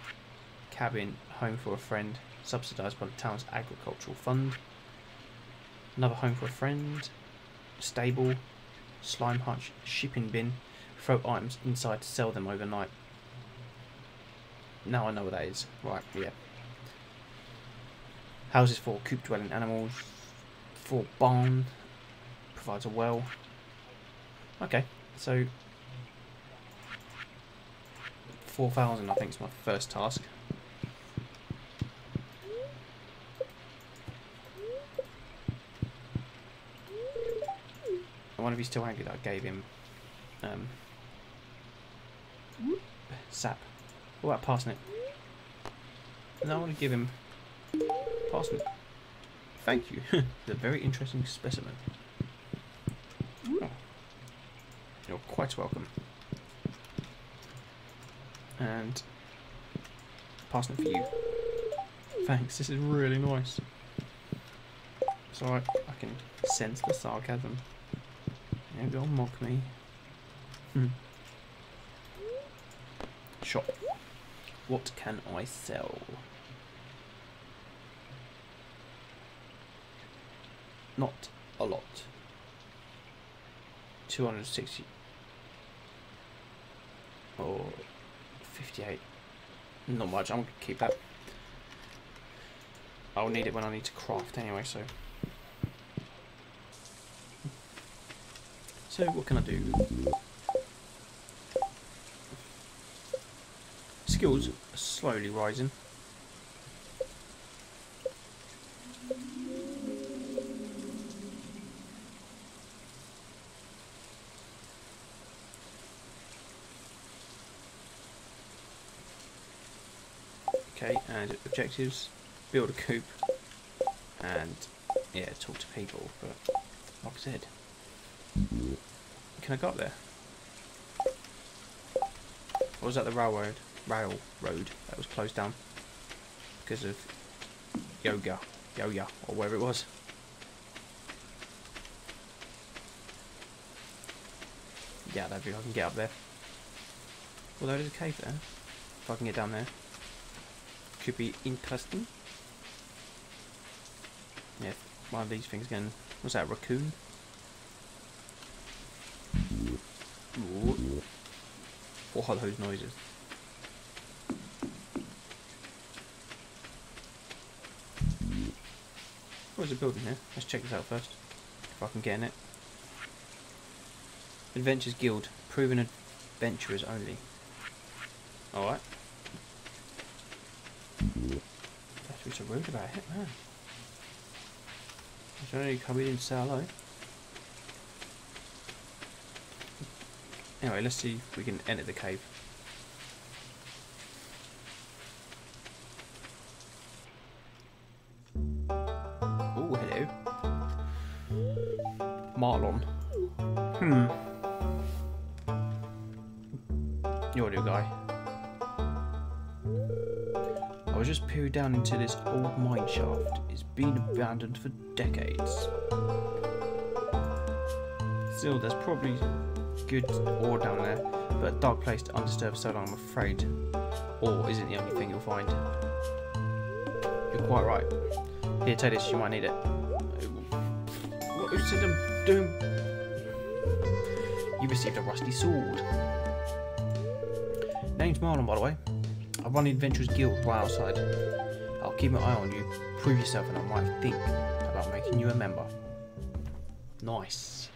cabin, home for a friend, subsidised by the town's agricultural fund. Another home for a friend, stable, slime hutch, shipping bin, throw items inside to sell them overnight. Now I know what that is. Right, yeah. Houses for coop dwelling animals. For barn. Provides a well. Okay, so 4,000 I think is my first task. I wonder if he's still angry that I gave him um, sap. What about parsnip? No, I want to give him parsnip. Thank you. *laughs* it's a very interesting specimen. Oh. You're quite welcome. And parsnip for you. Thanks, this is really nice. So I, I can sense the sarcasm. Maybe don't mock me. Hmm. Shop. What can I sell? Not a lot. 260 or 58. Not much, I'm to keep that. I'll need it when I need to craft anyway, so. So what can I do? Are slowly rising. Okay, and objectives, build a coop, and yeah, talk to people, but like I said, can I go up there? Or was that the railroad? Rail road that was closed down because of Joja, Joja, or wherever it was. Yeah, I don't think I can get up there. Although there's a cave there, if I can get down there, could be interesting. Yeah, one of these things again. Was that raccoon? Ooh. What are those noises? Where's a building here? Let's check this out first. If I can get in it. Adventures Guild. Proven adventurers only. Alright. Have to be so rude about it, man. I should only come in and say hello. Anyway, let's see if we can enter the cave. Into this old mine shaft. It's been abandoned for decades. Still, there's probably good ore down there, but a dark place to undisturbed so long, I'm afraid. Ore isn't the only thing you'll find. You're quite right. Here, take this, you might need it. What it I'm doing? You received a rusty sword. Name's Marlon, by the way. I run the Adventurers Guild right outside. Keep an eye on you. Prove yourself, and I might think about making you a member. Nice.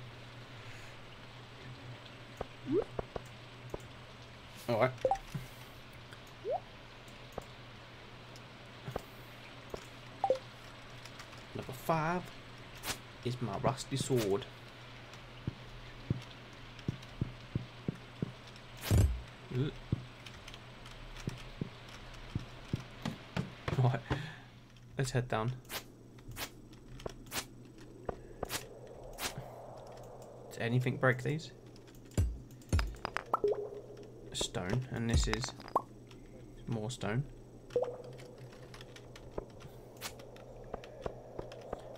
Alright. Number five is my rusty sword. Ugh. Right, head down. Does anything break these? Stone, and this is more stone.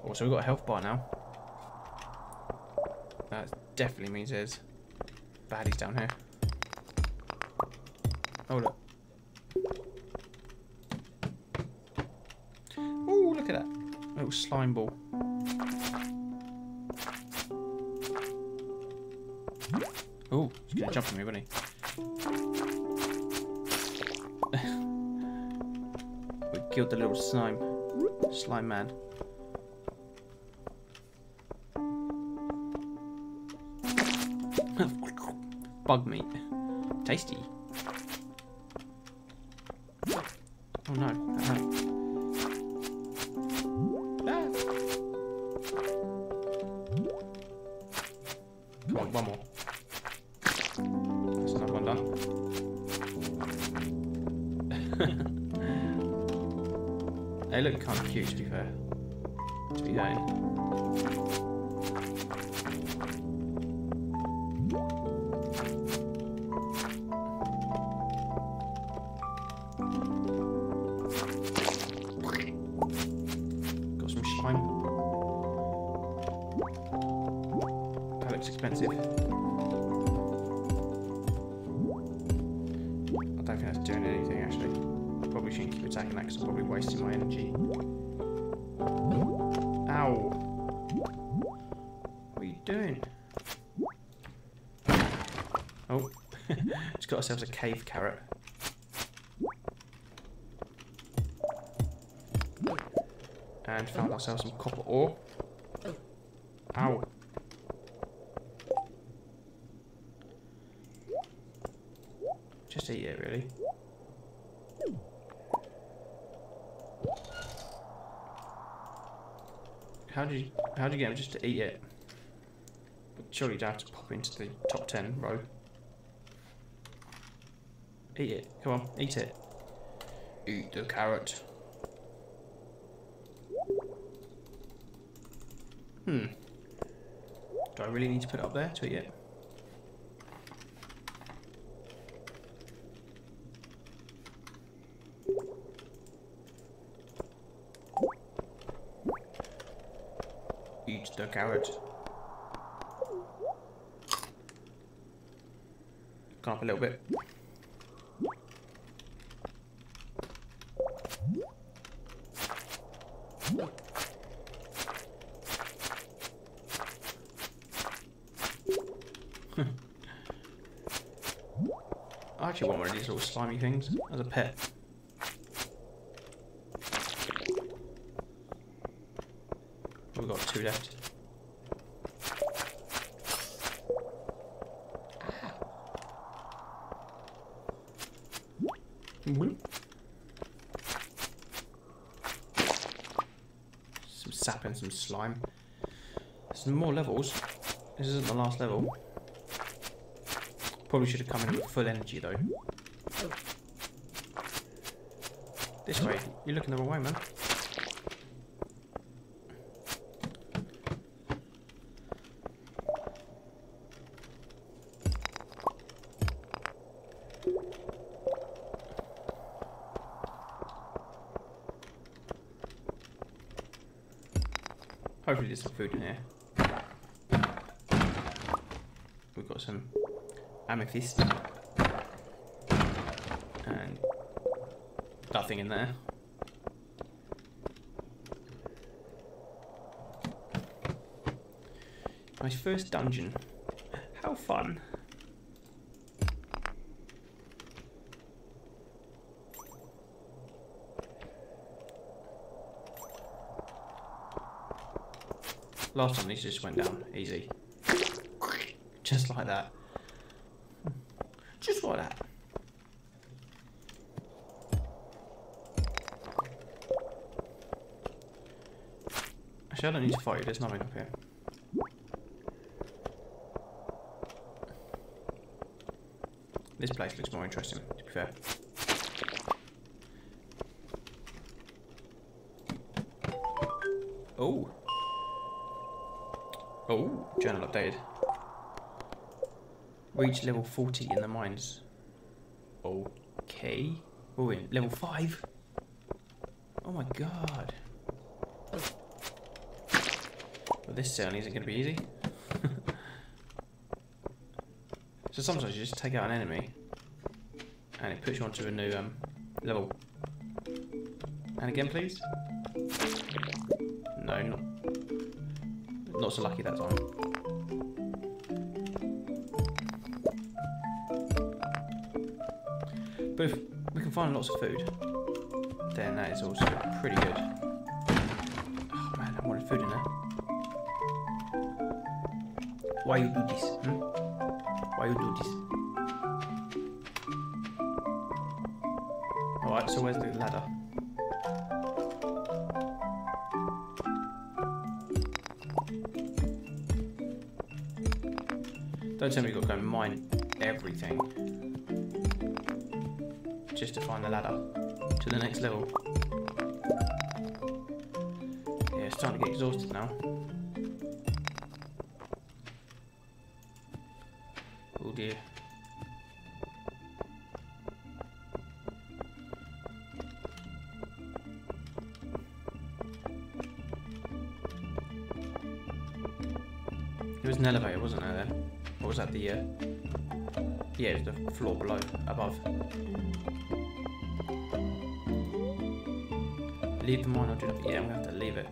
Also, we've got a health bar now. That definitely means there's baddies down here. Oh look. Man. *laughs* Bug meat. Tasty. ourselves a cave carrot. And found ourselves some copper ore. Ow. Just eat it, really. How do you how do you get them just to eat it? Surely you don't have to pop into the top ten row. Eat it. Come on, eat it. Eat the carrot. Hmm. Do I really need to put it up there to eat it? Eat the carrot. Come up a little bit. I actually want one of these little slimy things as a pet. We've got two left. Some sap and some slime. Some more levels. This isn't the last level. Probably should have come in with full energy though. This way. You're looking the wrong way, man. Hopefully there's some food in here. We've got some amethyst. Nothing in there. My first dungeon. How fun. Last time these just went down easy. Just like that. Hmm. Just like that. Actually, I don't need to fight you. There's nothing up here. This place looks more interesting, to be fair. Oh. Oh, journal updated. Reach level 40 in the mines. Okay. We're in level 5. Oh my god. Well, certainly isn't going to be easy. *laughs* so sometimes you just take out an enemy and it puts you onto a new um, level. And again, please. No, not, not so lucky that time. But if we can find lots of food, then that is also pretty good. Oh man, I wanted food in there. Why you do this? Hmm? Why you do this? Alright, so where's the ladder? Don't tell me you've got to go mine everything just to find the ladder to the next level. Yeah, it's starting to get exhausted now. Yeah, it was the floor below, above. Leave the mine or do not... Yeah, I'm to have to leave it.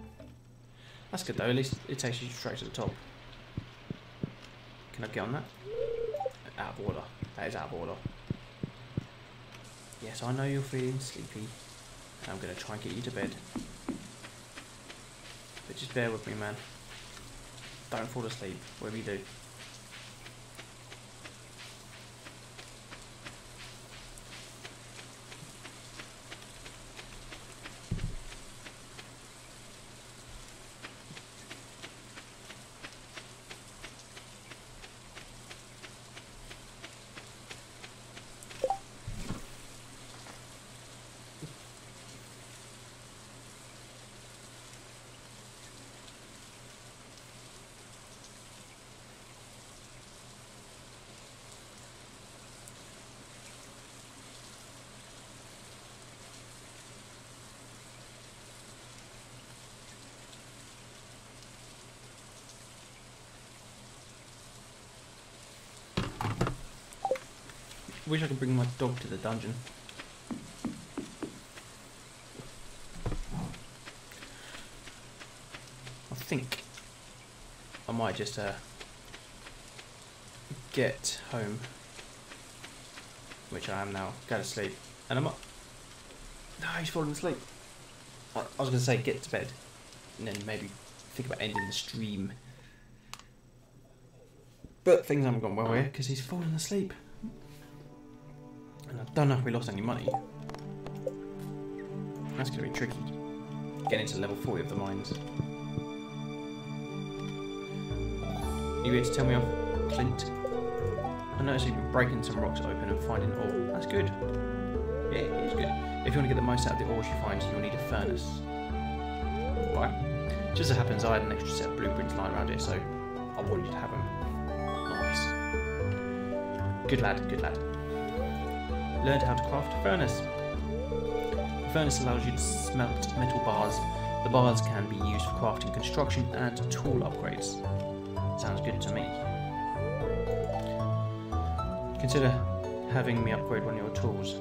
That's good though, at least it takes you straight to the top. Can I get on that? Out of order. That is out of order. Yes, I know you're feeling sleepy. And I'm to try and get you to bed. But just bear with me, man. Don't fall asleep, whatever you do. Wish I could bring my dog to the dungeon. I think I might just uh, get home, which I am now, go to sleep, and I'm up. No, he's falling asleep. I, I was going to say get to bed, and then maybe think about ending the stream. But things haven't gone well here because he's fallen asleep. Don't know if we lost any money. That's going to be tricky. Getting to level 40 of the mines. You here to tell me off, Clint? I noticed you've been breaking some rocks open and finding ore. That's good. Yeah, it is good. If you want to get the most out of the ores you find, you'll need a furnace. Right. Just so happens I had an extra set of blueprints lying around here, so I wanted you to have them. Nice. Good lad, good lad. Learned how to craft a furnace. The furnace allows you to smelt metal bars. The bars can be used for crafting construction and tool upgrades. Sounds good to me. Consider having me upgrade one of your tools.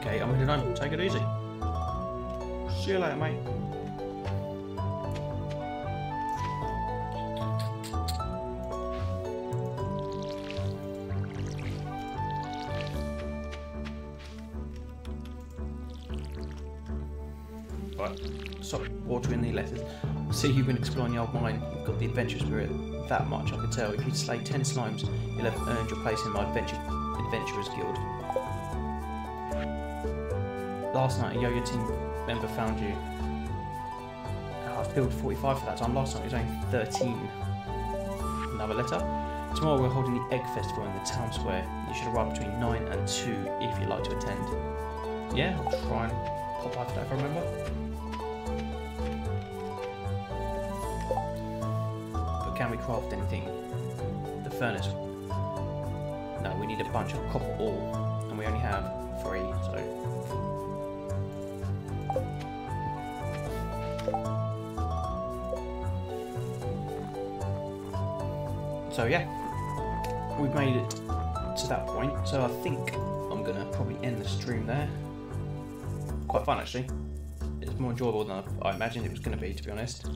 Okay, I'm heading home. Take it easy. See you later, mate. See you've been exploring the old mine. You've got the adventure spirit. That much I can tell. If you slay ten slimes, you'll have earned your place in my adventure adventurers guild. Last night, a Joja team member found you. Oh, I've billed 45 for that time. Last night it was only 13. Another letter. Tomorrow we're holding the Egg Festival in the town square. You should arrive between 9 and 2 if you'd like to attend. Yeah, I'll try and pop for that if I remember. Craft anything? The furnace. No, we need a bunch of copper ore, and we only have three, so. So yeah, we've made it to that point. So I think I'm gonna probably end the stream there. Quite fun actually. It's more enjoyable than I imagined it was going to be, to be honest.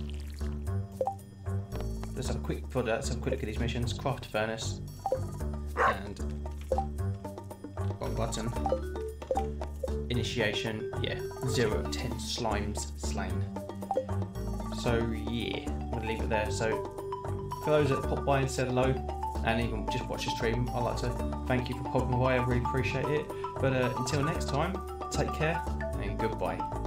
Let's have a quick for have a quick look at these missions. Craft furnace and wrong button. Initiation. Yeah, zero ten slimes slain. So yeah, I'm gonna leave it there. So for those that pop by and said hello, and even just watch the stream, I'd like to thank you for popping by. I really appreciate it. But uh, until next time, take care and goodbye.